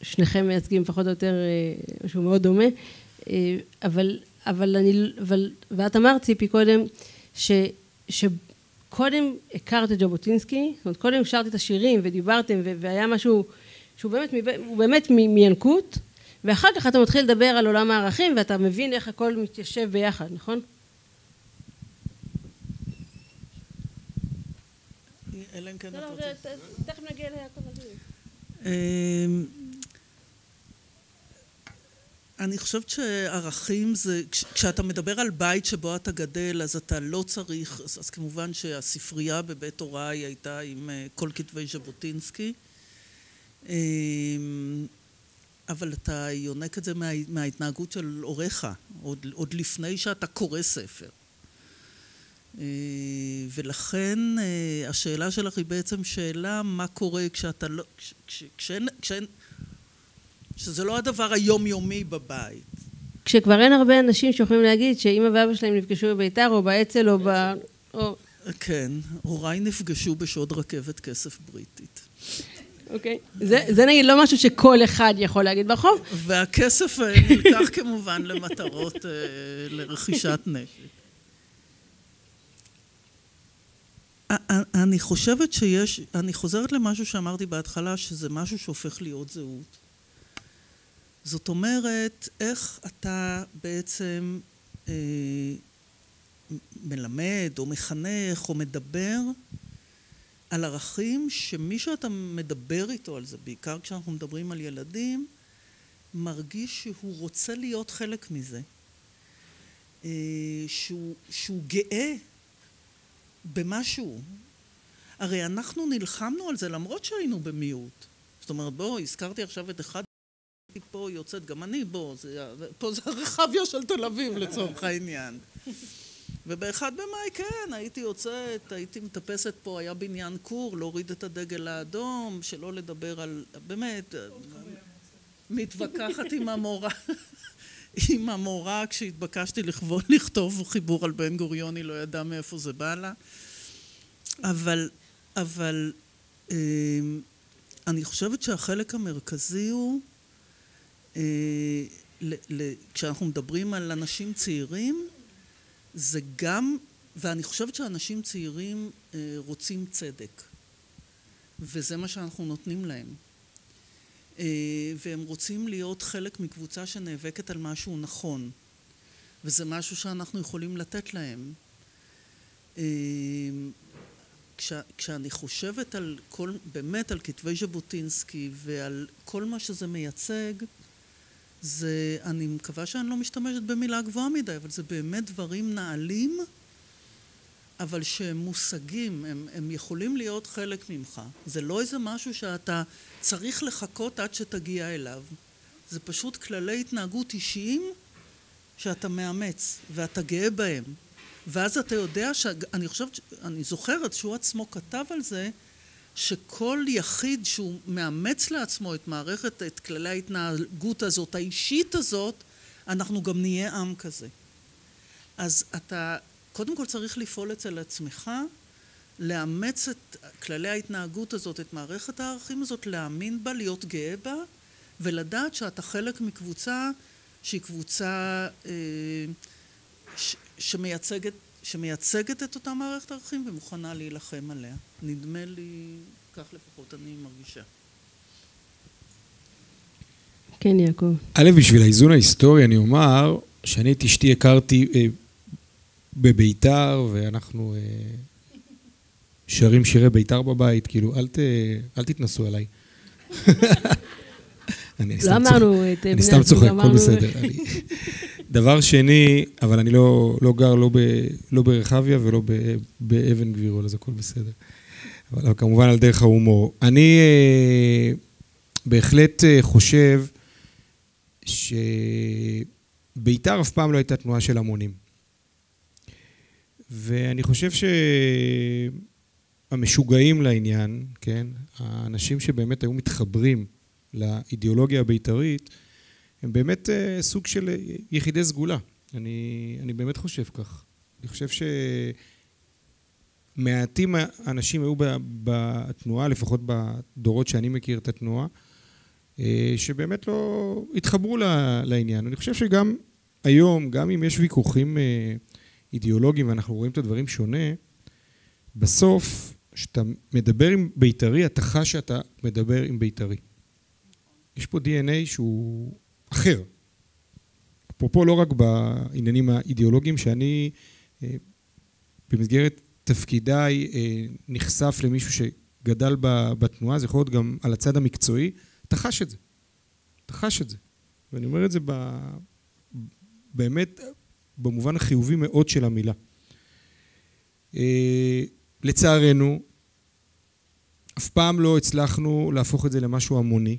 שניכם מייצגים פחות או יותר משהו מאוד דומה, אבל, אבל אני, אבל, ואת אמרת ציפי קודם, ש, שקודם הכרת את ז'בוטינסקי, זאת אומרת קודם שרתי את השירים ודיברתם והיה משהו שהוא באמת, הוא באמת מינקות, ואחר כך אתה מתחיל לדבר על עולם הערכים ואתה מבין איך הכל מתיישב ביחד, נכון? אלא אם כן את רוצה... תכף נגיע ליעקב אני חושבת שערכים זה, כשאתה מדבר על בית שבו אתה גדל אז אתה לא צריך, אז כמובן שהספרייה בבית הוריי הייתה עם כל כתבי ז'בוטינסקי. אבל אתה יונק את זה מההתנהגות של הוריך, עוד לפני שאתה קורא ספר. ולכן השאלה שלך היא בעצם שאלה מה קורה כשאתה לא, כשאין, שזה לא הדבר היומיומי בבית. כשכבר אין הרבה אנשים שיכולים להגיד שאמא ואבא שלהם נפגשו בביתר או באצ"ל או ב... כן, הוריי נפגשו בשוד רכבת כסף בריטית. אוקיי, זה נגיד לא משהו שכל אחד יכול להגיד ברחוב. והכסף נלקח [laughs] כמובן למטרות לרכישת נשק. אני חושבת שיש, אני חוזרת למשהו שאמרתי בהתחלה, שזה משהו שהופך להיות זהות. זאת אומרת, איך אתה בעצם אה, מלמד או מחנך או מדבר על ערכים שמי שאתה מדבר איתו על זה, בעיקר כשאנחנו מדברים על ילדים, מרגיש שהוא רוצה להיות חלק מזה. אה, שהוא, שהוא גאה במשהו. הרי אנחנו נלחמנו על זה למרות שהיינו במיעוט. זאת אומרת, בוא, הזכרתי עכשיו את אחד פה יוצאת, גם אני, בוא, זה, פה זה הרחביה של תל אביב לצורך העניין. ובאחד במאי, כן, הייתי יוצאת, הייתי מטפסת פה, היה בניין כור, להוריד את הדגל האדום, שלא לדבר על, באמת, מתווכחת עם המורה, עם המורה כשהתבקשתי לכתוב חיבור על בן גוריון, היא לא ידעה מאיפה זה בא לה. אבל, אבל אני חושבת שהחלק המרכזי הוא כשאנחנו מדברים על אנשים צעירים זה גם, ואני חושבת שאנשים צעירים רוצים צדק. וזה מה שאנחנו נותנים להם. והם רוצים להיות חלק מקבוצה שנאבקת על משהו נכון. וזה משהו שאנחנו יכולים לתת להם. כשאני חושבת על כל, באמת על כתבי ז'בוטינסקי ועל כל מה שזה מייצג זה, אני מקווה שאני לא משתמשת במילה גבוהה מדי, אבל זה באמת דברים נעלים, אבל שהם מושגים, הם, הם יכולים להיות חלק ממך. זה לא איזה משהו שאתה צריך לחכות עד שתגיע אליו. זה פשוט כללי התנהגות אישיים שאתה מאמץ, ואתה גאה בהם. ואז אתה יודע, ש... אני חושבת, אני זוכרת שהוא עצמו כתב על זה, שכל יחיד שהוא מאמץ לעצמו את מערכת, את כללי ההתנהגות הזאת, האישית הזאת, אנחנו גם נהיה עם כזה. אז אתה קודם כל צריך לפעול אצל עצמך, לאמץ את כללי ההתנהגות הזאת, את מערכת הערכים הזאת, להאמין בה, להיות גאה בה, ולדעת שאתה חלק מקבוצה שהיא קבוצה אה, ש, שמייצגת, שמייצגת את אותה מערכת ערכים ומוכנה להילחם עליה. נדמה לי, כך לפחות אני מרגישה. כן, יעקב. א', בשביל האיזון ההיסטורי אני אומר שאני את אשתי הכרתי אה, בביתר, ואנחנו אה, שרים שירי ביתר בבית, כאילו, אל, ת, אל תתנסו עליי. [laughs] אני לא אמרנו את בני אני סתם צוחק, הכל בסדר. דבר שני, אבל אני לא, לא גר לא, ב, לא ברחביה ולא ב, באבן גבירול, אז הכל בסדר. אבל כמובן על דרך ההומור. אני אה, בהחלט אה, חושב שביתר אף פעם לא הייתה תנועה של המונים. ואני חושב שהמשוגעים לעניין, כן, האנשים שבאמת היו מתחברים לאידיאולוגיה הבית"רית, הם באמת uh, סוג של יחידי סגולה. אני, אני באמת חושב כך. אני חושב שמעטים אנשים היו בתנועה, לפחות בדורות שאני מכיר את התנועה, אה, שבאמת לא התחברו לעניין. אני חושב שגם היום, גם אם יש ויכוחים אה, אידיאולוגיים ואנחנו רואים את הדברים שונה, בסוף, כשאתה מדבר עם בית"רי, אתה חש שאתה מדבר עם בית"רי. יש פה DNA שהוא אחר. אפרופו לא רק בעניינים האידיאולוגיים, שאני אה, במסגרת תפקידיי אה, נחשף למישהו שגדל בתנועה, זה יכול להיות גם על הצד המקצועי, אתה חש את זה. אתה חש את זה. ואני אומר את זה ב... באמת במובן החיובי מאוד של המילה. אה, לצערנו, אף פעם לא הצלחנו להפוך את זה למשהו המוני.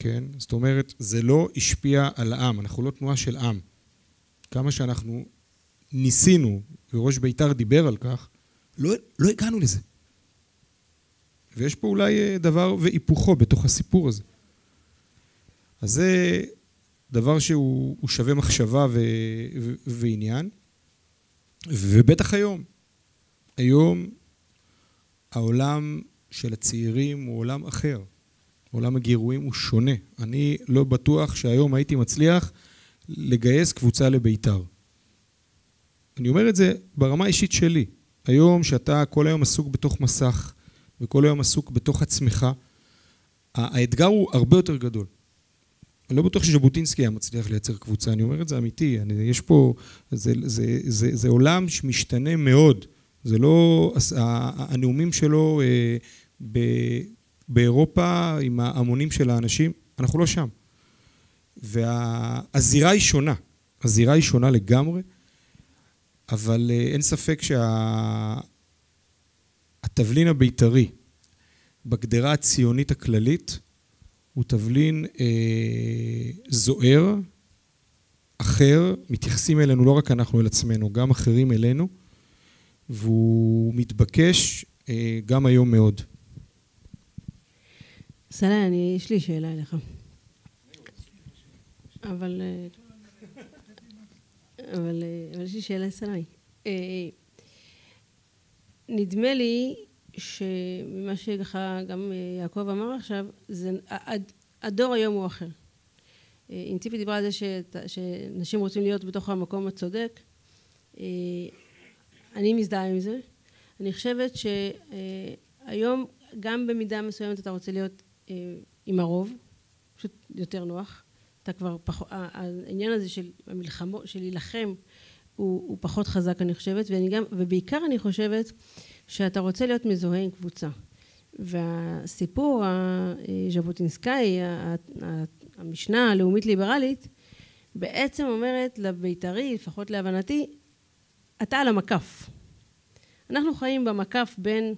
כן? זאת אומרת, זה לא השפיע על העם, אנחנו לא תנועה של עם. כמה שאנחנו ניסינו, וראש בית"ר דיבר על כך, לא, לא הגענו לזה. ויש פה אולי אה, דבר והיפוכו בתוך הסיפור הזה. אז זה דבר שהוא שווה מחשבה ו, ו, ועניין, ובטח היום. היום העולם של הצעירים הוא עולם אחר. עולם הגירויים הוא שונה. אני לא בטוח שהיום הייתי מצליח לגייס קבוצה לבית"ר. אני אומר את זה ברמה האישית שלי. היום שאתה כל היום עסוק בתוך מסך וכל היום עסוק בתוך עצמך, האתגר הוא הרבה יותר גדול. אני לא בטוח שז'בוטינסקי היה מצליח לייצר קבוצה, אני אומר את זה אמיתי. אני, יש פה, זה, זה, זה, זה עולם שמשתנה מאוד. זה לא, הנאומים שלו אה, ב, באירופה עם ההמונים של האנשים, אנחנו לא שם. והזירה היא שונה, הזירה היא שונה לגמרי, אבל אה, אין ספק שהתבלין שה... הבית"רי בגדרה הציונית הכללית הוא תבלין אה, זוהר, אחר, מתייחסים אלינו לא רק אנחנו אל עצמנו, גם אחרים אלינו, והוא מתבקש אה, גם היום מאוד. סלע, אני, יש לי שאלה אליך. אבל... אה, אבל, אה, אבל יש לי שאלה לסלעי. אה, נדמה לי שממה שככה גם יעקב אמר עכשיו, זה, הדור היום הוא אחר. אם ציפי דיברה על זה שנשים רוצים להיות בתוך המקום הצודק, אני מזדהה עם זה. אני חושבת שהיום גם במידה מסוימת אתה רוצה להיות עם הרוב, פשוט יותר נוח. אתה כבר פחות, העניין הזה של המלחמות, של להילחם, הוא, הוא פחות חזק אני חושבת, ואני גם, ובעיקר אני חושבת שאתה רוצה להיות מזוהה עם קבוצה. והסיפור הז'בוטינסקאי, המשנה הלאומית ליברלית בעצם אומרת לבית"רי, לפחות להבנתי, אתה על המקף. אנחנו חיים במקף בין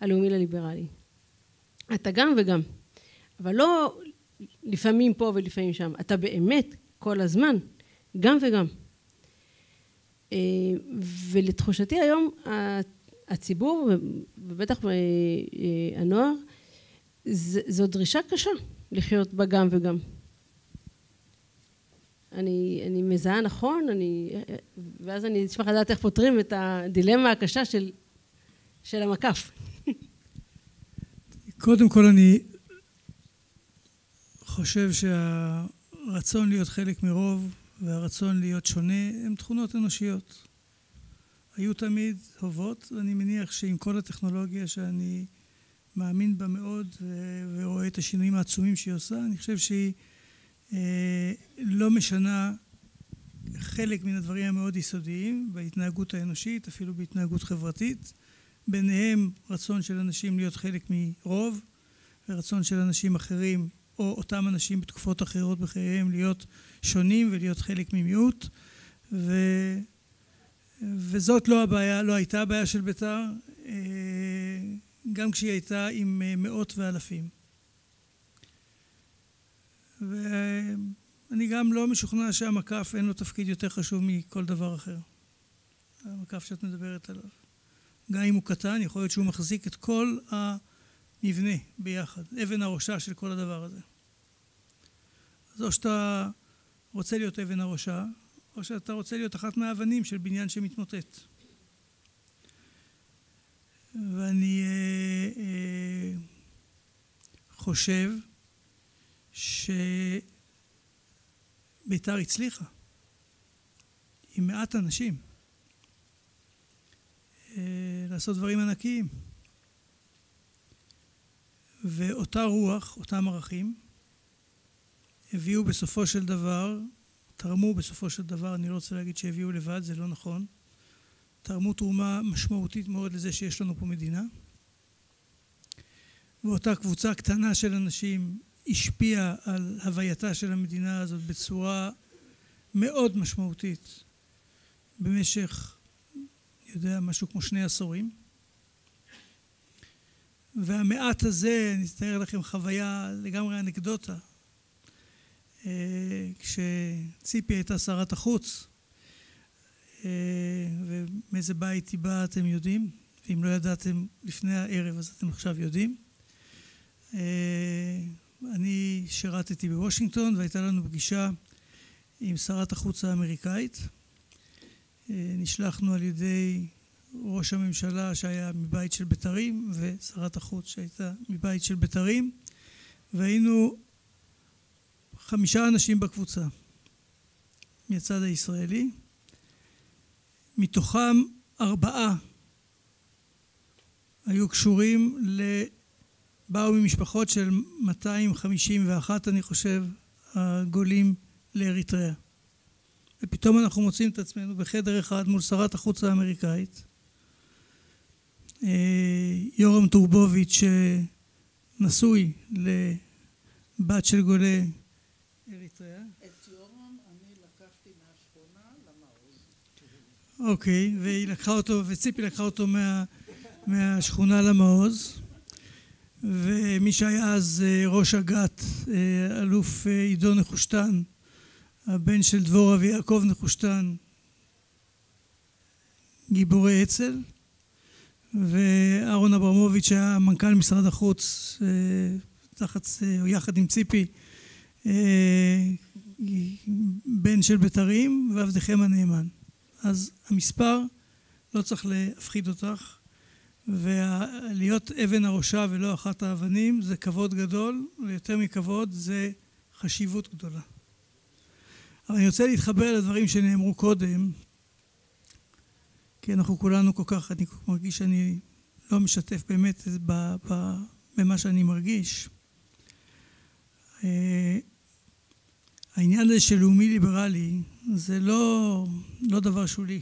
הלאומי לליברלי. אתה גם וגם. אבל לא לפעמים פה ולפעמים שם. אתה באמת כל הזמן גם וגם. אה, ולתחושתי היום הציבור ובטח אה, אה, הנוער זו דרישה קשה לחיות בגם וגם. אני, אני מזהה נכון, אני, ואז אני אשמח לדעת איך פותרים את הדילמה הקשה של, של המקף. [laughs] קודם כל אני חושב שהרצון להיות חלק מרוב והרצון להיות שונה הם תכונות אנושיות. היו תמיד טובות, ואני מניח שעם כל הטכנולוגיה שאני מאמין בה מאוד ורואה את השינויים העצומים שהיא עושה, אני חושב שהיא אה, לא משנה חלק מן הדברים המאוד יסודיים בהתנהגות האנושית, אפילו בהתנהגות חברתית, ביניהם רצון של אנשים להיות חלק מרוב ורצון של אנשים אחרים או אותם אנשים בתקופות אחרות בחייהם להיות שונים ולהיות חלק ממיעוט. ו... וזאת לא הבעיה, לא הייתה הבעיה של בית"ר אה, גם כשהיא הייתה עם אה, מאות ואלפים. ואני גם לא משוכנע שהמקף אין לו תפקיד יותר חשוב מכל דבר אחר. המקף שאת מדברת עליו. גם אם הוא קטן יכול להיות שהוא מחזיק את כל המבנה ביחד אבן הראשה של כל הדבר הזה. אז או שאתה רוצה להיות אבן הראשה או שאתה רוצה להיות אחת מהאבנים של בניין שמתמוטט. ואני אה, אה, חושב שבית"ר הצליחה עם מעט אנשים אה, לעשות דברים ענקיים ואותה רוח, אותם ערכים הביאו בסופו של דבר, תרמו בסופו של דבר, אני לא רוצה להגיד שהביאו לבד, זה לא נכון, תרמו תרומה משמעותית מאוד לזה שיש לנו פה מדינה ואותה קבוצה קטנה של אנשים השפיעה על הווייתה של המדינה הזאת בצורה מאוד משמעותית במשך, יודע, משהו כמו שני עשורים. והמעט הזה, אני אתאר לכם חוויה לגמרי אנקדוטה. אה, כשציפי הייתה שרת החוץ, אה, ומאיזה בית היא באה אתם יודעים, ואם לא ידעתם לפני הערב אז אתם עכשיו יודעים. אה, אני שירתתי בוושינגטון והייתה לנו פגישה עם שרת החוץ האמריקאית. נשלחנו על ידי ראש הממשלה שהיה מבית של בית"רים ושרת החוץ שהייתה מבית של בית"רים והיינו חמישה אנשים בקבוצה מהצד הישראלי. מתוכם ארבעה היו קשורים באו ממשפחות של 251 אני חושב הגולים לאריתריאה. ופתאום אנחנו מוצאים את עצמנו בחדר אחד מול שרת החוץ האמריקאית יורם טורבוביץ' נשוי לבת של גולי אריתריאה. את יורם אני לקחתי מהשכונה למעוז. אוקיי, והיא לקחה אותו, וציפי לקחה אותו מה, מהשכונה למעוז. ומי שהיה אז אה, ראש אג"ת, אה, אלוף אה, עידו נחושתן, הבן של דבורה ויעקב נחושתן, גיבורי אצ"ל, ואהרון אברמוביץ' היה מנכ"ל משרד החוץ תחת, או יחד עם ציפי, בן של בית"רים ועבדכם הנאמן. אז המספר לא צריך להפחיד אותך ולהיות אבן הראשה ולא אחת האבנים זה כבוד גדול ויותר מכבוד זה חשיבות גדולה. אבל אני רוצה להתחבר לדברים שנאמרו קודם כי אנחנו כולנו כל כך, אני מרגיש שאני לא משתף באמת במה שאני מרגיש. אה, העניין הזה של לאומי ליברלי זה לא, לא דבר שולי.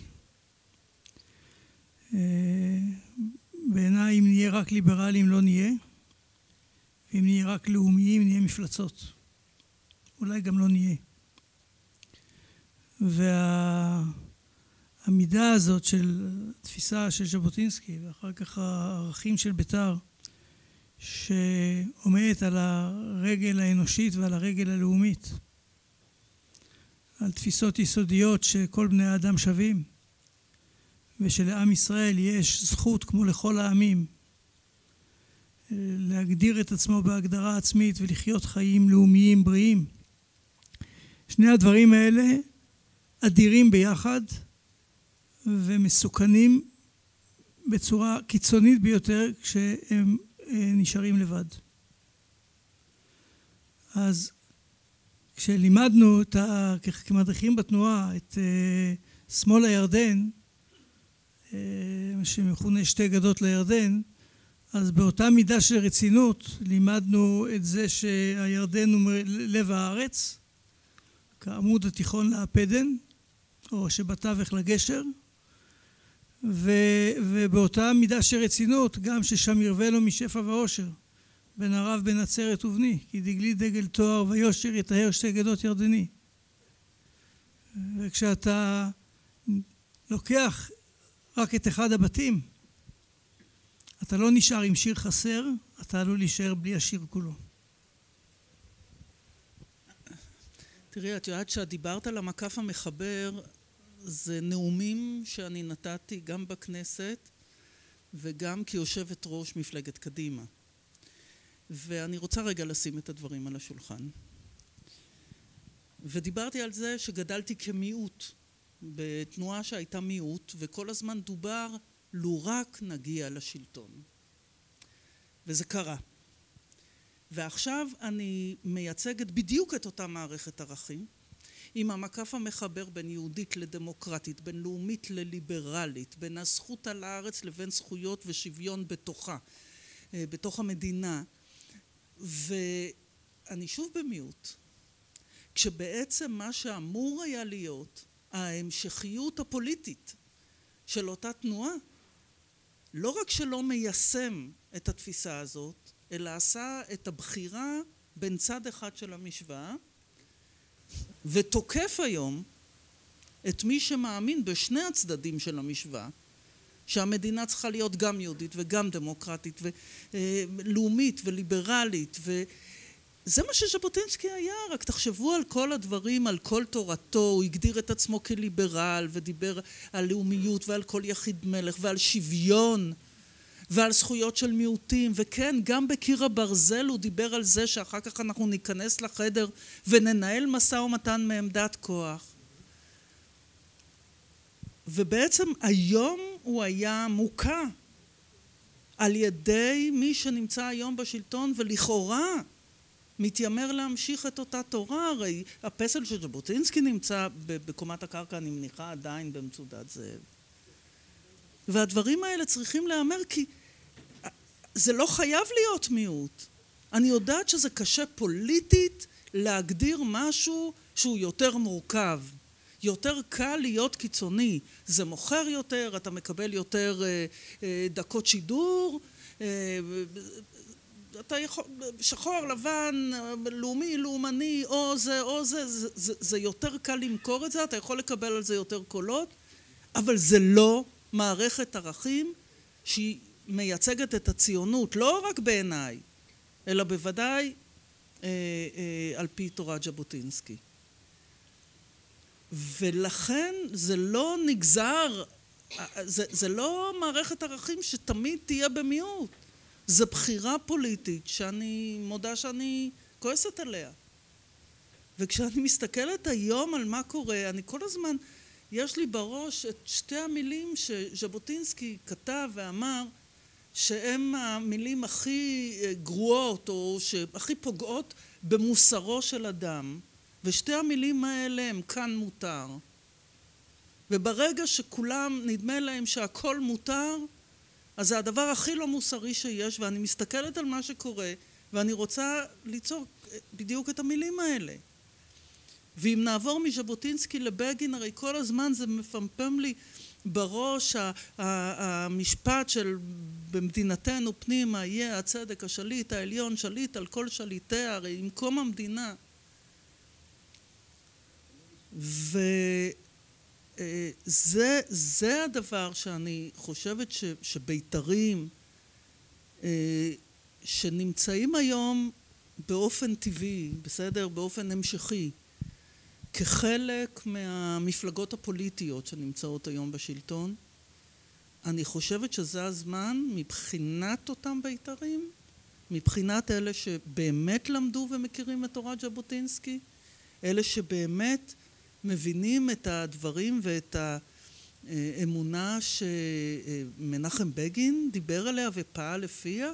אה, בעיניי אם נהיה רק ליברליים לא נהיה, ואם נהיה רק לאומיים נהיה מפלצות. אולי גם לא נהיה. והעמידה הזאת של תפיסה של ז'בוטינסקי ואחר כך הערכים של בית"ר שעומדת על הרגל האנושית ועל הרגל הלאומית על תפיסות יסודיות שכל בני האדם שווים ושלעם ישראל יש זכות כמו לכל העמים להגדיר את עצמו בהגדרה עצמית ולחיות חיים לאומיים בריאים. שני הדברים האלה אדירים ביחד ומסוכנים בצורה קיצונית ביותר כשהם נשארים לבד. אז כשלימדנו את ה... כמדריכים בתנועה את שמאל הירדן, מה שמכונה שתי גדות לירדן, אז באותה מידה של רצינות לימדנו את זה שהירדן הוא לב הארץ, כעמוד התיכון לאפדן, או שבתווך לגשר, ו, ובאותה מידה של רצינות גם ששם ירווה לו משפע ואושר, בין הרב בנצרת ובני, כי דגלי דגל תואר ויושר יטהר שתי גדות ירדני. וכשאתה לוקח רק את אחד הבתים, אתה לא נשאר עם שיר חסר, אתה עלול להישאר בלי השיר כולו. תראי, את יודעת שאת דיברת על המקף המחבר, זה נאומים שאני נתתי גם בכנסת וגם כיושבת ראש מפלגת קדימה. ואני רוצה רגע לשים את הדברים על השולחן. ודיברתי על זה שגדלתי כמיעוט, בתנועה שהייתה מיעוט, וכל הזמן דובר לו רק נגיע לשלטון. וזה קרה. ועכשיו אני מייצגת בדיוק את אותה מערכת ערכים, עם המקף המחבר בין יהודית לדמוקרטית, בין לאומית לליברלית, בין הזכות על הארץ לבין זכויות ושוויון בתוכה, בתוך המדינה. ואני שוב במיעוט. כשבעצם מה שאמור היה להיות ההמשכיות הפוליטית של אותה תנועה לא רק שלא מיישם את התפיסה הזאת, אלא עשה את הבחירה בין צד אחד של המשוואה ותוקף היום את מי שמאמין בשני הצדדים של המשוואה שהמדינה צריכה להיות גם יהודית וגם דמוקרטית ולאומית וליברלית וזה מה שז'בוטינסקי היה, רק תחשבו על כל הדברים, על כל תורתו, הוא הגדיר את עצמו כליברל ודיבר על לאומיות ועל כל יחיד מלך ועל שוויון ועל זכויות של מיעוטים, וכן, גם בקיר הברזל הוא דיבר על זה שאחר כך אנחנו ניכנס לחדר וננהל משא ומתן מעמדת כוח. ובעצם היום הוא היה מוכה על ידי מי שנמצא היום בשלטון ולכאורה מתיימר להמשיך את אותה תורה, הרי הפסל של ז'בוטינסקי נמצא בקומת הקרקע, אני מניחה, עדיין במצודת זאב. והדברים האלה צריכים להיאמר כי זה לא חייב להיות מיעוט. אני יודעת שזה קשה פוליטית להגדיר משהו שהוא יותר מורכב. יותר קל להיות קיצוני. זה מוכר יותר, אתה מקבל יותר דקות שידור, אתה יכול, שחור, לבן, לאומי, לאומני, או זה, או זה, זה, זה, זה יותר קל למכור את זה, אתה יכול לקבל על זה יותר קולות, אבל זה לא מערכת ערכים שהיא מייצגת את הציונות, לא רק בעיניי, אלא בוודאי אה, אה, על פי תורת ז'בוטינסקי. ולכן זה לא נגזר, זה, זה לא מערכת ערכים שתמיד תהיה במיעוט. זו בחירה פוליטית שאני מודה שאני כועסת עליה. וכשאני מסתכלת היום על מה קורה, אני כל הזמן, יש לי בראש את שתי המילים שז'בוטינסקי כתב ואמר שהן המילים הכי גרועות או שהכי פוגעות במוסרו של אדם ושתי המילים האלה הם כאן מותר וברגע שכולם נדמה להם שהכל מותר אז זה הדבר הכי לא מוסרי שיש ואני מסתכלת על מה שקורה ואני רוצה ליצור בדיוק את המילים האלה. ואם נעבור מז'בוטינסקי לבגין הרי כל הזמן זה מפמפם לי בראש המשפט של במדינתנו פנימה יהיה הצדק השליט העליון שליט על כל שליטיה הרי עם קום המדינה וזה הדבר שאני חושבת ש, שבית"רים שנמצאים היום באופן טבעי, בסדר? באופן המשכי, כחלק מהמפלגות הפוליטיות שנמצאות היום בשלטון, אני חושבת שזה הזמן מבחינת אותם בית"רים, מבחינת אלה שבאמת למדו ומכירים את תורת ז'בוטינסקי, אלה שבאמת מבינים את הדברים ואת האמונה שמנחם בגין דיבר עליה ופעל לפיה,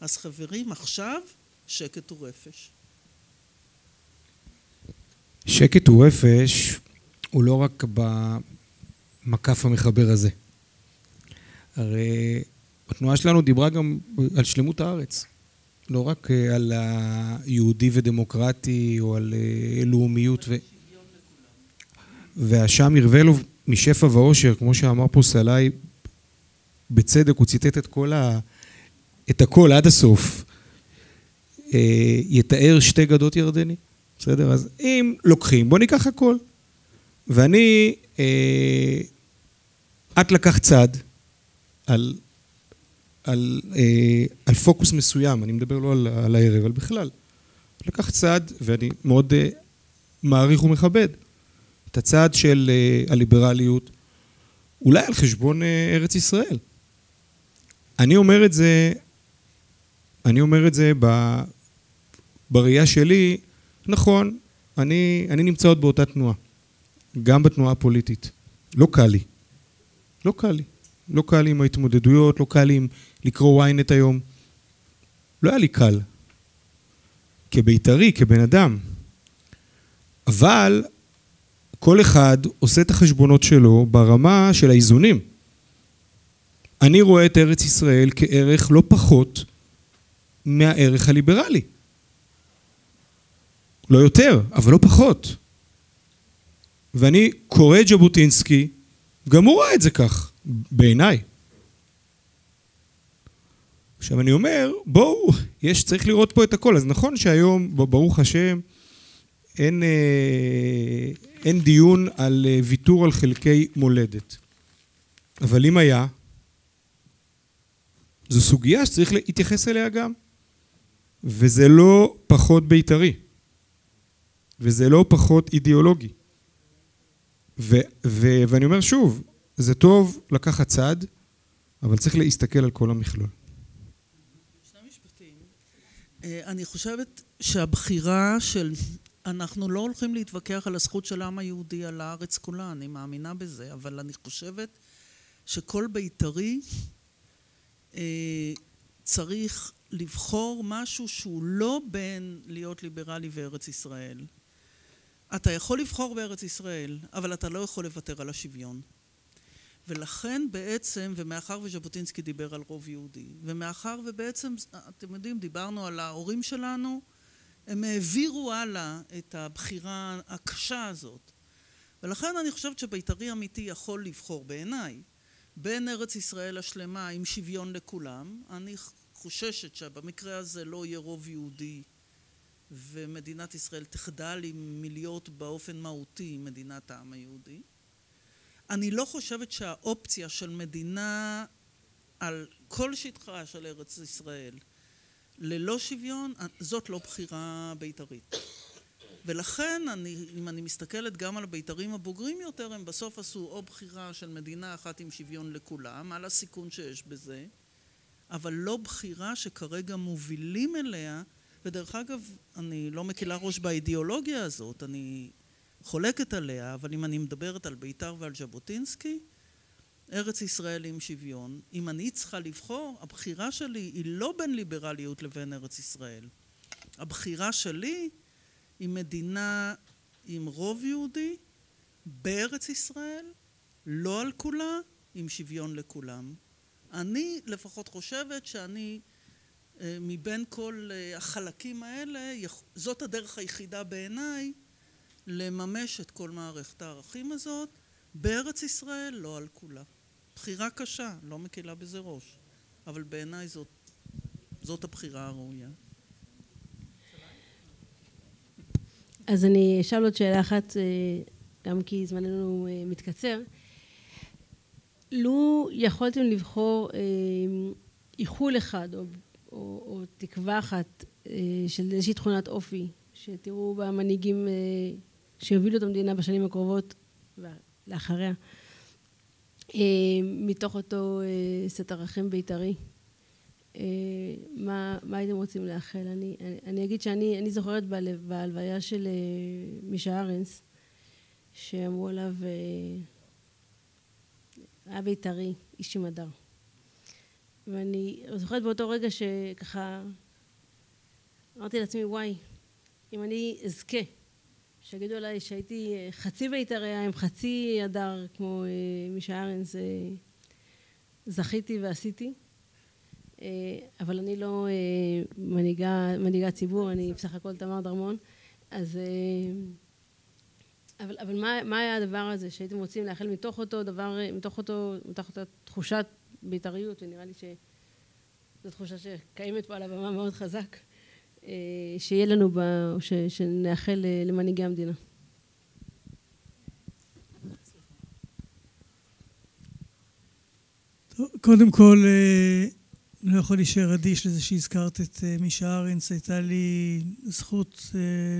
אז חברים, עכשיו שקט ורפש. שקט ורפש הוא לא רק במקף המחבר הזה. הרי התנועה שלנו דיברה גם על שלמות הארץ. לא רק על היהודי ודמוקרטי או על לאומיות ו... והשם ירווה לו משפע ואושר, כמו שאמר פה סלאי, בצדק, הוא ציטט את כל ה... את הכל עד הסוף. יתאר שתי גדות ירדני, בסדר? אז אם לוקחים, בוא ניקח הכל. ואני, את לקחת צד על, על, על פוקוס מסוים, אני מדבר לא על, על הערב, אבל בכלל. לקחת צד, ואני מאוד מעריך ומכבד, את הצד של הליברליות, אולי על חשבון ארץ ישראל. אני אומר את זה, אני אומר את זה ב, בראייה שלי, נכון, אני, אני נמצא עוד באותה תנועה, גם בתנועה הפוליטית. לא קל לי. לא קל לי. לא קל לי עם ההתמודדויות, לא קל לי עם לקרוא ynet היום. לא היה לי קל. כבית"רי, כבן אדם. אבל כל אחד עושה את החשבונות שלו ברמה של האיזונים. אני רואה את ארץ ישראל כערך לא פחות מהערך הליברלי. לא יותר, אבל לא פחות. ואני קורא את ז'בוטינסקי, גם הוא ראה את זה כך, בעיניי. עכשיו אני אומר, בואו, יש, צריך לראות פה את הכל. אז נכון שהיום, ברוך השם, אין, אה, אין דיון על אה, ויתור על חלקי מולדת. אבל אם היה, זו סוגיה שצריך להתייחס אליה גם. וזה לא פחות בית"רי. וזה לא פחות אידיאולוגי. ו, ו, ואני אומר שוב, זה טוב לקחת צד, אבל צריך להסתכל על כל המכלול. משפטים. אני חושבת שהבחירה של... אנחנו לא הולכים להתווכח על הזכות של העם היהודי על הארץ כולה, אני מאמינה בזה, אבל אני חושבת שכל בית"רי צריך לבחור משהו שהוא לא בין להיות ליברלי וארץ ישראל. אתה יכול לבחור בארץ ישראל, אבל אתה לא יכול לוותר על השוויון. ולכן בעצם, ומאחר וז'בוטינסקי דיבר על רוב יהודי, ומאחר ובעצם, אתם יודעים, דיברנו על ההורים שלנו, הם העבירו הלאה את הבחירה הקשה הזאת. ולכן אני חושבת שבית"רי אמיתי יכול לבחור בעיניי בין ארץ ישראל השלמה עם שוויון לכולם. אני חוששת שבמקרה הזה לא יהיה רוב יהודי ומדינת ישראל תחדל מלהיות באופן מהותי מדינת העם היהודי. אני לא חושבת שהאופציה של מדינה על כל שטחה של ארץ ישראל ללא שוויון, זאת לא בחירה בית"רית. ולכן, אני, אם אני מסתכלת גם על הבית"רים הבוגרים יותר, הם בסוף עשו או בחירה של מדינה אחת עם שוויון לכולם, על הסיכון שיש בזה, אבל לא בחירה שכרגע מובילים אליה, ודרך אגב, אני לא מקלה ראש באידיאולוגיה הזאת, אני חולקת עליה, אבל אם אני מדברת על בית"ר ועל ז'בוטינסקי, ארץ ישראל עם שוויון. אם אני צריכה לבחור, הבחירה שלי היא לא בין ליברליות לבין ארץ ישראל. הבחירה שלי היא מדינה עם רוב יהודי בארץ ישראל, לא על כולה, עם שוויון לכולם. אני לפחות חושבת שאני מבין כל החלקים האלה, זאת הדרך היחידה בעיניי לממש את כל מערכת הערכים הזאת בארץ ישראל, לא על כולה. בחירה קשה, לא מקלה בזה ראש, אבל בעיניי זאת, זאת הבחירה הראויה. אז אני אשאל עוד שאלה אחת גם כי זמננו מתקצר. לו יכולתם לבחור איחול אחד או, או, או תקווה אחת של איזושהי תכונת אופי שתראו במנהיגים שיובילו את המדינה בשנים הקרובות ולאחריה מתוך אותו סט ערכים בית"רי מה, מה הייתם רוצים לאחל? אני, אני, אני אגיד שאני זוכרת בהלוויה של מישה ארנס שאמרו עליו היה בית"רי, איש עם הדר. ואני זוכרת באותו רגע שככה אמרתי לעצמי וואי אם אני אזכה שיגידו עליי שהייתי חצי בית"ריה עם חצי הדר כמו מישה ארנס זכיתי ועשיתי אבל אני לא מנהיגה, מנהיגת ציבור אני בסך הכל תמר דרמון. אז אבל, אבל מה, מה היה הדבר הזה שהייתם רוצים לאחל מתוך אותו דבר, מתוך אותו, מתוך אותה תחושת בית"ריות ונראה לי שזו תחושה שקיימת פה על הבמה מאוד חזק שיהיה לנו בה, ש, שנאחל למנהיגי המדינה. קודם כל לא יכול להישאר אדיש לזה שהזכרת את מישה ארנס, הייתה לי זכות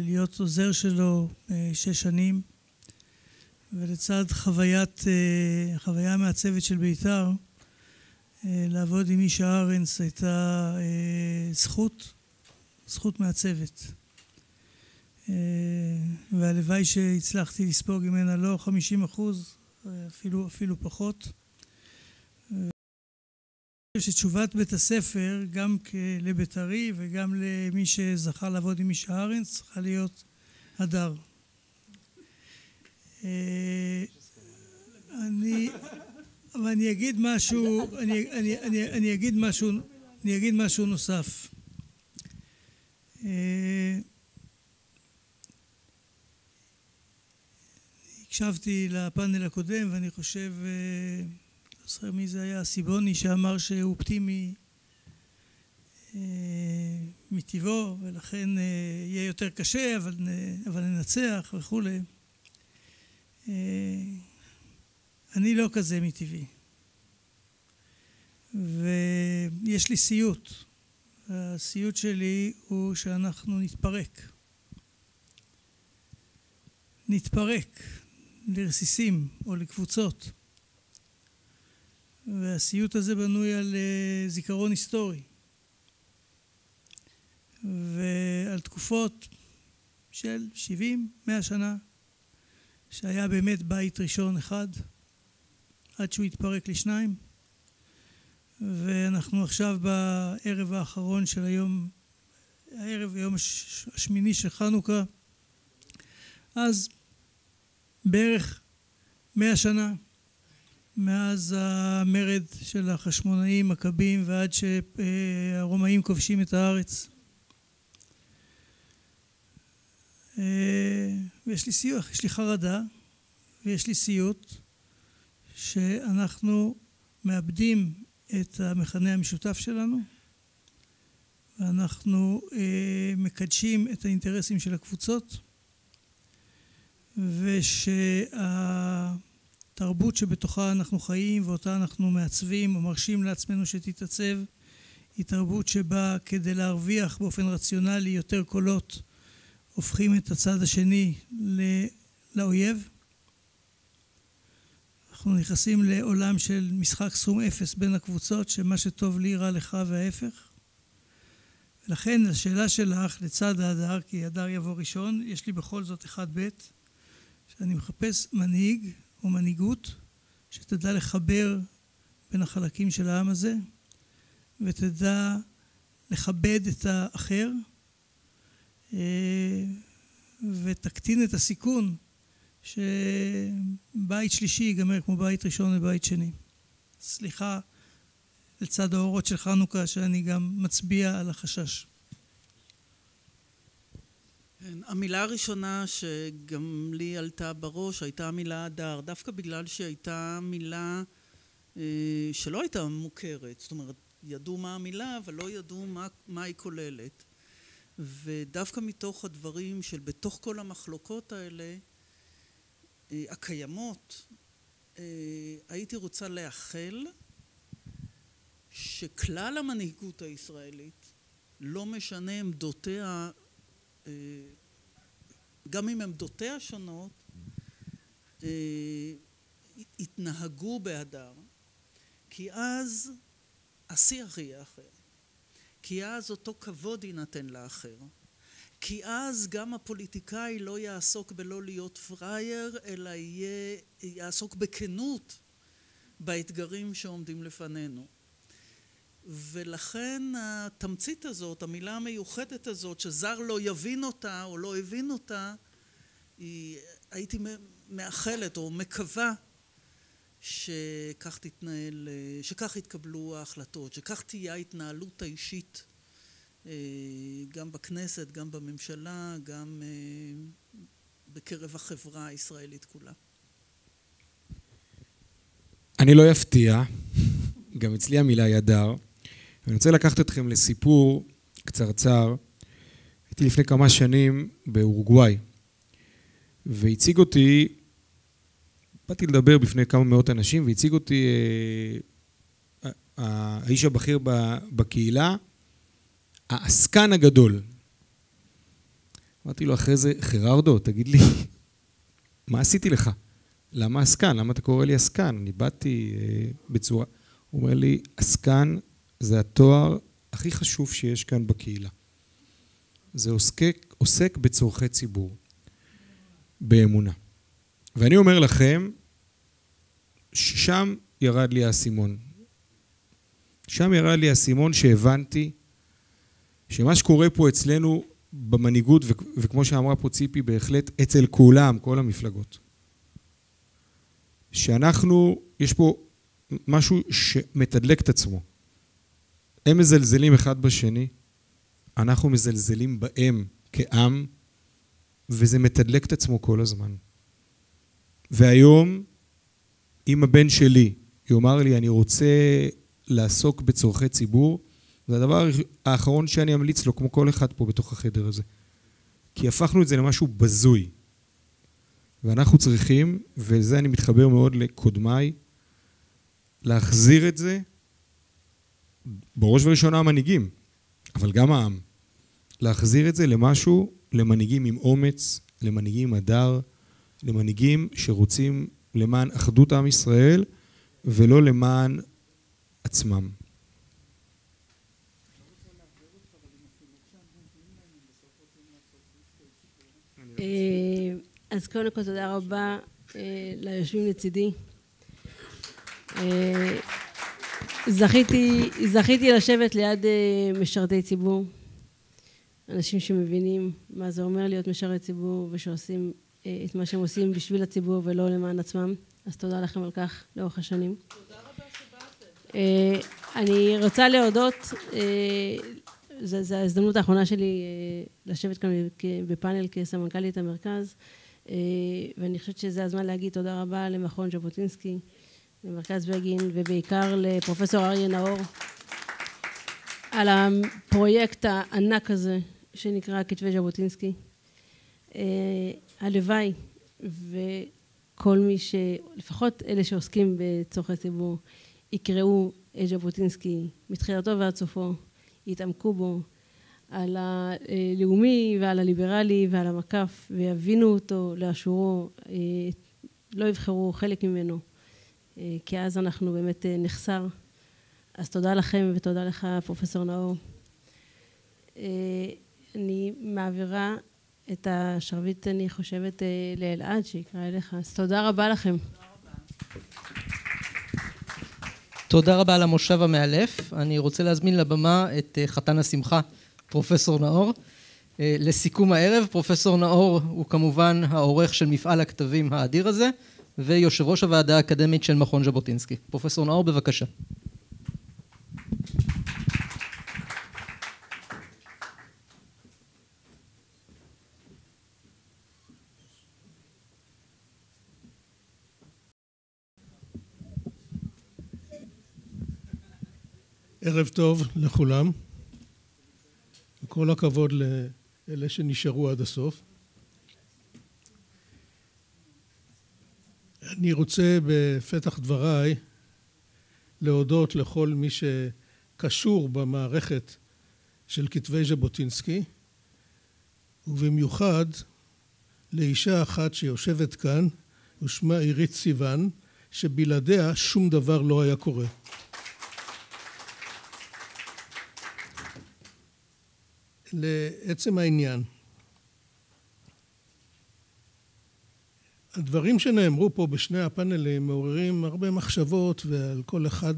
להיות עוזר שלו שש שנים ולצד חוויית, חוויה המעצבת של בית"ר לעבוד עם מישה ארנס הייתה זכות, זכות מעצבת והלוואי שהצלחתי לספוג ממנה לא חמישים אחוז אפילו, אפילו פחות שתשובת בית הספר גם לבית"רי וגם למי שזכה לעבוד עם מישה ארנס צריכה להיות הדר. אני, אבל אני אגיד משהו, אני, אני, אני, אני אגיד משהו, אני אגיד משהו נוסף. הקשבתי לפאנל הקודם ואני חושב לא זוכר מי זה היה, סיבוני שאמר שהוא אופטימי מטבעו ולכן יהיה יותר קשה אבל, אבל ננצח וכולי אני לא כזה מטבעי. ויש לי סיוט. הסיוט שלי הוא שאנחנו נתפרק. נתפרק לרסיסים או לקבוצות. והסיוט הזה בנוי על זיכרון היסטורי. ועל תקופות של שבעים, מאה שנה שהיה באמת בית ראשון אחד עד שהוא התפרק לשניים. ואנחנו עכשיו בערב האחרון של היום, הערב היום השמיני של חנוכה. אז בערך מאה שנה מאז המרד של החשמונאים, מכבים ועד שהרומאים כובשים את הארץ. ויש לי סיוח, יש לי חרדה ויש לי סיוט שאנחנו מאבדים את המכנה המשותף שלנו ואנחנו מקדשים את האינטרסים של הקבוצות ושהתרבות שבתוכה אנחנו חיים ואותה אנחנו מעצבים או מרשים לעצמנו שתתעצב היא תרבות שבה כדי להרוויח באופן רציונלי יותר קולות הופכים את הצד השני לאויב אנחנו נכנסים לעולם של משחק סכום אפס בין הקבוצות שמה שטוב לי רע לך וההפך. ולכן השאלה שלך לצד ההדר כי הדר יבוא ראשון יש לי בכל זאת אחד בית שאני מחפש מנהיג או מנהיגות שתדע לחבר בין החלקים של העם הזה ותדע לכבד את האחר ותקטין את הסיכון שבית שלישי ייגמר כמו בית ראשון ובית שני. סליחה לצד האורות של חנוכה שאני גם מצביע על החשש. כן, המילה הראשונה שגם לי עלתה בראש הייתה המילה הדר, דווקא בגלל שהייתה מילה שלא הייתה מוכרת, זאת אומרת ידעו מה המילה אבל לא ידעו מה, מה היא כוללת ודווקא מתוך הדברים של בתוך כל המחלוקות האלה הקיימות, הייתי רוצה לאחל שכלל המנהיגות הישראלית, לא משנה עמדותיה, גם אם עמדותיה שונות, יתנהגו בהדר, כי אז השיח יהיה אחר, כי אז אותו כבוד יינתן לאחר, כי אז גם הפוליטיקאי לא יעסוק בלא להיות פראייר, אלא יהיה, יעסוק בכנות באתגרים שעומדים לפנינו. ולכן התמצית הזאת, המילה המיוחדת הזאת, שזר לא יבין אותה או לא הבין אותה, היא, הייתי מאחלת או מקווה שכך תתנהל, שכך יתקבלו ההחלטות, שכך תהיה ההתנהלות האישית גם בכנסת, גם בממשלה, גם בקרב החברה הישראלית כולה. אני לא אפתיע, גם אצלי המילה היא הדר. אני רוצה לקחת אתכם לסיפור קצרצר. הייתי לפני כמה שנים באורוגוואי, והציג אותי, באתי לדבר בפני כמה מאות אנשים, והציג אותי אה, האיש הבכיר בקהילה, העסקן הגדול. אמרתי לו אחרי זה, חיררדו, תגיד לי, מה עשיתי לך? למה עסקן? למה אתה קורא לי עסקן? אני באתי אה, בצורה... הוא אומר לי, עסקן זה התואר הכי חשוב שיש כאן בקהילה. זה עוסק, עוסק בצורכי ציבור, באמונה. ואני אומר לכם, ששם ירד לי האסימון. שם ירד לי האסימון שהבנתי שמה שקורה פה אצלנו במנהיגות, וכמו שאמרה פה ציפי, בהחלט אצל כולם, כל המפלגות, שאנחנו, יש פה משהו שמתדלק את עצמו. הם מזלזלים אחד בשני, אנחנו מזלזלים בהם כעם, וזה מתדלק את עצמו כל הזמן. והיום, אם הבן שלי יאמר לי, אני רוצה לעסוק בצורכי ציבור, זה הדבר האחרון שאני אמליץ לו, כמו כל אחד פה בתוך החדר הזה. כי הפכנו את זה למשהו בזוי. ואנחנו צריכים, וזה אני מתחבר מאוד לקודמיי, להחזיר את זה, בראש ובראשונה המנהיגים, אבל גם העם, להחזיר את זה למשהו, למנהיגים עם אומץ, למנהיגים עם הדר, למנהיגים שרוצים למען אחדות עם ישראל ולא למען עצמם. אז קודם כל תודה רבה אה, ליושבים לצידי. אה, זכיתי, זכיתי לשבת ליד משרתי ציבור, אנשים שמבינים מה זה אומר להיות משרת ציבור ושעושים את מה שהם עושים בשביל הציבור ולא למען עצמם, אז תודה לכם על כך לאורך השנים. תודה רבה שבאתם. אני רוצה להודות זו ההזדמנות האחרונה שלי לשבת כאן בפאנל כסמנכ"לית המרכז ואני חושבת שזה הזמן להגיד תודה רבה למכון ז'בוטינסקי, למרכז בגין ובעיקר לפרופסור אריה נאור על הפרויקט הענק הזה שנקרא כתבי ז'בוטינסקי. הלוואי וכל מי ש... לפחות אלה שעוסקים בצורכי ציבור יקראו את ז'בוטינסקי מתחילתו ועד סופו יתעמקו בו על הלאומי ועל הליברלי ועל המקף ויבינו אותו לאשורו, לא יבחרו חלק ממנו, כי אז אנחנו באמת נחסר. אז תודה לכם ותודה לך פרופסור נאור. אני מעבירה את השרביט, אני חושבת, לאלעד שיקרא אליך, אז תודה רבה לכם. תודה רבה על המושב המאלף. אני רוצה להזמין לבמה את חתן השמחה, פרופסור נאור. לסיכום הערב, פרופסור נאור הוא כמובן העורך של מפעל הכתבים האדיר הזה, ויושב ראש הוועדה האקדמית של מכון ז'בוטינסקי. פרופסור נאור, בבקשה. ערב טוב לכולם, וכל הכבוד לאלה שנשארו עד הסוף. אני רוצה בפתח דבריי להודות לכל מי שקשור במערכת של כתבי ז'בוטינסקי, ובמיוחד לאישה אחת שיושבת כאן, ושמה עירית סיוון, שבלעדיה שום דבר לא היה קורה. לעצם העניין, הדברים שנאמרו פה בשני הפאנלים מעוררים הרבה מחשבות ועל כל אחד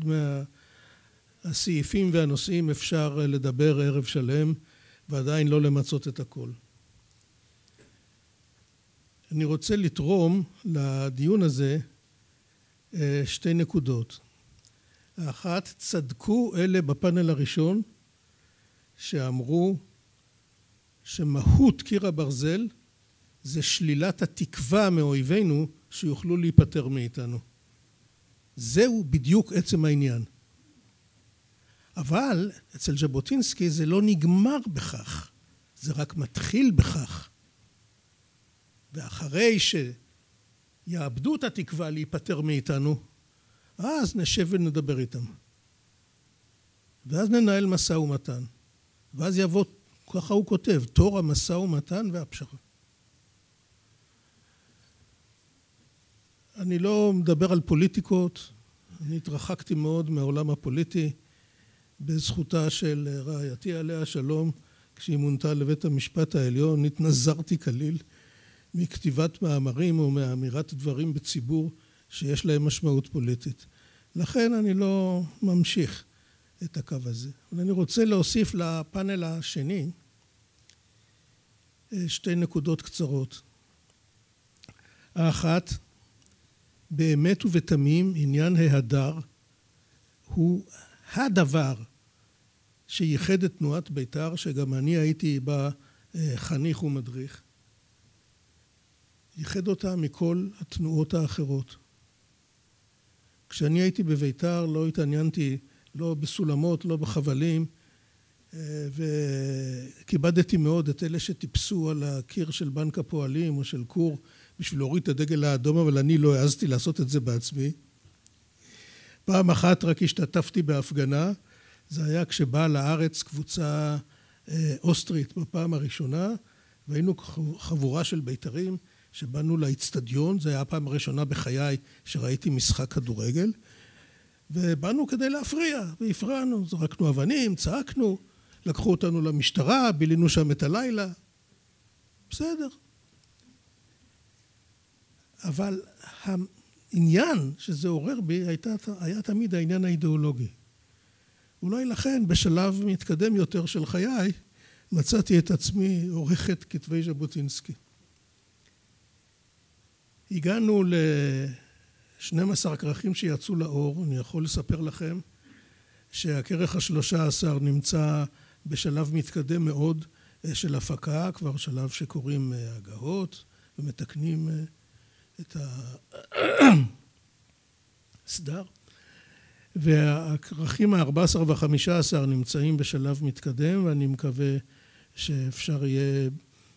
מהסעיפים והנושאים אפשר לדבר ערב שלם ועדיין לא למצות את הכל. אני רוצה לתרום לדיון הזה אה, שתי נקודות. האחת, צדקו אלה בפאנל הראשון שאמרו שמהות קיר הברזל זה שלילת התקווה מאויבינו שיוכלו להיפטר מאיתנו. זהו בדיוק עצם העניין. אבל אצל ז'בוטינסקי זה לא נגמר בכך, זה רק מתחיל בכך. ואחרי שיאבדו את התקווה להיפטר מאיתנו, אז נשב ונדבר איתם. ואז ננהל משא ומתן. ואז יבוא, ככה הוא כותב, תור המשא ומתן והפשרה. אני לא מדבר על פוליטיקות, אני התרחקתי מאוד מהעולם הפוליטי בזכותה של רעייתי עליה שלום כשהיא מונתה לבית המשפט העליון התנזרתי כליל מכתיבת מאמרים או מאמירת דברים בציבור שיש להם משמעות פוליטית. לכן אני לא ממשיך את הקו הזה. אבל אני רוצה להוסיף לפאנל השני שתי נקודות קצרות. האחת, באמת ובתמים עניין ההדר הוא הדבר שייחד את תנועת בית"ר, שגם אני הייתי בה אה, חניך ומדריך. ייחד אותה מכל התנועות האחרות. כשאני הייתי בבית"ר לא התעניינתי לא בסולמות, לא בחבלים, וכיבדתי מאוד את אלה שטיפסו על הקיר של בנק הפועלים או של כור בשביל להוריד את הדגל האדום, אבל אני לא העזתי לעשות את זה בעצמי. פעם אחת רק השתתפתי בהפגנה, זה היה כשבאה לארץ קבוצה אה, אוסטרית בפעם הראשונה, והיינו חבורה של בית"רים שבאנו לאיצטדיון, זו הייתה הפעם הראשונה בחיי שראיתי משחק כדורגל, ובאנו כדי להפריע, והפרענו, זרקנו אבנים, צעקנו, לקחו אותנו למשטרה, בילינו שם את הלילה, בסדר. אבל העניין שזה עורר בי הייתה, היה תמיד העניין האידיאולוגי. אולי לכן בשלב מתקדם יותר של חיי מצאתי את עצמי עורכת כתבי ז'בוטינסקי. הגענו ל-12 כרכים שיצאו לאור, אני יכול לספר לכם שהכרך השלושה עשר נמצא בשלב מתקדם מאוד אה, של הפקה, כבר שלב שקוראים אה, הגהות ומתקנים אה, את הסדר, [coughs] והכרכים ה-14 וה-15 נמצאים בשלב מתקדם, ואני מקווה שאפשר יהיה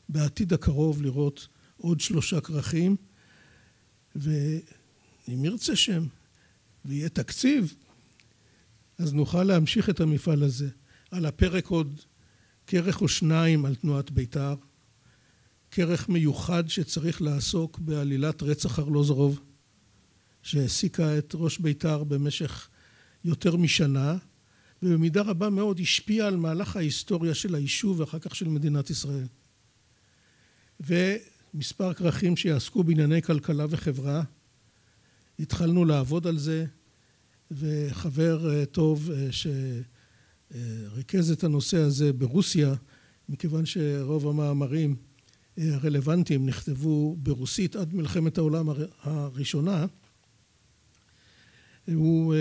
בעתיד הקרוב לראות עוד שלושה כרכים. ואם ירצה שם ויהיה תקציב, אז נוכל להמשיך את המפעל הזה. על הפרק עוד כרך או שניים על תנועת בית"ר, כרך מיוחד שצריך לעסוק בעלילת רצח ארלוזורוב, שהעסיקה את ראש בית"ר במשך יותר משנה, ובמידה רבה מאוד השפיעה על מהלך ההיסטוריה של היישוב ואחר כך של מדינת ישראל. מספר כרכים שיעסקו בענייני כלכלה וחברה. התחלנו לעבוד על זה, וחבר אה, טוב אה, שריכז את הנושא הזה ברוסיה, מכיוון שרוב המאמרים אה, הרלוונטיים נכתבו ברוסית עד מלחמת העולם הראשונה, הוא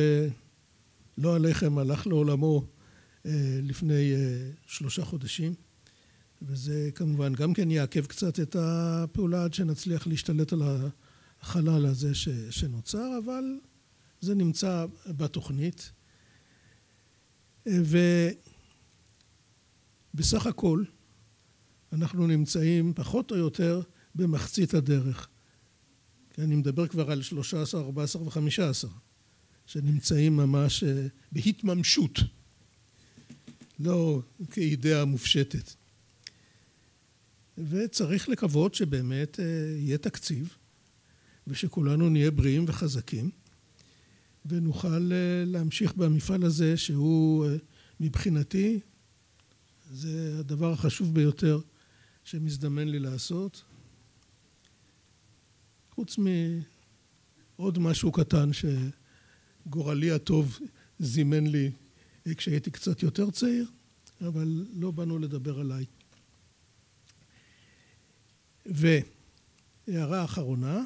לא עליכם הלך לעולמו לפני שלושה חודשים. וזה כמובן גם כן יעכב קצת את הפעולה עד שנצליח להשתלט על החלל הזה שנוצר, אבל זה נמצא בתוכנית. ובסך הכל אנחנו נמצאים פחות או יותר במחצית הדרך. אני מדבר כבר על 13, 14 ו-15, שנמצאים ממש אה, בהתממשות, לא כאידאה מופשטת. וצריך לקוות שבאמת אה, יהיה תקציב, ושכולנו נהיה בריאים וחזקים, ונוכל אה, להמשיך במפעל הזה שהוא מבחינתי זה הדבר החשוב ביותר שמזדמן לי לעשות. חוץ מעוד משהו קטן שגורלי הטוב זימן לי כשהייתי קצת יותר צעיר, אבל לא באנו לדבר עליי. והערה אחרונה,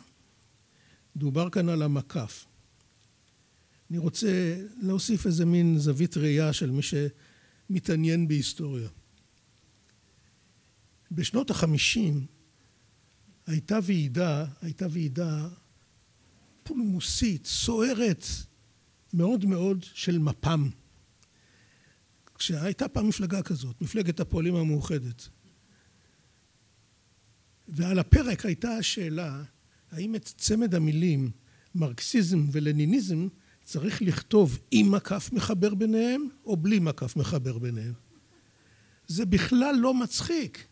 דובר כאן על המקף. אני רוצה להוסיף איזה מין זווית ראייה של מי שמתעניין בהיסטוריה. בשנות החמישים הייתה ועידה, הייתה ועידה פולמוסית, סוערת מאוד מאוד של מפ"ם. כשהייתה פעם מפלגה כזאת, מפלגת הפועלים המאוחדת. ועל הפרק הייתה השאלה האם את צמד המילים מרקסיזם ולניניזם צריך לכתוב עם מקף מחבר ביניהם או בלי מקף מחבר ביניהם. זה בכלל לא מצחיק.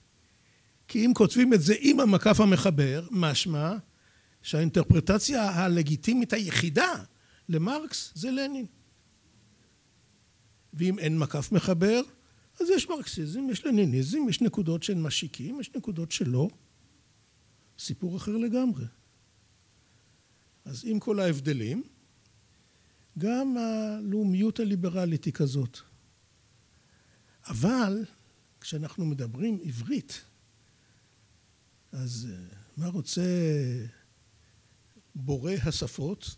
כי אם כותבים את זה עם המקף המחבר, משמע שהאינטרפרטציה הלגיטימית היחידה למרקס זה לנין. ואם אין מקף מחבר, אז יש מרקסיזם, יש לניניזם, יש נקודות שהן משיקים, יש נקודות שלא. סיפור אחר לגמרי. אז עם כל ההבדלים, גם הלאומיות הליברלית היא כזאת. אבל כשאנחנו מדברים עברית, אז אה, מה רוצה בורא השפות?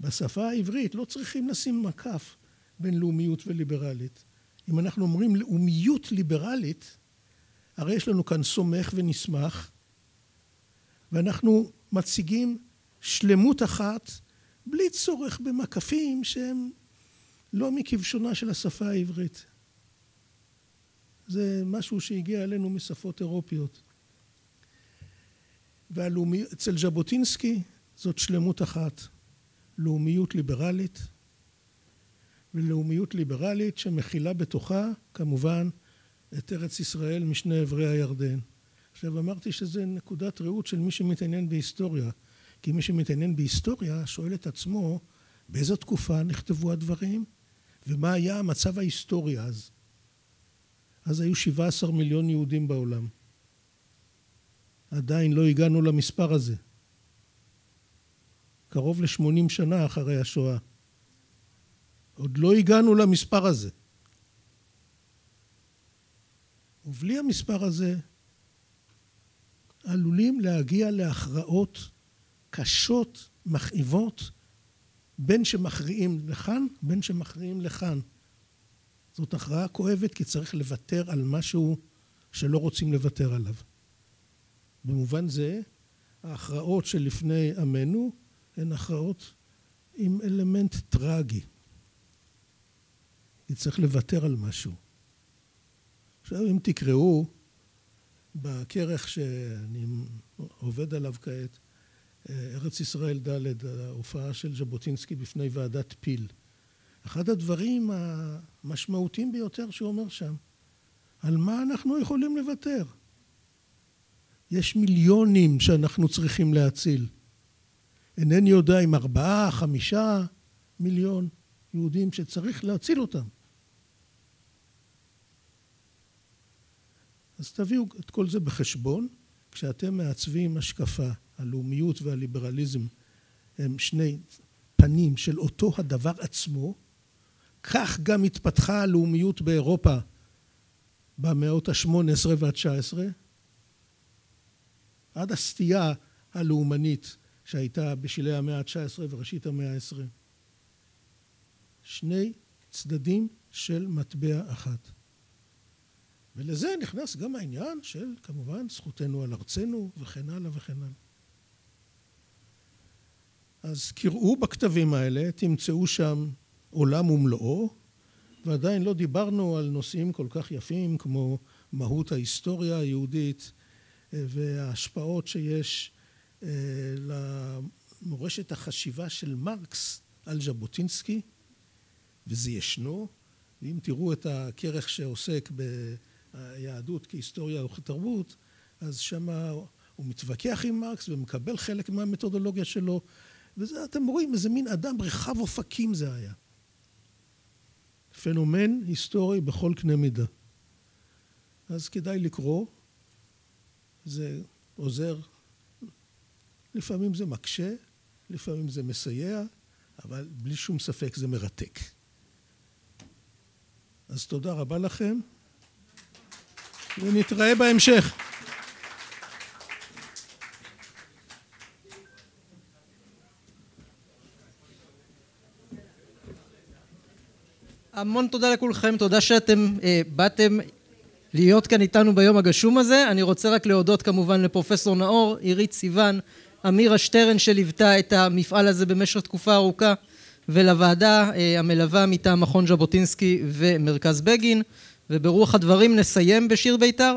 בשפה העברית לא צריכים לשים מקף בין לאומיות וליברלית. אם אנחנו אומרים לאומיות ליברלית, הרי יש לנו כאן סומך ונסמך, ואנחנו מציגים שלמות אחת בלי צורך במקפים שהם לא מכבשונה של השפה העברית. זה משהו שהגיע אלינו משפות אירופיות. והלאומיות, אצל ז'בוטינסקי זאת שלמות אחת, לאומיות ליברלית, ולאומיות ליברלית שמכילה בתוכה כמובן את ארץ ישראל משני עברי הירדן. עכשיו אמרתי שזה נקודת ראות של מי שמתעניין בהיסטוריה, כי מי שמתעניין בהיסטוריה שואל את עצמו באיזו תקופה נכתבו הדברים ומה היה המצב ההיסטורי אז. אז היו 17 מיליון יהודים בעולם. עדיין לא הגענו למספר הזה. קרוב ל-80 שנה אחרי השואה. עוד לא הגענו למספר הזה. ובלי המספר הזה עלולים להגיע להכרעות קשות, מכאיבות, בין שמכריעים לכאן, בין שמכריעים לכאן. זאת הכרעה כואבת כי צריך לוותר על משהו שלא רוצים לוותר עליו. במובן זה, ההכרעות שלפני עמנו הן הכרעות עם אלמנט טרגי. כי צריך לוותר על משהו. עכשיו, אם תקראו בכרך שאני עובד עליו כעת, ארץ ישראל ד', ההופעה של ז'בוטינסקי בפני ועדת פיל. אחד הדברים המשמעותיים ביותר שהוא אומר שם, על מה אנחנו יכולים לוותר? יש מיליונים שאנחנו צריכים להציל. אינני יודע אם ארבעה, חמישה מיליון יהודים שצריך להציל אותם. אז תביאו את כל זה בחשבון כשאתם מעצבים השקפה. הלאומיות והליברליזם הם שני פנים של אותו הדבר עצמו, כך גם התפתחה הלאומיות באירופה במאות ה-18 וה-19, עד הסטייה הלאומנית שהייתה בשלהי המאה ה-19 וראשית המאה ה-20. שני צדדים של מטבע אחת. ולזה נכנס גם העניין של כמובן זכותנו על ארצנו וכן הלאה וכן הלאה. אז קראו בכתבים האלה, תמצאו שם עולם ומלואו, ועדיין לא דיברנו על נושאים כל כך יפים כמו מהות ההיסטוריה היהודית וההשפעות שיש למורשת החשיבה של מרקס על ז'בוטינסקי, וזה ישנו. ואם תראו את הכרך שעוסק ביהדות כהיסטוריה וכתרבות, אז שם הוא מתווכח עם מרקס ומקבל חלק מהמתודולוגיה שלו, וזה, אתם רואים, איזה מין אדם רחב אופקים זה היה. פנומן היסטורי בכל קנה מידה. אז כדאי לקרוא, זה עוזר, לפעמים זה מקשה, לפעמים זה מסייע, אבל בלי שום ספק זה מרתק. אז תודה רבה לכם, ונתראה בהמשך. המון תודה לכולכם, תודה שאתם אה, באתם להיות כאן איתנו ביום הגשום הזה. אני רוצה רק להודות כמובן לפרופסור נאור, עירית סיוון, אמירה שטרן שליוותה את המפעל הזה במשך תקופה ארוכה, ולוועדה אה, המלווה מטעם מכון ז'בוטינסקי ומרכז בגין, וברוח הדברים נסיים בשיר בית"ר.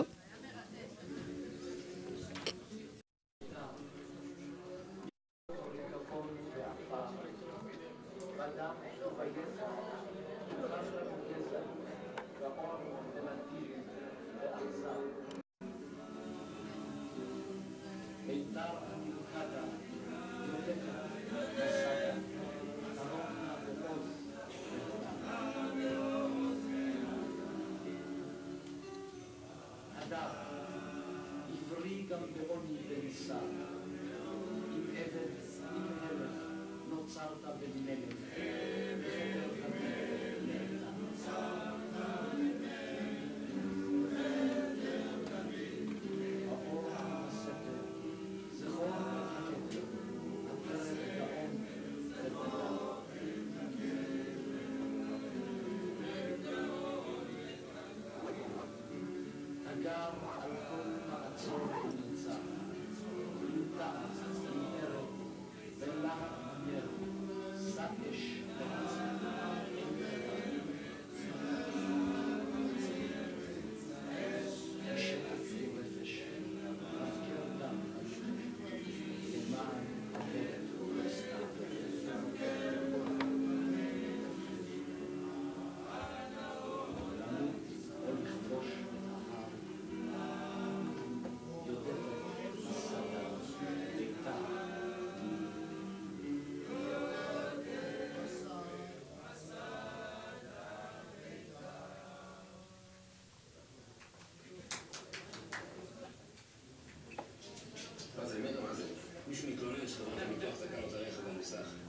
מישהו